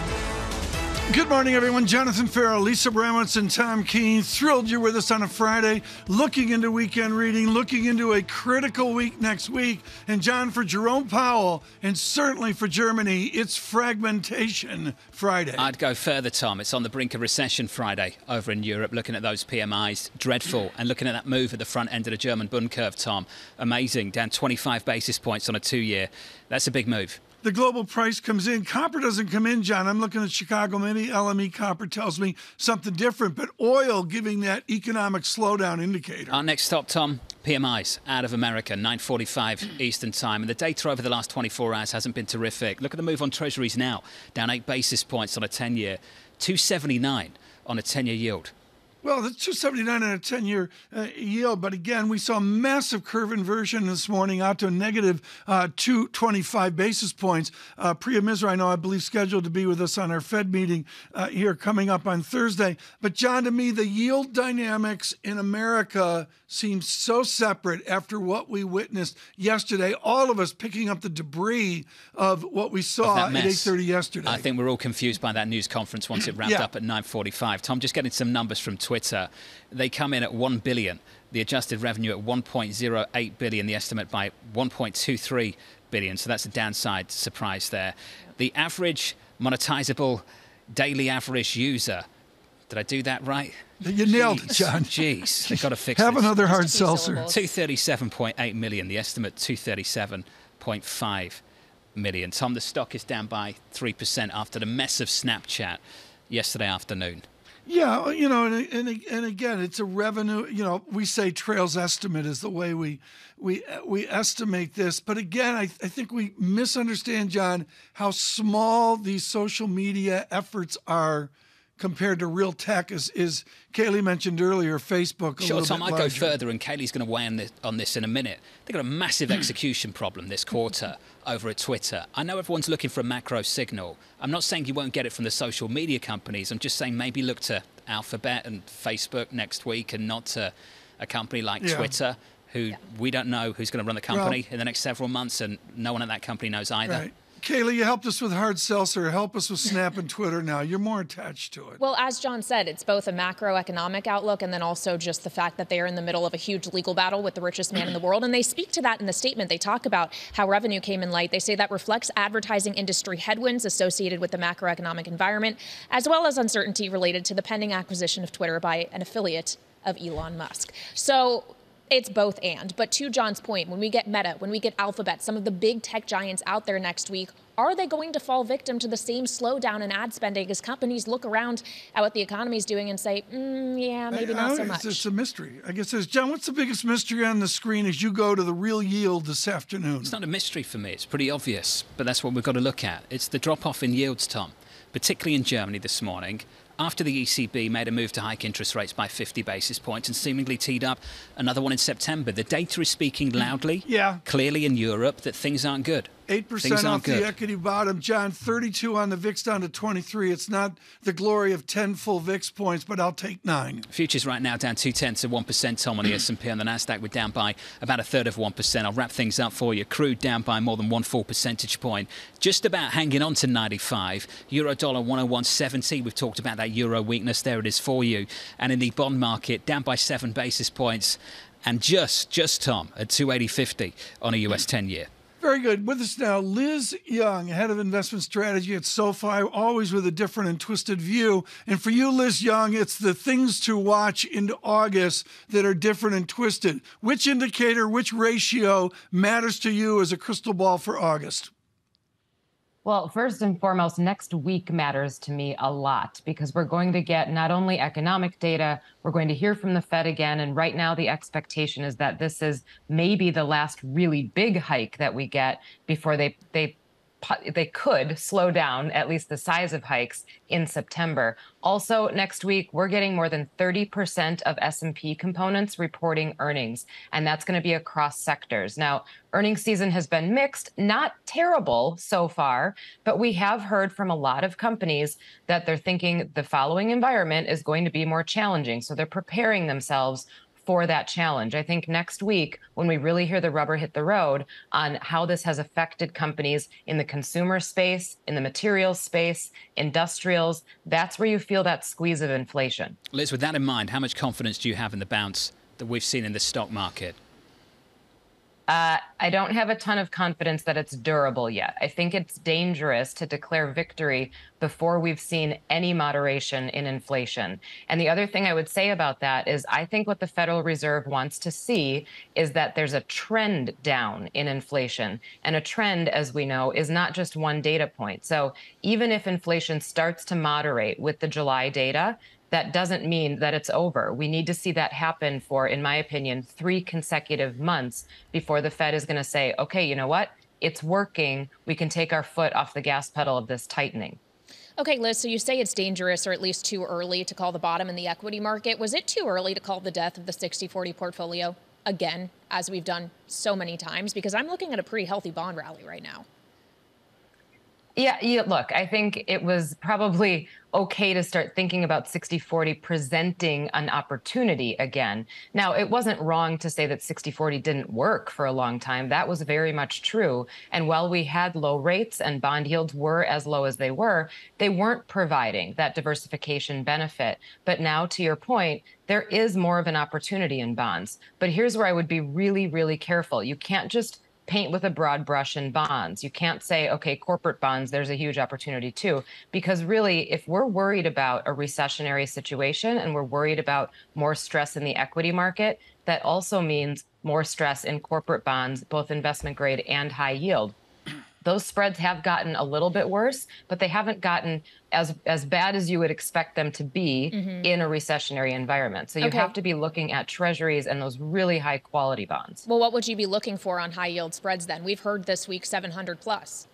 Good morning, everyone. Jonathan Ferro, Lisa Abramowicz, and Tom Keene. Thrilled you're with us on a Friday, looking into weekend reading, looking into a critical week next week. And John, for Jerome Powell, and certainly for Germany, it's Fragmentation Friday. I'd go further, Tom. It's on the brink of recession Friday over in Europe, looking at those PMIs. Dreadful. And looking at that move at the front end of the German Bund curve, Tom. Amazing. Down 25 basis points on a two year. That's a big move. The global price comes in. Copper doesn't come in, John. I'm looking at Chicago. Maybe LME copper tells me something different, but oil giving that economic slowdown indicator. Our next stop, Tom, PMIs out of America, 9:45 Eastern Time, and the data over the last 24 hours hasn't been terrific. Look at the move on Treasuries now, down eight basis points on a 10-year, 279 on a 10-year yield. Well, that's 279 on a 10 year uh, yield. But again, we saw a massive curve inversion this morning out to a negative uh, 225 basis points. Uh, Priya Misra, I know, I believe, scheduled to be with us on our Fed meeting uh, here coming up on Thursday. But, John, to me, the yield dynamics in America seem so separate after what we witnessed yesterday. All of us picking up the debris of what we saw at 8.30 yesterday. I think we're all confused by that news conference once it wrapped Yeah. up at 9:45. Tom, just getting some numbers from Twitter. They come in at 1 billion. The adjusted revenue at 1.08 billion. The estimate by 1.23 billion. So that's a downside surprise there. The average monetizable daily average user. Did I do that right? You nailed it, Jeez, John. Jeez, they've got to fix Have this. another hard seltzer. 237.8 million. The estimate 237.5 million. Tom, the stock is down by 3% after the mess of Snapchat yesterday afternoon. Yeah, uh, you know, and, and and again, it's a revenue. You know, we say trails estimate is the way we we uh, we estimate this, but again, I, I think we misunderstand, John, how small these social media efforts are compared to real tech. Is is Kailey mentioned earlier, Facebook. A Sure, Tom, I'd go further, and Kailey's going to weigh in this, on this in a minute. They've got a massive execution problem this quarter over at Twitter. I know everyone's looking for a macro signal. I'm not saying you won't get it from the social media companies. I'm just saying maybe look to Alphabet and Facebook next week and not to a company like Yeah. Twitter, who we don't know who's going to run the company in the next several months, and no one at that company knows either. Right. Kailey, you helped us with hard seltzer. Help us with Snap and Twitter. Now you're more attached to it. Well, as John said, it's both a macroeconomic outlook and then also just the fact that they are in the middle of a huge legal battle with the richest man in the world. And they speak to that in the statement. They talk about how revenue came in light. They say that reflects advertising industry headwinds associated with the macroeconomic environment, as well as uncertainty related to the pending acquisition of Twitter by an affiliate of Elon Musk. So it's both and. But to John's point, when we get Meta, when we get Alphabet, some of the big tech giants out there next week, are they going to fall victim to the same slowdown in ad spending as companies look around at what the economy is doing and say, mm, yeah, maybe I- not I- so it's- much? It's a mystery. I guess it's John. What's the biggest mystery on the screen as you go to the real yield this afternoon? It's not a mystery for me. It's pretty obvious, but that's what we've got to look at. It's the drop off in yields, Tom, particularly in Germany this morning. After the ECB made a move to hike interest rates by 50 basis points and seemingly teed up another one in September, the data is speaking loudly, Yeah. clearly in Europe, that things aren't good. Eight Things percent off good. the equity bottom, John. Thirty-two on the VIX down to twenty-three. It's not the glory of ten full VIX points, but I'll take nine. Futures right now down two tenths of one percent. Tom on the S and P and the Nasdaq we're down by about a third of one percent. I'll wrap things up for you. Crude down by more than one full percentage point. Just about hanging on to 95. Euro dollar 101.70. We've talked about that euro weakness. There it is for you. And in the bond market down by seven basis points and just, just Tom at 280.50 on a US mm. 10 year. Very good. With us now, Liz Young, head of investment strategy at SoFi, always with a different and twisted view. And for you, Liz Young, it's the things to watch into August that are different and twisted. Which indicator, which ratio matters to you as a crystal ball for August? Well, first and foremost, next week matters to me a lot because we're going to get not only economic data, we're going to hear from the Fed again. And right now, the expectation is that this is maybe the last really big hike that we get before they, they they could slow down at least the size of hikes in September. Also, next week we're getting more than 30% of S&P components reporting earnings, and that's going to be across sectors. Now, earnings season has been mixed, not terrible so far, but we have heard from a lot of companies that they're thinking the following environment is going to be more challenging, so they're preparing themselves for that challenge. I think next week, when we really hear the rubber hit the road on how this has affected companies in the consumer space, in the materials space, industrials, that's where you feel that squeeze of inflation. Liz, with that in mind, how much confidence do you have in the bounce that we've seen in the stock market? Uh, I don't have a ton of confidence that it's durable yet. I think it's dangerous to declare victory before we've seen any moderation in inflation. And the other thing I would say about that is I think what the Federal Reserve wants to see is that there's a trend down in inflation. And a trend, as we know, is not just one data point. So even if inflation starts to moderate with the July data, that doesn't mean that it's over. We need to see that happen for, in my opinion, three consecutive months before the Fed is going to say, okay, you know what? It's working. We can take our foot off the gas pedal of this tightening. Okay, Liz, so you say it's dangerous or at least too early to call the bottom in the equity market. Was it too early to call the death of the 60 40 portfolio again, as we've done so many times? Because I'm looking at a pretty healthy bond rally right now. Yeah, yeah, look, I think it was probably okay to start thinking about 60 40 presenting an opportunity again. Now, it wasn't wrong to say that 60 40 didn't work for a long time. That was very much true. And while we had low rates and bond yields were as low as they were, they weren't providing that diversification benefit. But now, to your point, there is more of an opportunity in bonds. But here's where I would be really, really careful. You can't just paint with a broad brush in bonds. You can't say, okay, corporate bonds, there's a huge opportunity too. Because really, if we're worried about a recessionary situation and we're worried about more stress in the equity market, that also means more stress in corporate bonds, both investment grade and high yield those spreads have gotten a little bit worse, but they haven't gotten as as bad as you would expect them to be mm-hmm. in a recessionary environment. So you okay. have to be looking at treasuries and those really high quality bonds. Well, what would you be looking for on high yield spreads then? We've heard this week 700 plus.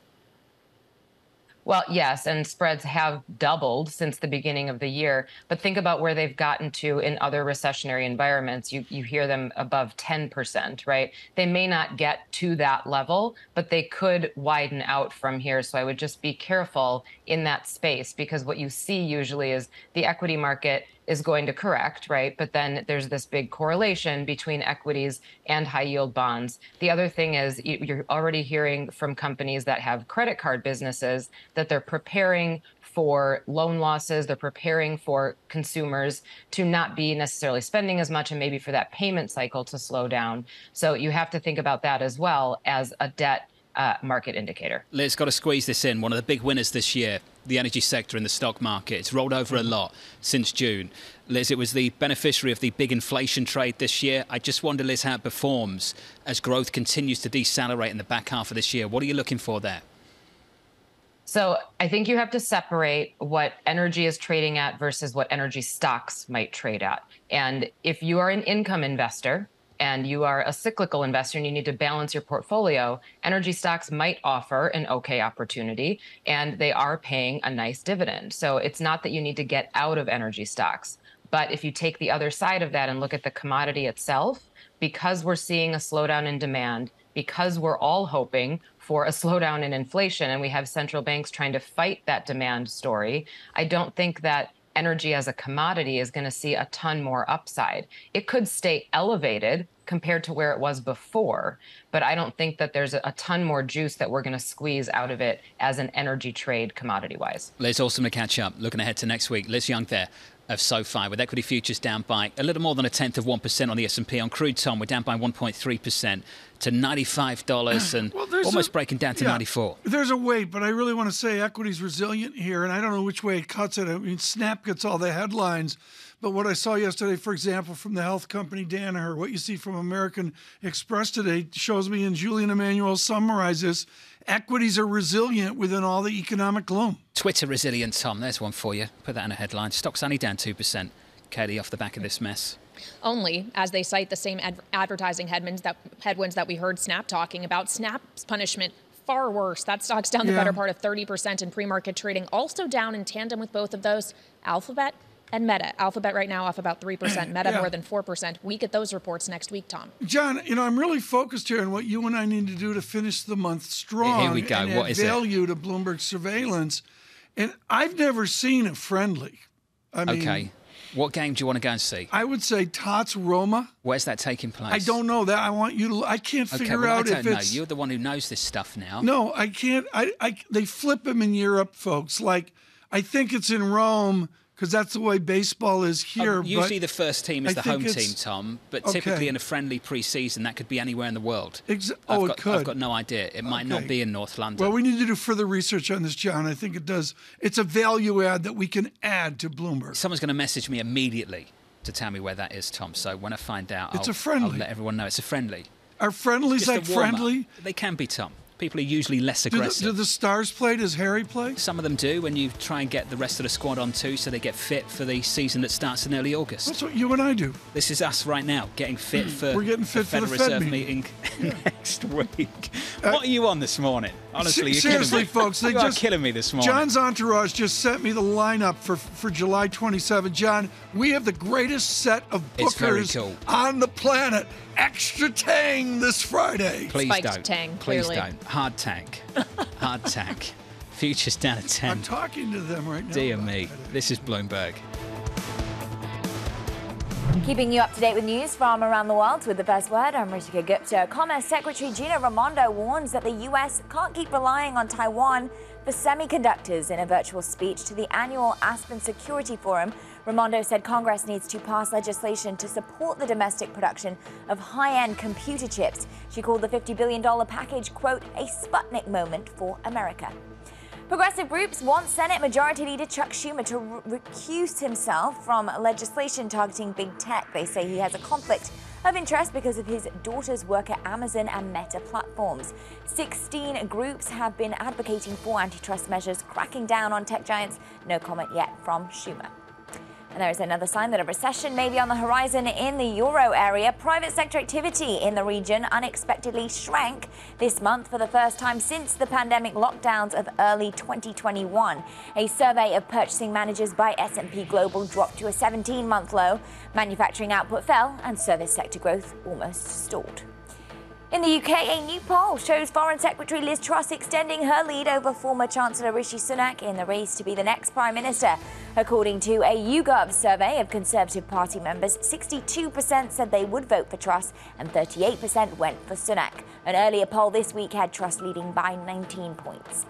Well, yes, and spreads have doubled since the beginning of the year. But think about where they've gotten to in other recessionary environments. You you hear them above 10%, right? They may not get to that level, but they could widen out from here. So I would just be careful in that space because what you see usually is the equity market is going to correct, right? But then there's this big correlation between equities and high yield bonds. The other thing is you're already hearing from companies that have credit card businesses that they're preparing for loan losses. They're preparing for consumers to not be necessarily spending as much and maybe for that payment cycle to slow down. So you have to think about that as well as a debt uh, market indicator. Liz, got to squeeze this in. One of the big winners this year, the energy sector and the stock market. It's rolled over a lot since June. Liz, it was the beneficiary of the big inflation trade this year. I just wonder, Liz, how it performs as growth continues to decelerate in the back half of this year. What are you looking for there? So I think you have to separate what energy is trading at versus what energy stocks might trade at. And if you are an income investor, and you are a cyclical investor and you need to balance your portfolio, energy stocks might offer an okay opportunity and they are paying a nice dividend. So it's not that you need to get out of energy stocks. But if you take the other side of that and look at the commodity itself, because we're seeing a slowdown in demand, because we're all hoping for a slowdown in inflation and we have central banks trying to fight that demand story, I don't think that energy as a commodity is going to see a ton more upside. It could stay elevated compared to where it was before, but I don't think that there's a ton more juice that we're going to squeeze out of it as an energy trade commodity wise. Liz, awesome to catch up. Looking ahead to next week. Liz Young there of SoFi, with equity futures down by a little more than a tenth of 1% on the S&P. On crude, Tom, we're down by 1.3% to $95 and Well, almost a- breaking down to yeah, 94. There's a weight, but I really want to say equity's resilient here, and I don't know which way it cuts it. I mean, Snap gets all the headlines, but what I saw yesterday, for example, from the health company Danaher, what you see from American Express today shows me, and Julian Emanuel summarizes, equities are resilient within all the economic gloom. Twitter resilient, Tom. There's one for you. Put that in a headline. Stock's only down 2%. Katie, off the back of this mess. Only as they cite the same ad- advertising headwinds that headwinds that we heard Snap talking about. Snap's punishment far worse. That stock's down the Yeah. better part of 30% in pre-market trading. Also down in tandem with both of those, Alphabet and Meta. Alphabet right now off about 3%, Meta Yeah. more than 4%. We get those reports next week, Tom. John, you know, I'm really focused here on what you and I need to do to finish the month strong. Here we go. And What add is it? value to Bloomberg surveillance. And I've never seen a friendly. I mean, okay. What game do you want to go and see? I would say Tots Roma. Where's that taking place? I don't know that. I want you to. I can't Okay, figure well, out I don't if know. it's. You're the one who knows this stuff now. No, I can't. I, I. They flip them in Europe, folks. Like I think it's in Rome because that's the way baseball is here. Um, usually the first team is I the home team, Tom, but Okay. typically in a friendly pre-season, that could be anywhere in the world. Exa- I've oh, it got, could. I've got no idea. It might not be in North London. Well, we need to do further research on this, John. I think it does. It's a value add that we can add to Bloomberg. Someone's going to message me immediately to tell me where that is, Tom. So when I find out, It's I'll, a friendly. I'll let everyone know. It's a friendly. Are friendlies like friendly? They can be, Tom. People are usually less Do the, aggressive. do the stars play? Does Harry play? Some of them do when you try and get the rest of the squad on too, so they get fit for the season that starts in early August. That's what you and I do. This is us right now, getting fit for We're getting fit the for Federal the Fed Reserve meeting. meeting, next week. Uh, what are you on this morning? Honestly, you're seriously, me. folks, they you are just killing me this morning. John's entourage just sent me the lineup for for July 27. John, we have the greatest set of bookers cool. on the planet. Extra Tang this Friday. Please Spiked don't. tang, Please clearly. don't. Hard tank. Hard tank. Futures down at 10. I'm talking to them right now. Dear me. This is Bloomberg. Keeping you up to date with news from around the world with the first word, I'm Ritika Gupta. Commerce Secretary Gina Raimondo warns that the U.S. can't keep relying on Taiwan for semiconductors in a virtual speech to the annual Aspen Security Forum. Raimondo said Congress needs to pass legislation to support the domestic production of high-end computer chips. She called the $50 billion package, quote, a Sputnik moment for America. Progressive groups want Senate Majority Leader Chuck Schumer to re- recuse himself from legislation targeting big tech. They say he has a conflict of interest because of his daughter's work at Amazon and Meta platforms. 16 groups have been advocating for antitrust measures cracking down on tech giants. No comment yet from Schumer. And there is another sign that a recession may be on the horizon in the euro area. Private sector activity in the region unexpectedly shrank this month for the first time since the pandemic lockdowns of early 2021. A survey of purchasing managers by S&P Global dropped to a 17-month low. Manufacturing output fell and service sector growth almost stalled. In the UK, a new poll shows Foreign Secretary Liz Truss extending her lead over former Chancellor Rishi Sunak in the race to be the next Prime Minister. According to a YouGov survey of Conservative Party members, 62% said they would vote for Truss and 38% went for Sunak. An earlier poll this week had Truss leading by 19 points.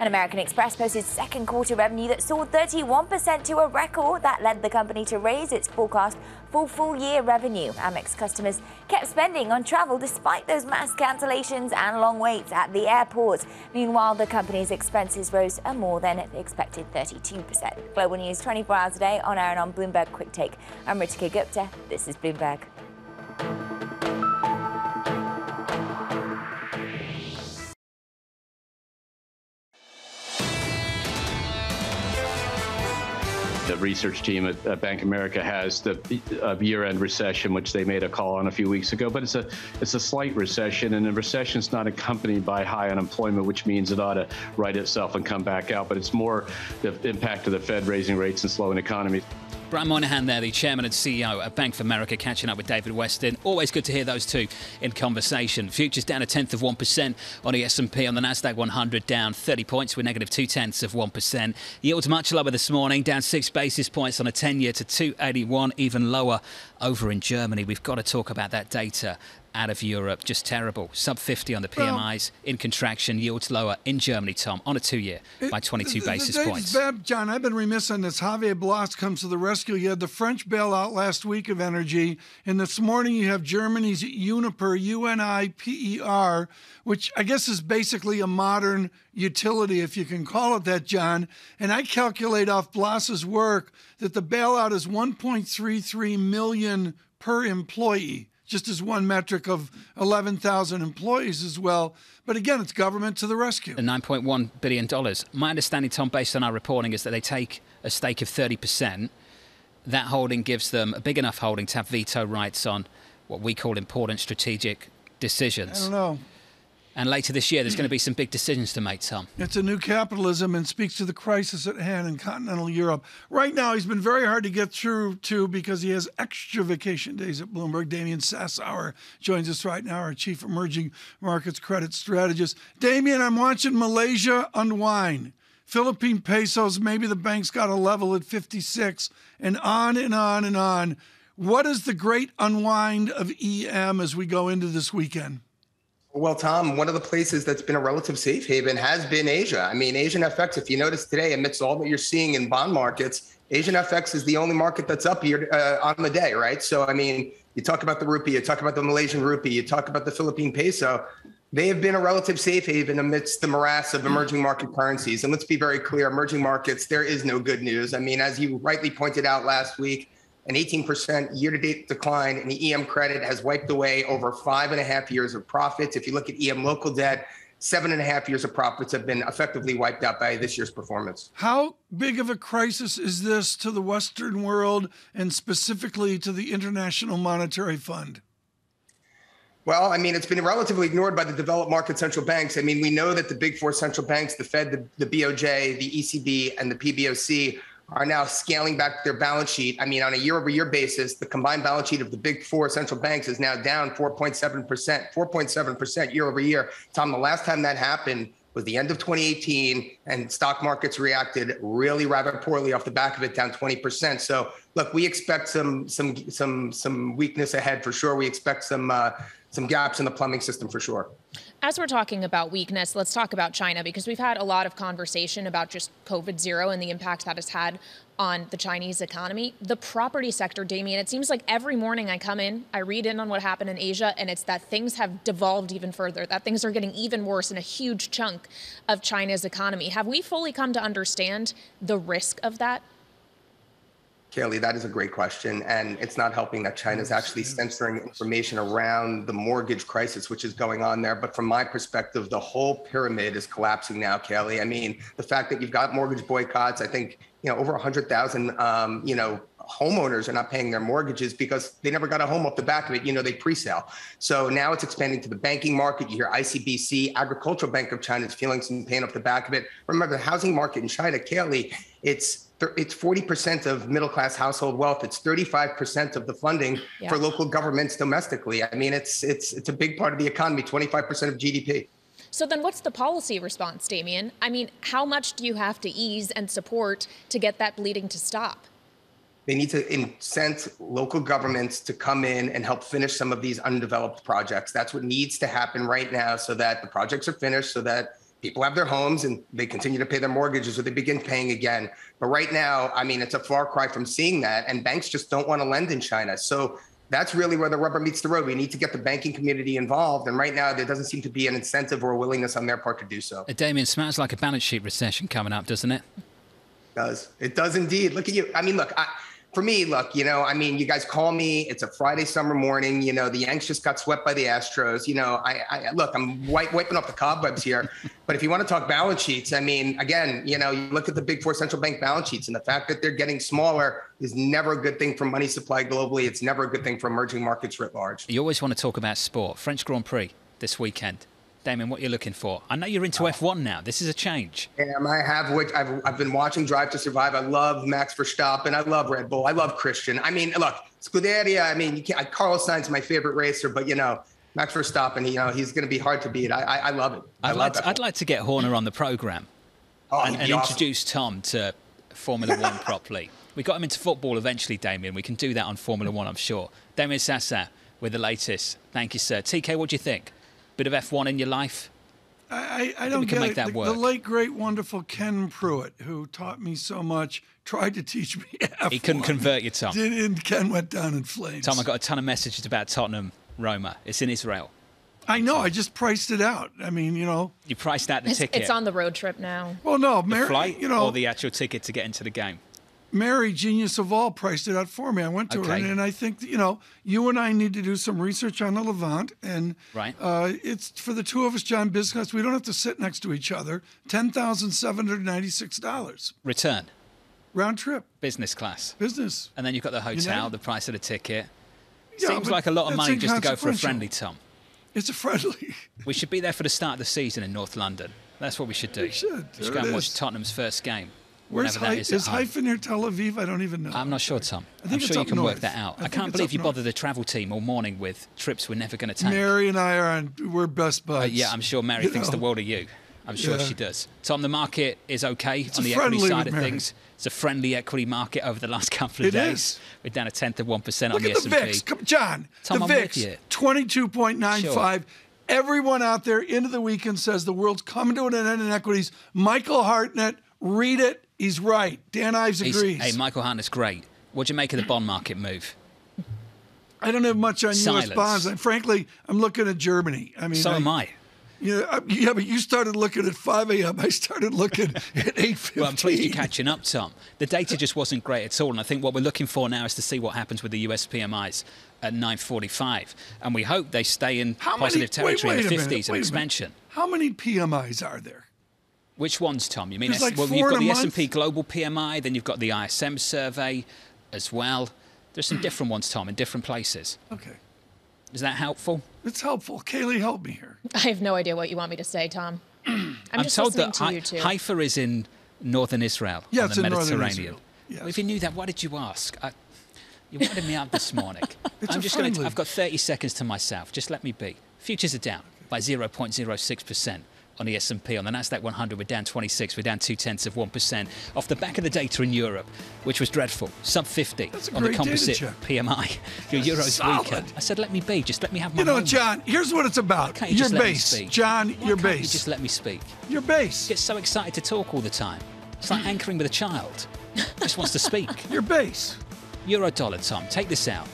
And American Express posted second quarter revenue that soared 31% to a record that led the company to raise its forecast for full year revenue. Amex customers kept spending on travel despite those mass cancellations and long waits at the airports. Meanwhile, the company's expenses rose a more than expected 32%. Global News 24 hours a day on air and on Bloomberg Quick Take. I'm Ritika Gupta. This is Bloomberg. The research team at, at Bank America has the uh, year-end recession, which they made a call on a few weeks ago. But it's a it's a slight recession, and a recession is not accompanied by high unemployment, which means it ought to right itself and come back out. But it's more the impact of the Fed raising rates and slowing economies. Brian Moynihan there, the chairman and CEO of Bank of America, catching up with David Westin. Always good to hear those two in conversation. Futures down a tenth of 1% on the S&P. On the Nasdaq 100 down 30 points with negative two tenths of 1%. Yields much lower this morning, down six basis points on a 10-year to 281, even lower over in Germany. We've got to talk about that data out of Europe, just terrible. Sub 50 on the PMIs, in contraction, yields lower in Germany, Tom, on a two year uh, by 22 uh, uh, basis the, points. Bad, John, I've been remiss on this. Javier Blas comes to the rescue. You had the French bailout last week of energy, and this morning you have Germany's Uniper, U N I P E R, which I guess is basically a modern utility, if you can call it that, John. And I calculate off Blas's work that the bailout is 1.33 million per employee just as one metric of 11,000 employees as well. But again, it's government to the rescue. The $9.1 billion. My understanding, Tom, based on our reporting, is that they take a stake of 30%. That holding gives them a big enough holding to have veto rights on what we call important strategic decisions. I don't know. And later this year, there's going to be some big decisions to make, Tom. It's a new capitalism and speaks to the crisis at hand in continental Europe. Right now, he's been very hard to get through to because he has extra vacation days at Bloomberg. Damian Sassower joins us right now, our chief emerging markets credit strategist. Damian, I'm watching Malaysia unwind. Philippine pesos, maybe the bank's got a level at 56, and on and on and on. What is the great unwind of EM as we go into this weekend? Well, Tom, one of the places that's been a relative safe haven has been Asia. I mean, Asian FX, if you notice today, amidst all that you're seeing in bond markets, Asian FX is the only market that's up here uh, on the day, right? So, I mean, you talk about the rupee, you talk about the Malaysian rupee, you talk about the Philippine peso. They have been a relative safe haven amidst the morass of emerging market currencies. And let's be very clear emerging markets, there is no good news. I mean, as you rightly pointed out last week, an 18% year to date decline in the EM credit has wiped away over five and a half years of profits. If you look at EM local debt, seven and a half years of profits have been effectively wiped out by this year's performance. How big of a crisis is this to the Western world and specifically to the International Monetary Fund? Well, I mean, it's been relatively ignored by the developed market central banks. I mean, we know that the big four central banks, the Fed, the, the BOJ, the ECB, and the PBOC, are now scaling back their balance sheet. I mean, on a year over year basis, the combined balance sheet of the big four central banks is now down 4.7%, 4.7% year over year. Tom, the last time that happened was the end of 2018, and stock markets reacted really rather poorly off the back of it, down 20%. So, look, we expect some some some some weakness ahead for sure. We expect some uh, some gaps in the plumbing system for sure. As we're talking about weakness, let's talk about China because we've had a lot of conversation about just COVID zero and the impact that has had on the Chinese economy. The property sector, Damian, it seems like every morning I come in, I read in on what happened in Asia, and it's that things have devolved even further, that things are getting even worse in a huge chunk of China's economy. Have we fully come to understand the risk of that? Kailey, that is a great question. And it's not helping that China is actually censoring information around the mortgage crisis, which is going on there. But from my perspective, the whole pyramid is collapsing now, Kailey. I mean, the fact that you've got mortgage boycotts, I think, you know, over 100,000, um, you know, homeowners are not paying their mortgages because they never got a home off the back of it. You know, they pre-sale. So now it's expanding to the banking market. You hear ICBC, Agricultural Bank of China is feeling some pain off the back of it. Remember, the housing market in China, Kailey, it's it's 40% of middle class household wealth. It's 35% of the funding yeah. for local governments domestically. I mean, it's it's it's a big part of the economy, 25% of GDP. So then what's the policy response, Damian? I mean, how much do you have to ease and support to get that bleeding to stop? They need to incent local governments to come in and help finish some of these undeveloped projects. That's what needs to happen right now so that the projects are finished, so that people have their homes and they continue to pay their mortgages or they begin paying again. But right now, I mean, it's a far cry from seeing that. And banks just don't want to lend in China. So that's really where the rubber meets the road. We need to get the banking community involved. And right now, there doesn't seem to be an incentive or a willingness on their part to do so. Uh, Damian, smells like a balance sheet recession coming up, doesn't it? It does. It does indeed. Look at you. I mean, look, I, for me, look, you know, I mean, you guys call me. It's a Friday summer morning. You know, the Yanks just got swept by the Astros. You know, I, I look, I'm wiping off the cobwebs here. but if you want to talk balance sheets, I mean, again, you know, you look at the big four central bank balance sheets, and the fact that they're getting smaller is never a good thing for money supply globally. It's never a good thing for emerging markets writ large. You always want to talk about sport. French Grand Prix this weekend. Damian, what you're looking for? I know you're into F1 now. This is a change. Um, I have. Which I've, I've been watching Drive to Survive. I love Max Verstappen. I love Red Bull. I love Christian. I mean, look, Scuderia. I mean, you can't. Carlos Sainz is my favorite racer, but you know, Max Verstappen. You know, he's going to be hard to beat. I, I, I love it. I I'd, love like to, I'd like to get Horner on the program oh, and, and awesome. introduce Tom to Formula One properly. We got him into football eventually, Damian. We can do that on Formula One, I'm sure. Damian Sassower, with the latest. Thank you, sir. TK, what do you think? Bit of F1 in your life? I, I, I we don't can get make it. that the, work. the late, great, wonderful Ken Prewitt, who taught me so much, tried to teach me F1. He couldn't convert you, Tom. Did, and Ken went down in flames. Tom, I got a ton of messages about Tottenham, Roma. It's in Israel. I know. I just priced it out. I mean, you know. You priced out the It's, ticket. it's on the road trip now. Well, no, the Mary, flight you know, or the actual ticket to get into the game. Mary, genius of all, priced it out for me. I went to her, Okay. and, and I think you know, you and I need to do some research on the Levant, and Right. uh, it's for the two of us, John Business. We don't have to sit next to each other. Ten thousand seven hundred ninety-six dollars Return, round trip, business class. business. And then you've got the hotel, United. the price of the ticket. Yeah, Seems like a lot of money just to go for a friendly, Tom. It's a friendly. We should be there for the start of the season in North London. That's what we should do. We should. Should go and watch. Tottenham's first game. Where's Hy- is. is. Haifa near Tel Aviv? I don't even know. I'm not sure, Tom. I think I'm sure you can north. work that out. I I, can't believe you north. bothered the travel team all morning with trips we're never going to take. Mary and I are on. We're best buds. Uh, yeah, I'm sure Mary You thinks the world of you. I'm sure Yeah. she does. Tom, the market is okay It's on the equity side of Mary. things. It's a friendly equity market over the last couple of It days. is. We're down a tenth of one percent Look on the at the S&P. VIX. Come, John, Tom, the I'm VIX, you. 22.95. Everyone out there into the weekend says the world's coming to an end in equities. Michael Hartnett, read it. He's right. Dan Ives He's- agrees. Hey, Michael Hartnett's great. What do you make of the bond market move? I don't have much on Silence. U.S. bonds. And frankly, I'm looking at Germany. I mean, so am I. Yeah, I- yeah, but you started looking at 5 a.m. I started looking at 8:15. Well, I'm pleased you're catching up, Tom. The data just wasn't great at all, and I think what we're looking for now is to see what happens with the US PMIs at 9:45, and we hope they stay in How positive territory wait, in the wait a minute, 50s wait and minute. expansion. How many PMIs are there? Which ones, Tom? You mean There's like well, you've got the? S&P Global PMI, then you've got the ISM survey as well. There's some different ones, Tom, in different places. Okay. Is that helpful? It's helpful. Kailey, help me here. I have no idea what you want me to say, Tom. I'm, just told listening that to Hai- you two. Haifa is in northern Israel Yeah, on it's the in northern Mediterranean. Israel. Well, if you knew that, why did you ask? I, you wanted me out this morning. It's I'm a just going to. I've got 30 seconds to myself. Just let me be. Futures are down by 0.06 percent on the S&P. On the Nasdaq 100, we're down 26. We're down two tenths of one percent off the back of the data in Europe, which was dreadful. Sub 50 on the composite. PMI. Your euro's weaker. I said, let me be. Just let me have my. You know, moment. John, here's what it's about. You Your just let me base. John, Why your can't you base. just let me speak. Your base. Get so excited to talk all the time. It's like anchoring with a child. Just wants to speak. Your base. Euro dollar, Tom. Take this out.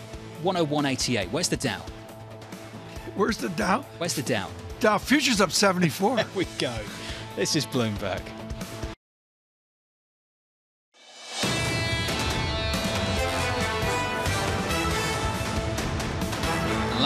101.88. Where's the Dow? Where's the Dow? Where's the Dow? Dow futures up 74. There we go. This is Bloomberg.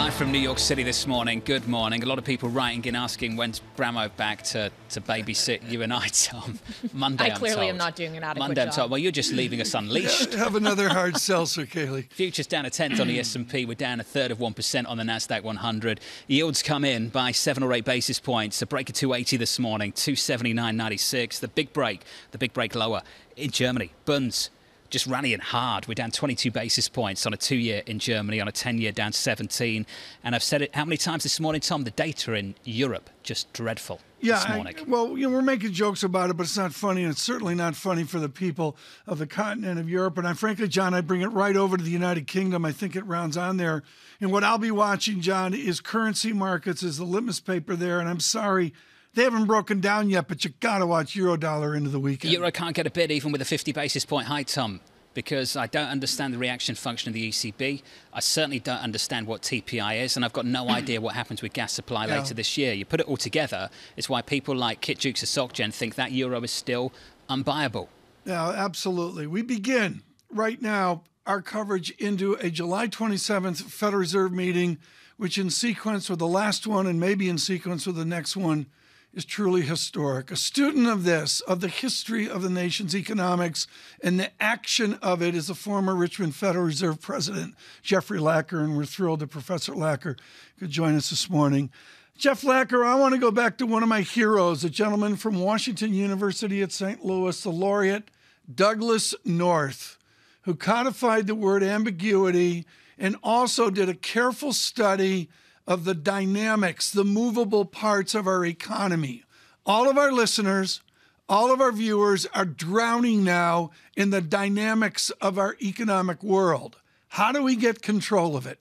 Live from New York City this morning. Good morning. A lot of people writing in asking when's Bramo back to, to babysit you and I, Tom. Monday, I I'm clearly told. am not doing an adequate Monday, I'm job. told. Well, you're just leaving us unleashed. Have another hard seltzer, Kailey. Futures down a tenth on the S&P. We're down a third of one percent on the Nasdaq 100. Yields come in by seven or eight basis points. A break of 280 this morning, 279.96. The big break, the big break lower in Germany. Bunds just rallying hard. We're down 22 basis points on a two-year in Germany, on a 10-year down 17. And I've said it how many times this morning, Tom? The data in Europe just dreadful Yeah, this I- well, you know, we're making jokes about it, but it's not funny, and it's certainly not funny for the people of the continent of Europe. And I, frankly, John, I bring it right over to the United Kingdom. I think it rounds on there. And what I'll be watching, John, is currency markets is the litmus paper there. And I'm sorry, they haven't broken down yet, but you got to watch euro dollar into the weekend. Euro can't get a bid even with a 50 basis point hike, Tom, because I don't understand the reaction function of the ECB. I certainly don't understand what TPI is, and I've got no idea what happens with gas supply Yeah. later this year. You put it all together, it's why people like Kit Juckes of SocGen think that euro is still unbuyable. Yeah, absolutely. We begin right now our coverage into a July 27th Federal Reserve meeting, which, in sequence with the last one and maybe in sequence with the next one, is truly historic. A student of this, of the history of the nation's economics and the action of it, is the former Richmond Federal Reserve President, Jeffrey Lacker, and we're thrilled that Professor Lacker could join us this morning. Jeff Lacker, I want to go back to one of my heroes, a gentleman from Washington University at St. Louis, the laureate Douglass North, who codified the word ambiguity and also did a careful study of the dynamics, the movable parts of our economy. All of our listeners, all of our viewers are drowning now in the dynamics of our economic world. How do we get control of it?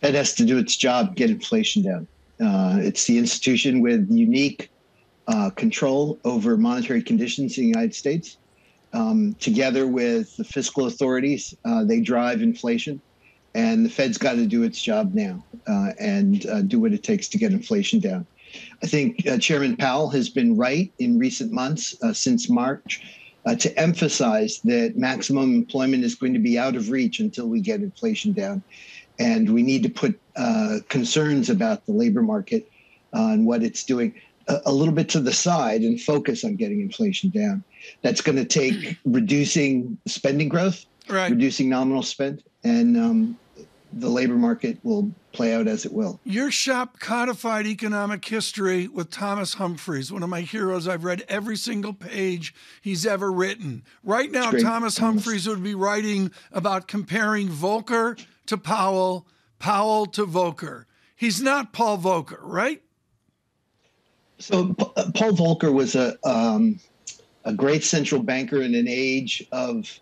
Fed has to do its job, get inflation down. Uh, it's the institution with unique uh, control over monetary conditions in the United States. Um, together with the fiscal authorities, uh, they drive inflation. And the Fed's got to do its job now uh, and uh, do what it takes to get inflation down. I think uh, Chairman Powell has been right in recent months uh, since March uh, to emphasize that maximum employment is going to be out of reach until we get inflation down. And we need to put uh, concerns about the labor market and what it's doing a, a little bit to the side and focus on getting inflation down. That's going to take reducing spending growth, right. reducing nominal spend, and um, the labor market will play out as it will. Your shop codified economic history with Thomas Humphreys, one of my heroes. I've read every single page he's ever written. Right now, Thomas Humphreys would be writing about comparing Volcker to Powell, Powell to Volcker. He's not Paul Volcker, right? So uh, Paul Volcker was a um, a great central banker in an age of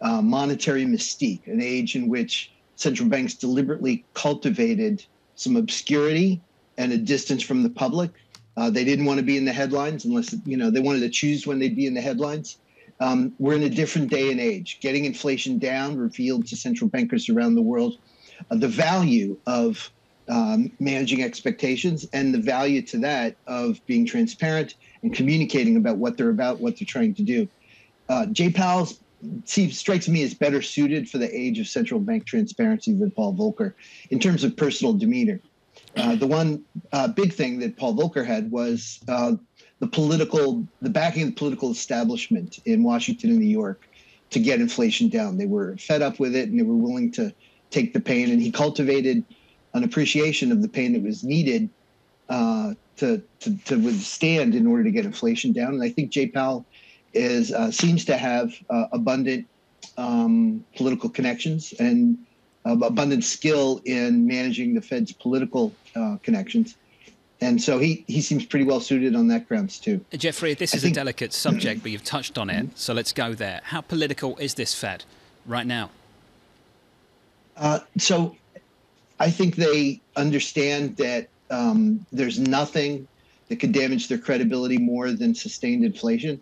uh, monetary mystique, an age in which central banks deliberately cultivated some obscurity and a distance from the public. Uh, they didn't want to be in the headlines unless, you know, they wanted to choose when they'd be in the headlines. Um, we're in a different day and age. Getting inflation down revealed to central bankers around the world uh, the value of um, managing expectations and the value to that of being transparent and communicating about what they're about, what they're trying to do. Uh, Jay Powell's seems strikes me as better suited for the age of central bank transparency than Paul Volcker in terms of personal demeanor. Uh, the one uh, big thing that Paul Volcker had was uh, the political, the backing of the political establishment in Washington and New York to get inflation down. They were fed up with it and they were willing to take the pain. And he cultivated an appreciation of the pain that was needed uh, to, to, to withstand in order to get inflation down. And I think Jay Powell is uh, seems to have uh, abundant um, political connections and uh, abundant skill in managing the Fed's political uh, connections. And so he, he seems pretty well suited on that grounds too. Jeffrey, this I is think- a delicate subject, but you've touched on it, so let's go there. How political is this Fed right now? Uh, so I think they understand that um, there's nothing that could damage their credibility more than sustained inflation.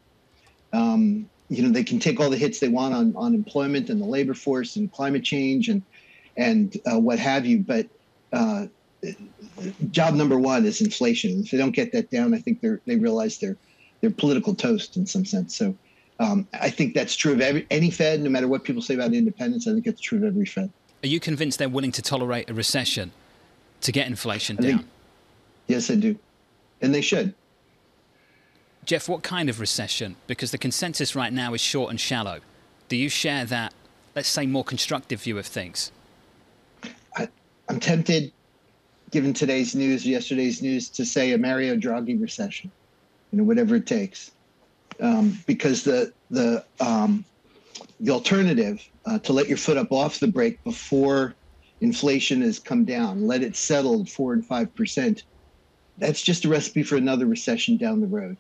Um, you know, they can take all the hits they want on, on employment and the labor force and climate change and and uh, what have you, but uh, job number one is inflation. If they don't get that down, I think they're they realize they're they're political toast in some sense. So um, I think that's true of every any Fed, no matter what people say about independence. I think it's true of every Fed. Are you convinced they're willing to tolerate a recession to get inflation I down? think- Yes, I do, and they should. Jeff, what kind of recession? Because the consensus right now is short and shallow. Do you share that, let's say, more constructive view of things? I'm tempted, given today's news, yesterday's news, to say a Mario Draghi recession, you know, whatever it takes, um, because the the um, the alternative uh, to let your foot up off the brake before inflation has come down, let it settle four and five percent. That's just a recipe for another recession down the road.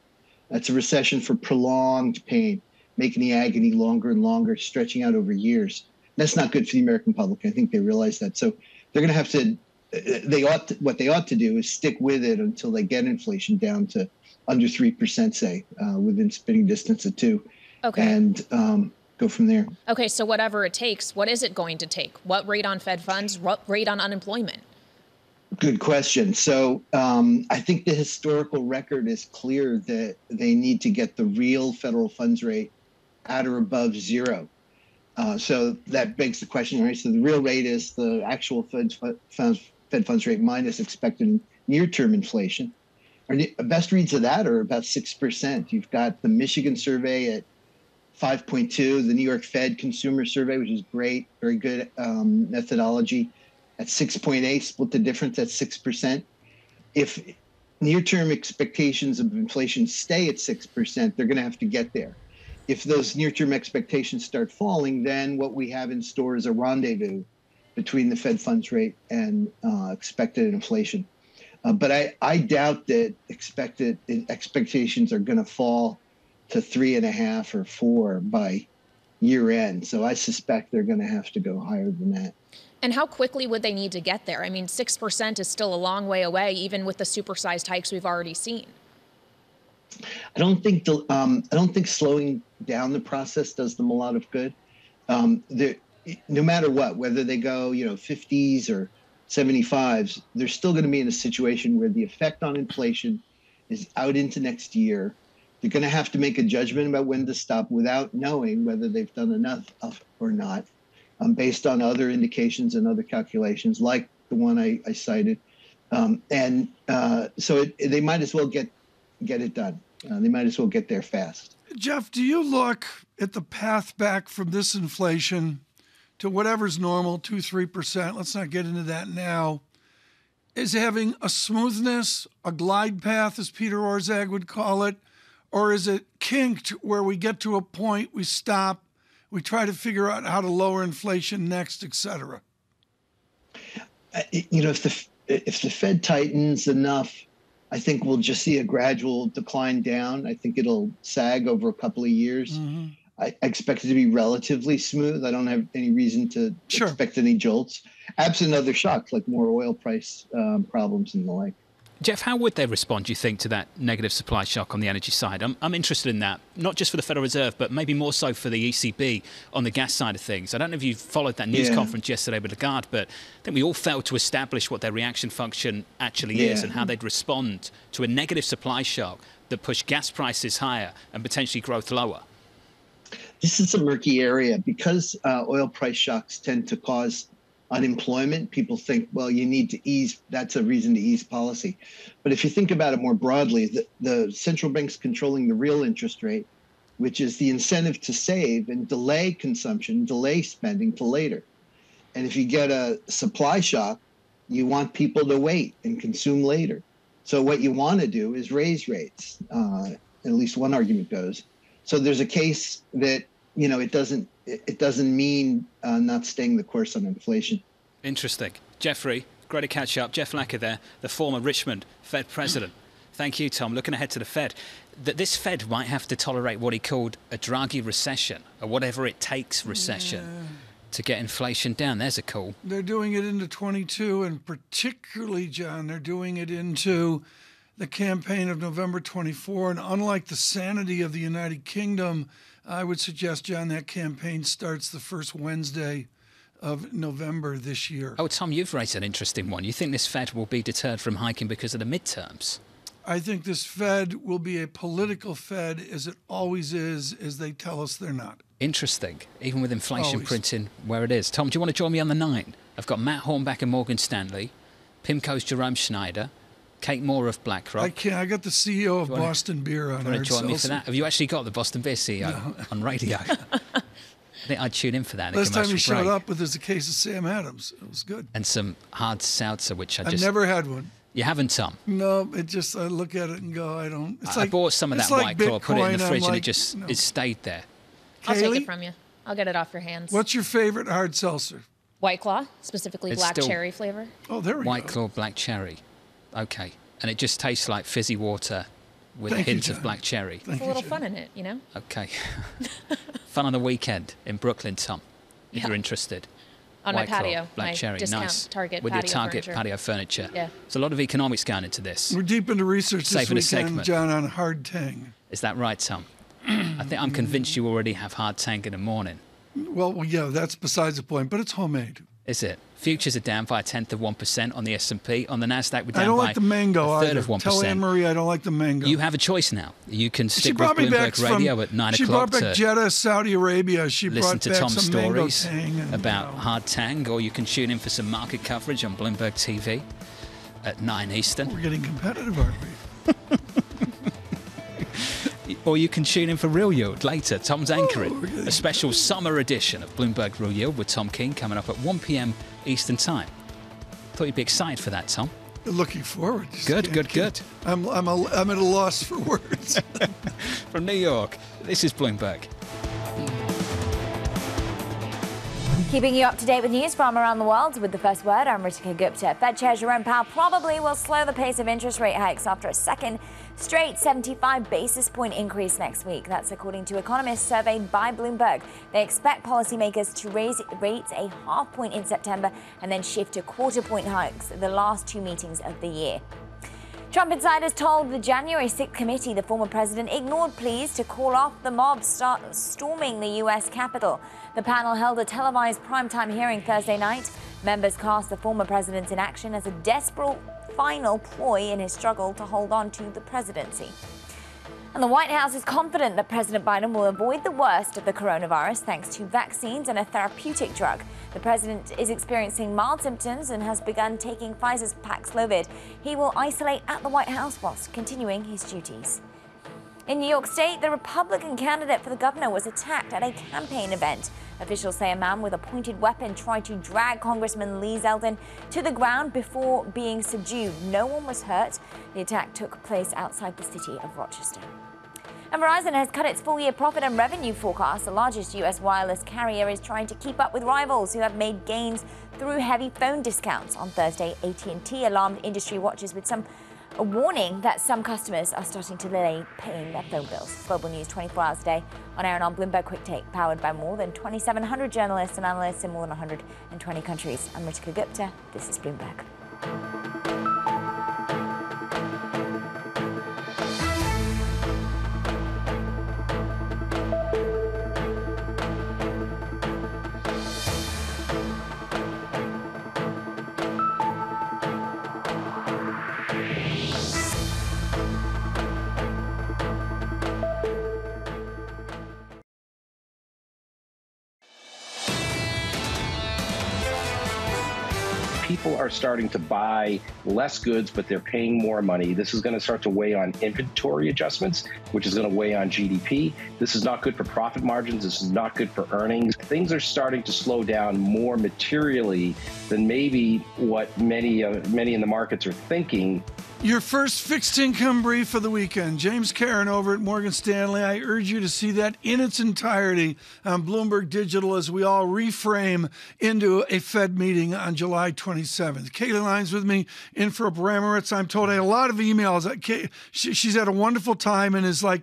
That's a recession for prolonged pain, making the agony longer and longer, stretching out over years. That's not good for the American public. I think they realize that. So they're going to have to. They ought to, what they ought to do is stick with it until they get inflation down to under three percent, say, uh, within spitting distance of two, Okay. and um, go from there. Okay, so whatever it takes, what is it going to take? What rate on Fed funds? What rate on unemployment? Good question. So um, I think the historical record is clear that they need to get the real federal funds rate at or above zero. Uh, so that begs the question, right? So the real rate is the actual Fed funds, Fed funds rate minus expected near-term inflation. Our best reads of that are about six percent. You've got the Michigan survey at 5.2, the New York Fed consumer survey, which is great, very good um, methodology, at 6.8, split the difference at 6%. If near term expectations of inflation stay at 6%, they're going to have to get there. If those near term expectations start falling, then what we have in store is a rendezvous between the Fed funds rate and uh, expected inflation. Uh, but I, I doubt that expected expectations are going to fall to three and a half or four by year end. So I suspect they're going to have to go higher than that. And how quickly would they need to get there? I mean, 6% is still a long way away, even with the supersized hikes we've already seen. I don't think the um, I don't think slowing down the process does them a lot of good. Um, no matter what, whether they go you know 50s or 75s, they're still going to be in a situation where the effect on inflation is out into next year. They're going to have to make a judgment about when to stop without knowing whether they've done enough or not, um, based on other indications and other calculations, like the one I, I cited. Um, and uh, so it, they might as well get get it done. Uh, they might as well get there fast. Jeff, do you look at the path back from this inflation to whatever's normal, two, three percent? Let's not get into that now. Is having a smoothness, a glide path, as Peter Orszag would call it, or is it kinked where we get to a point, we stop, we try to figure out how to lower inflation next, et cetera? Uh, you know, if the if the Fed tightens enough I think we'll just see a gradual decline down. I think it'll sag over a couple of years. Mm-hmm. I, expect it to be relatively smooth. I don't have any reason to sure. expect any jolts, absent other shocks like more oil price um, problems and the like. Jeff, how would they respond, do you think, to that negative supply shock on the energy side? I'm, I'm interested in that, not just for the Federal Reserve, but maybe more so for the ECB on the gas side of things. I don't know if you followed that news yeah. conference yesterday with Lagarde, but I think we all failed to establish what their reaction function actually yeah. is and how they'd respond to a negative supply shock that pushed gas prices higher and potentially growth lower. This is a murky area because uh, oil price shocks tend to cause unemployment, people think, well, you need to ease, that's a reason to ease policy. But if you think about it more broadly, the, the central bank's controlling the real interest rate, which is the incentive to save and delay consumption, delay spending to later. And if you get a supply shock, you want people to wait and consume later. So what you want to do is raise rates. Uh, at least one argument goes. So there's a case that you know it doesn't it doesn't mean uh, not staying the course on inflation. Interesting. Jeffrey, great to catch up. Jeff Lacker there, the former Richmond Fed president. Thank you, Tom. Looking ahead to the Fed, that this Fed might have to tolerate what he called a Draghi recession, or whatever it takes recession, yeah. to get inflation down. There's a call. They're doing it into 22, and particularly, John, they're doing it into the campaign of November 24. And unlike the sanity of the United Kingdom, I would suggest, John, that campaign starts the first Wednesday of November this year. Oh, Tom, you've raised an interesting one. You think this Fed will be deterred from hiking because of the midterms? I think this Fed will be a political Fed, as it always is, as they tell us they're not. Interesting, even with inflation always. printing where it is. Tom, do you want to join me on the nine? I've got Matt Hornbach and Morgan Stanley, PIMCO's Jerome Schneider, Kate Moore of BlackRock. I can't. I got the CEO of Boston Beer on. You want to join me for that? Have you actually got the Boston Beer CEO no. on radio? I think I'd tune in for that. Last time he showed up with us a case of Sam Adams. It was good. And some hard seltzer, which I just. I've just. never had one. You haven't, Tom? No, it just I look at it and go, I don't. It's I like, bought some of that like White Claw, put it in the fridge, like, and it just no. it stayed there. I'll take it from you. I'll get it off your hands. What's your favorite hard seltzer? White Claw, specifically it's black cherry flavor. Oh, there we White go. White Claw black cherry. Okay and it just tastes like fizzy water with Thank a hint you, of black cherry. There's a little fun in it, you know? Okay. fun on the weekend in Brooklyn, Tom, if yeah. you're interested. On White my patio. Claw, black my cherry, nice. Target with your Target furniture. patio furniture. Yeah. There's a lot of economics going into this. We're deep into research Saving this weekend, John, on hard tang. Is that right, Tom? I think I'm convinced you already have hard tang in the morning. Well, well, yeah, that's besides the point, but it's homemade. Is it? Futures are down by a tenth of one percent on the S and P. On the Nasdaq, we're down I don't by like the mango a third either. of one Tell Anne Marie I don't like the mango. You have a choice now. You can she stick with me back Bloomberg Radio from, at nine she o'clock brought back to Jeddah, Saudi Arabia. She listen brought to Tom's stories and, about you know. hard tang, or you can tune in for some market coverage on Bloomberg TV at nine Eastern. We're getting competitive, aren't we? or you can tune in for Real Yield later. Tom's anchoring oh, a special summer edition of Bloomberg Real Yield with Tom Keene coming up at 1 p.m. Eastern Time. Thought you'd be excited for that, Tom. Looking forward. Just Good, good, good. I'm, I'm, a, I'm at a loss for words. From New York, this is Bloomberg. Keeping you up to date with news from around the world with the first word, I'm Ritika Gupta. Fed Chair Jerome Powell probably will slow the pace of interest rate hikes after a second straight 75 basis point increase next week. That's according to economists surveyed by Bloomberg. They expect policymakers to raise rates a half point in September and then shift to quarter point hikes the last two meetings of the year. Trump insiders told the January 6th committee the former president ignored pleas to call off the mob start storming the U.S. Capitol. The panel held a televised primetime hearing Thursday night. Members cast the former president's inaction as a desperate final ploy in his struggle to hold on to the presidency. And the White House is confident that President Biden will avoid the worst of the coronavirus thanks to vaccines and a therapeutic drug. The president is experiencing mild symptoms and has begun taking Pfizer's Paxlovid. He will isolate at the White House whilst continuing his duties. In New York State, the Republican candidate for the governor was attacked at a campaign event. Officials say a man with a pointed weapon tried to drag Congressman Lee Zeldin to the ground before being subdued. No one was hurt. The attack took place outside the city of Rochester. And Verizon has cut its full-year profit and revenue forecast. The largest U.S. wireless carrier is trying to keep up with rivals who have made gains through heavy phone discounts. On Thursday, AT&T alarmed industry watchers with some a warning that some customers are starting to delay paying their phone bills. Global News 24 hours a day on air and on Bloomberg Quick Take, powered by more than 2,700 journalists and analysts in more than 120 countries. I'm Ritika Gupta. This is Bloomberg. Are starting to buy less goods, but they're paying more money. This is going to start to weigh on inventory adjustments, which is going to weigh on GDP. This is not good for profit margins. This is not good for earnings. Things are starting to slow down more materially than maybe what many uh, many in the markets are thinking. Your first fixed income brief for the weekend. James Caron over at Morgan Stanley. I urge you to see that in its entirety on Bloomberg Digital as we all reframe into a Fed meeting on July 27th. Kailey Leinz with me in for Abramowicz. I'm told I had a lot of emails. She's had a wonderful time and is like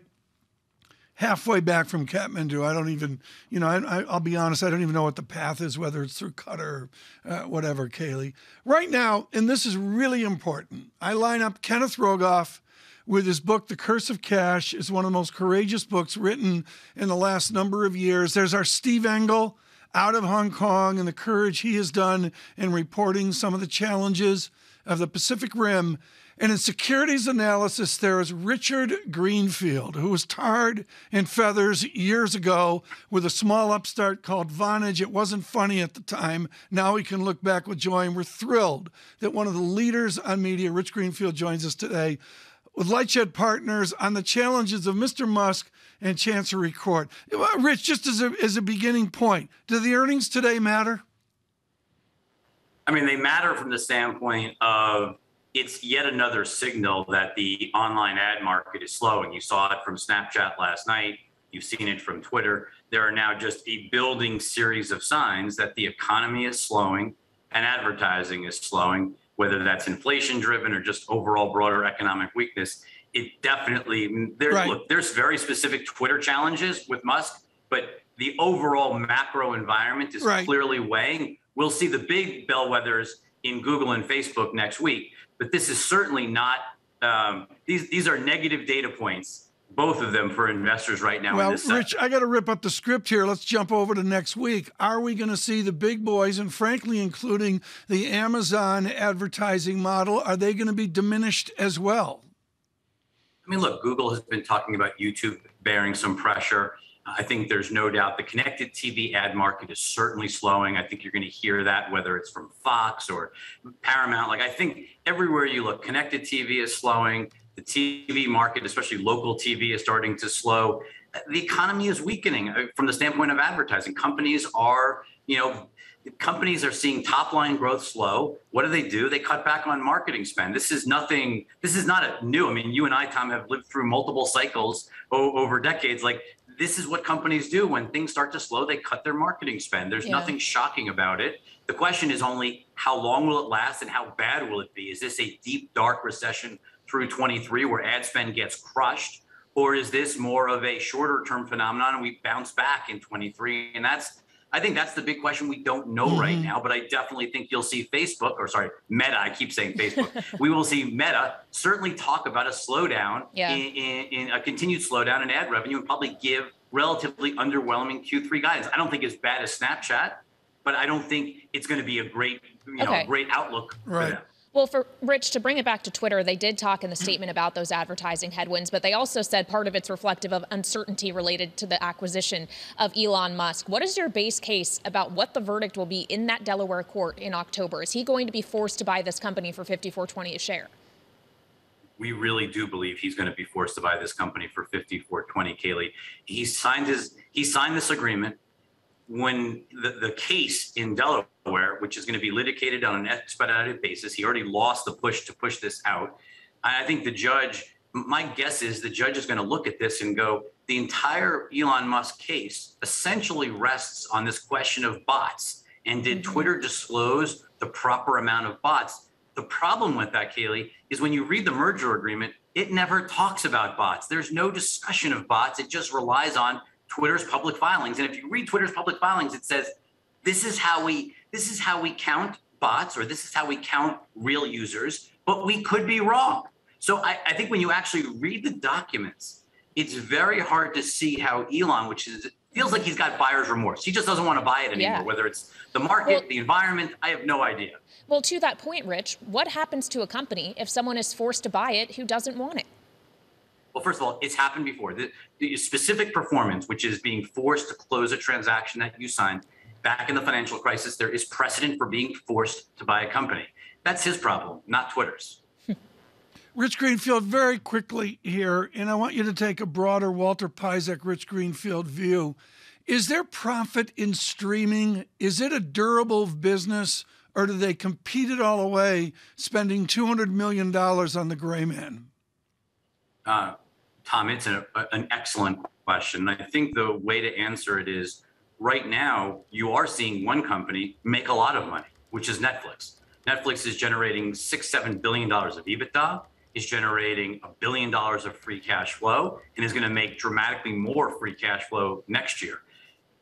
halfway back from Kathmandu. I don't even, you know, I, will be honest, I don't even know what the path is, whether it's through Qatar or uh, whatever, Kailey. Right now, and this is really important, I line up Kenneth Rogoff with his book, The Curse of Cash, is one of the most courageous books written in the last number of years. There's our Steve Engle out of Hong Kong and the courage he has done in reporting some of the challenges of the Pacific Rim. And in securities analysis, there is Richard Greenfield, who was tarred in feathers years ago with a small upstart called Vonage. It wasn't funny at the time. Now we can look back with joy, and we're thrilled that one of the leaders on media, Rich Greenfield, joins us today with LightShed Partners on the challenges of Mr. Musk and Chancery Court. Uh, Rich, just as a, as a beginning point, do the earnings today matter? I mean, they matter from the standpoint of it's yet another signal that the online ad market is slowing. You saw it from Snapchat last night. You've seen it from Twitter. There are now just a building series of signs that the economy is slowing and advertising is slowing, whether that's inflation driven or just overall broader economic weakness. It definitely there, right. look, there's very specific Twitter challenges with Musk, but the overall macro environment is right. clearly weighing. We'll see the big bellwethers in Google and Facebook next week but this is certainly not. Um, these these are negative data points, both of them for investors right now. Well, Rich, I got to rip up the script here. Let's jump over to next week. Are we going to see the big boys, and frankly, including the Amazon advertising model, are they going to be diminished as well? I mean, look, Google has been talking about YouTube bearing some pressure. I think there's no doubt the connected TV ad market is certainly slowing. I think you're going to hear that whether it's from Fox or Paramount. Like I think everywhere you look, connected TV is slowing. The TV market, especially local TV, is starting to slow. The economy is weakening uh, from the standpoint of advertising. Companies are, you know, companies are seeing top line growth slow. What do they do? They cut back on marketing spend. This is nothing, this is not a new. I mean, you and I, Tom, have lived through multiple cycles over decades. Like this is what companies do. When things start to slow they cut their marketing spend. There's Yeah. nothing shocking about it. The question is only how long will it last and how bad will it be? Is this a deep dark recession through 23 where ad spend gets crushed? Or is this more of a shorter term phenomenon and we bounce back in 23 and that's i think that's the big question we don't know right Mhm. now but i definitely think you'll see facebook or sorry meta i keep saying facebook we will see meta certainly talk about a slowdown Yeah. in, in, in a continued slowdown in ad revenue and probably give relatively underwhelming q3 guidance i don't think as bad as snapchat but i don't think it's going to be a great you know Okay. great outlook for them. Well, for Rich, to bring it back to Twitter, they did talk in the statement about those advertising headwinds, but they also said part of it's reflective of uncertainty related to the acquisition of Elon Musk. What is your base case about what the verdict will be in that Delaware court in October? Is he going to be forced to buy this company for 54.20 a share? we really do believe he's going to be forced to buy this company for 5420 Kailey. He signed his he signed this agreement when the, the case in Delaware, which is going to be litigated on an expedited basis, he already lost the push to push this out. I I think the judge, my guess is the judge is going to look at this and go, the entire Elon Musk case essentially rests on this question of bots. And did mm-hmm. Twitter disclose the proper amount of bots? The problem with that, Kailey, is when you read the merger agreement, it never talks about bots. There's no discussion of bots. It just relies on Twitter's public filings. And if you read Twitter's public filings, it says this is how we this is how we count bots or this is how we count real users, but we could be wrong. So I, I think when you actually read the documents, it's very hard to see how Elon, which is feels like he's got buyer's remorse. He just doesn't want to buy it anymore, Yeah. whether it's the market, the environment, I have no idea. Well, to that point, Rich, what happens to a company if someone is forced to buy it who doesn't want it? Well, first of all, it's happened before. The, the specific performance, which is being forced to close a transaction that you signed back in the financial crisis, there is precedent for being forced to buy a company. That's his problem, not Twitter's. Rich Greenfield, very quickly here, and I want you to take a broader Walter Piecyk, Rich Greenfield view. Is there profit in streaming? Is it a durable business, or do they compete it all away, spending $200 million on the gray man? Uh, Tom, it's a, an excellent question. I think the way to answer it is right now, you are seeing one company make a lot of money, which is Netflix. Netflix is generating six, seven billion dollars of EBITDA, is generating a billion dollars of free cash flow, and is going to make dramatically more free cash flow next year.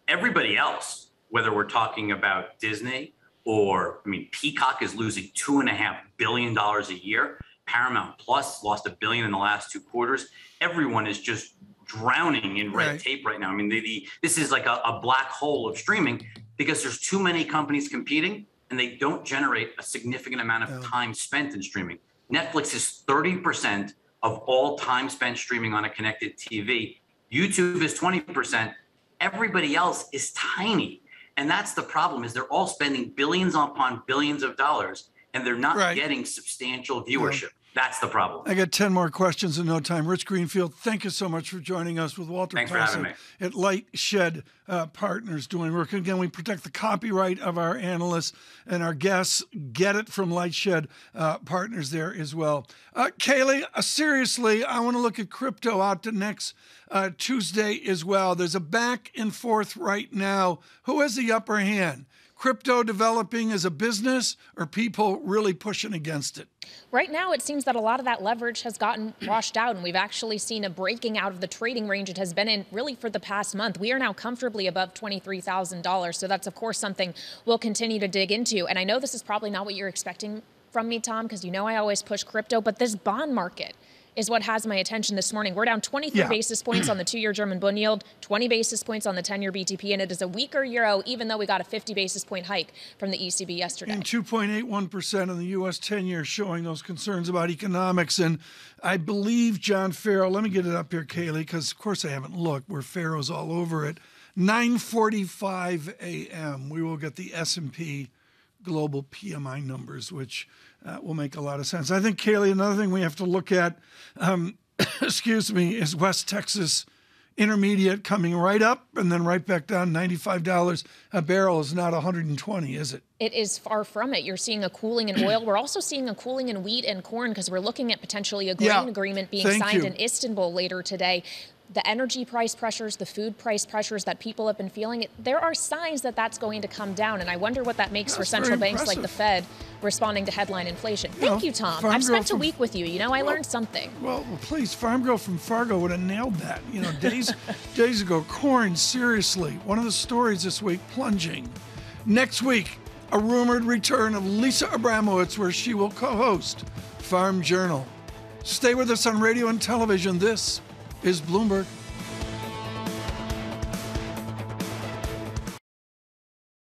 Everybody else, whether we're talking about Disney or, I mean, Peacock is losing two and a half billion dollars a year. Paramount Plus lost a billion in the last two quarters. Everyone is just drowning in red Right. tape right now. I mean, the, the, this is like a, a black hole of streaming because there's too many companies competing and they don't generate a significant amount of time spent in streaming. Netflix is 30% of all time spent streaming on a connected TV. YouTube is 20%. Everybody else is tiny. And that's the problem is they're all spending billions upon billions of dollars and they're not Right. getting substantial viewership. That's the problem. I got 10 more questions in no time. Rich Greenfield, thank you so much for joining us with Walter Thanks for having me. at LightShed uh, Partners doing work. Again, we protect the copyright of our analysts and our guests. Get it from LightShed uh, Partners there as well. Uh, Kailey, uh, seriously, I want to look at crypto out to next uh, Tuesday as well. There's a back and forth right now. Who has the upper hand? Crypto developing as a business or people really pushing against it? Right now, it seems that a lot of that leverage has gotten washed out, and we've actually seen a breaking out of the trading range it has been in really for the past month. We are now comfortably above $23,000. So that's, of course, something we'll continue to dig into. And I know this is probably not what you're expecting from me, Tom, because you know I always push crypto, but this bond market is what has my attention this morning. We're down 23 Yeah. basis points on the two year German bund yield, 20 basis points on the 10 year BTP, and it is a weaker euro, even though we got a 50 basis point hike from the ECB yesterday. And 2.81% in the U.S. 10 year showing those concerns about economics. And I believe John Ferro, let me get it up here, Kailey, because of course I haven't looked, where Ferro's all over it. 9:45 a.m. We will get the S&P global PMI numbers, which uh, will make a lot of sense. I think, Kailey, another thing we have to look at, um, excuse me, is West Texas Intermediate coming right up and then right back down. $95 a barrel is not 120, is it? It is far from it. You're seeing a cooling in oil. We're also seeing a cooling in wheat and corn because we're looking at potentially a grain Yeah. agreement being Thank signed you. in Istanbul later today. The energy price pressures, the food price pressures that people have been feeling, there are signs that that's going to come down. And I wonder what that makes That's for central banks like the Fed responding to headline inflation. You Thank know, you, Tom. I've spent a week with you. You know, I learned something. Well, well, please, Farm Girl from Fargo would have nailed that. You know, days days ago, corn. Seriously, one of the stories this week plunging. Next week, a rumored return of Lisa Abramowicz, where she will co-host Farm Journal. Stay with us on radio and television. This is Bloomberg.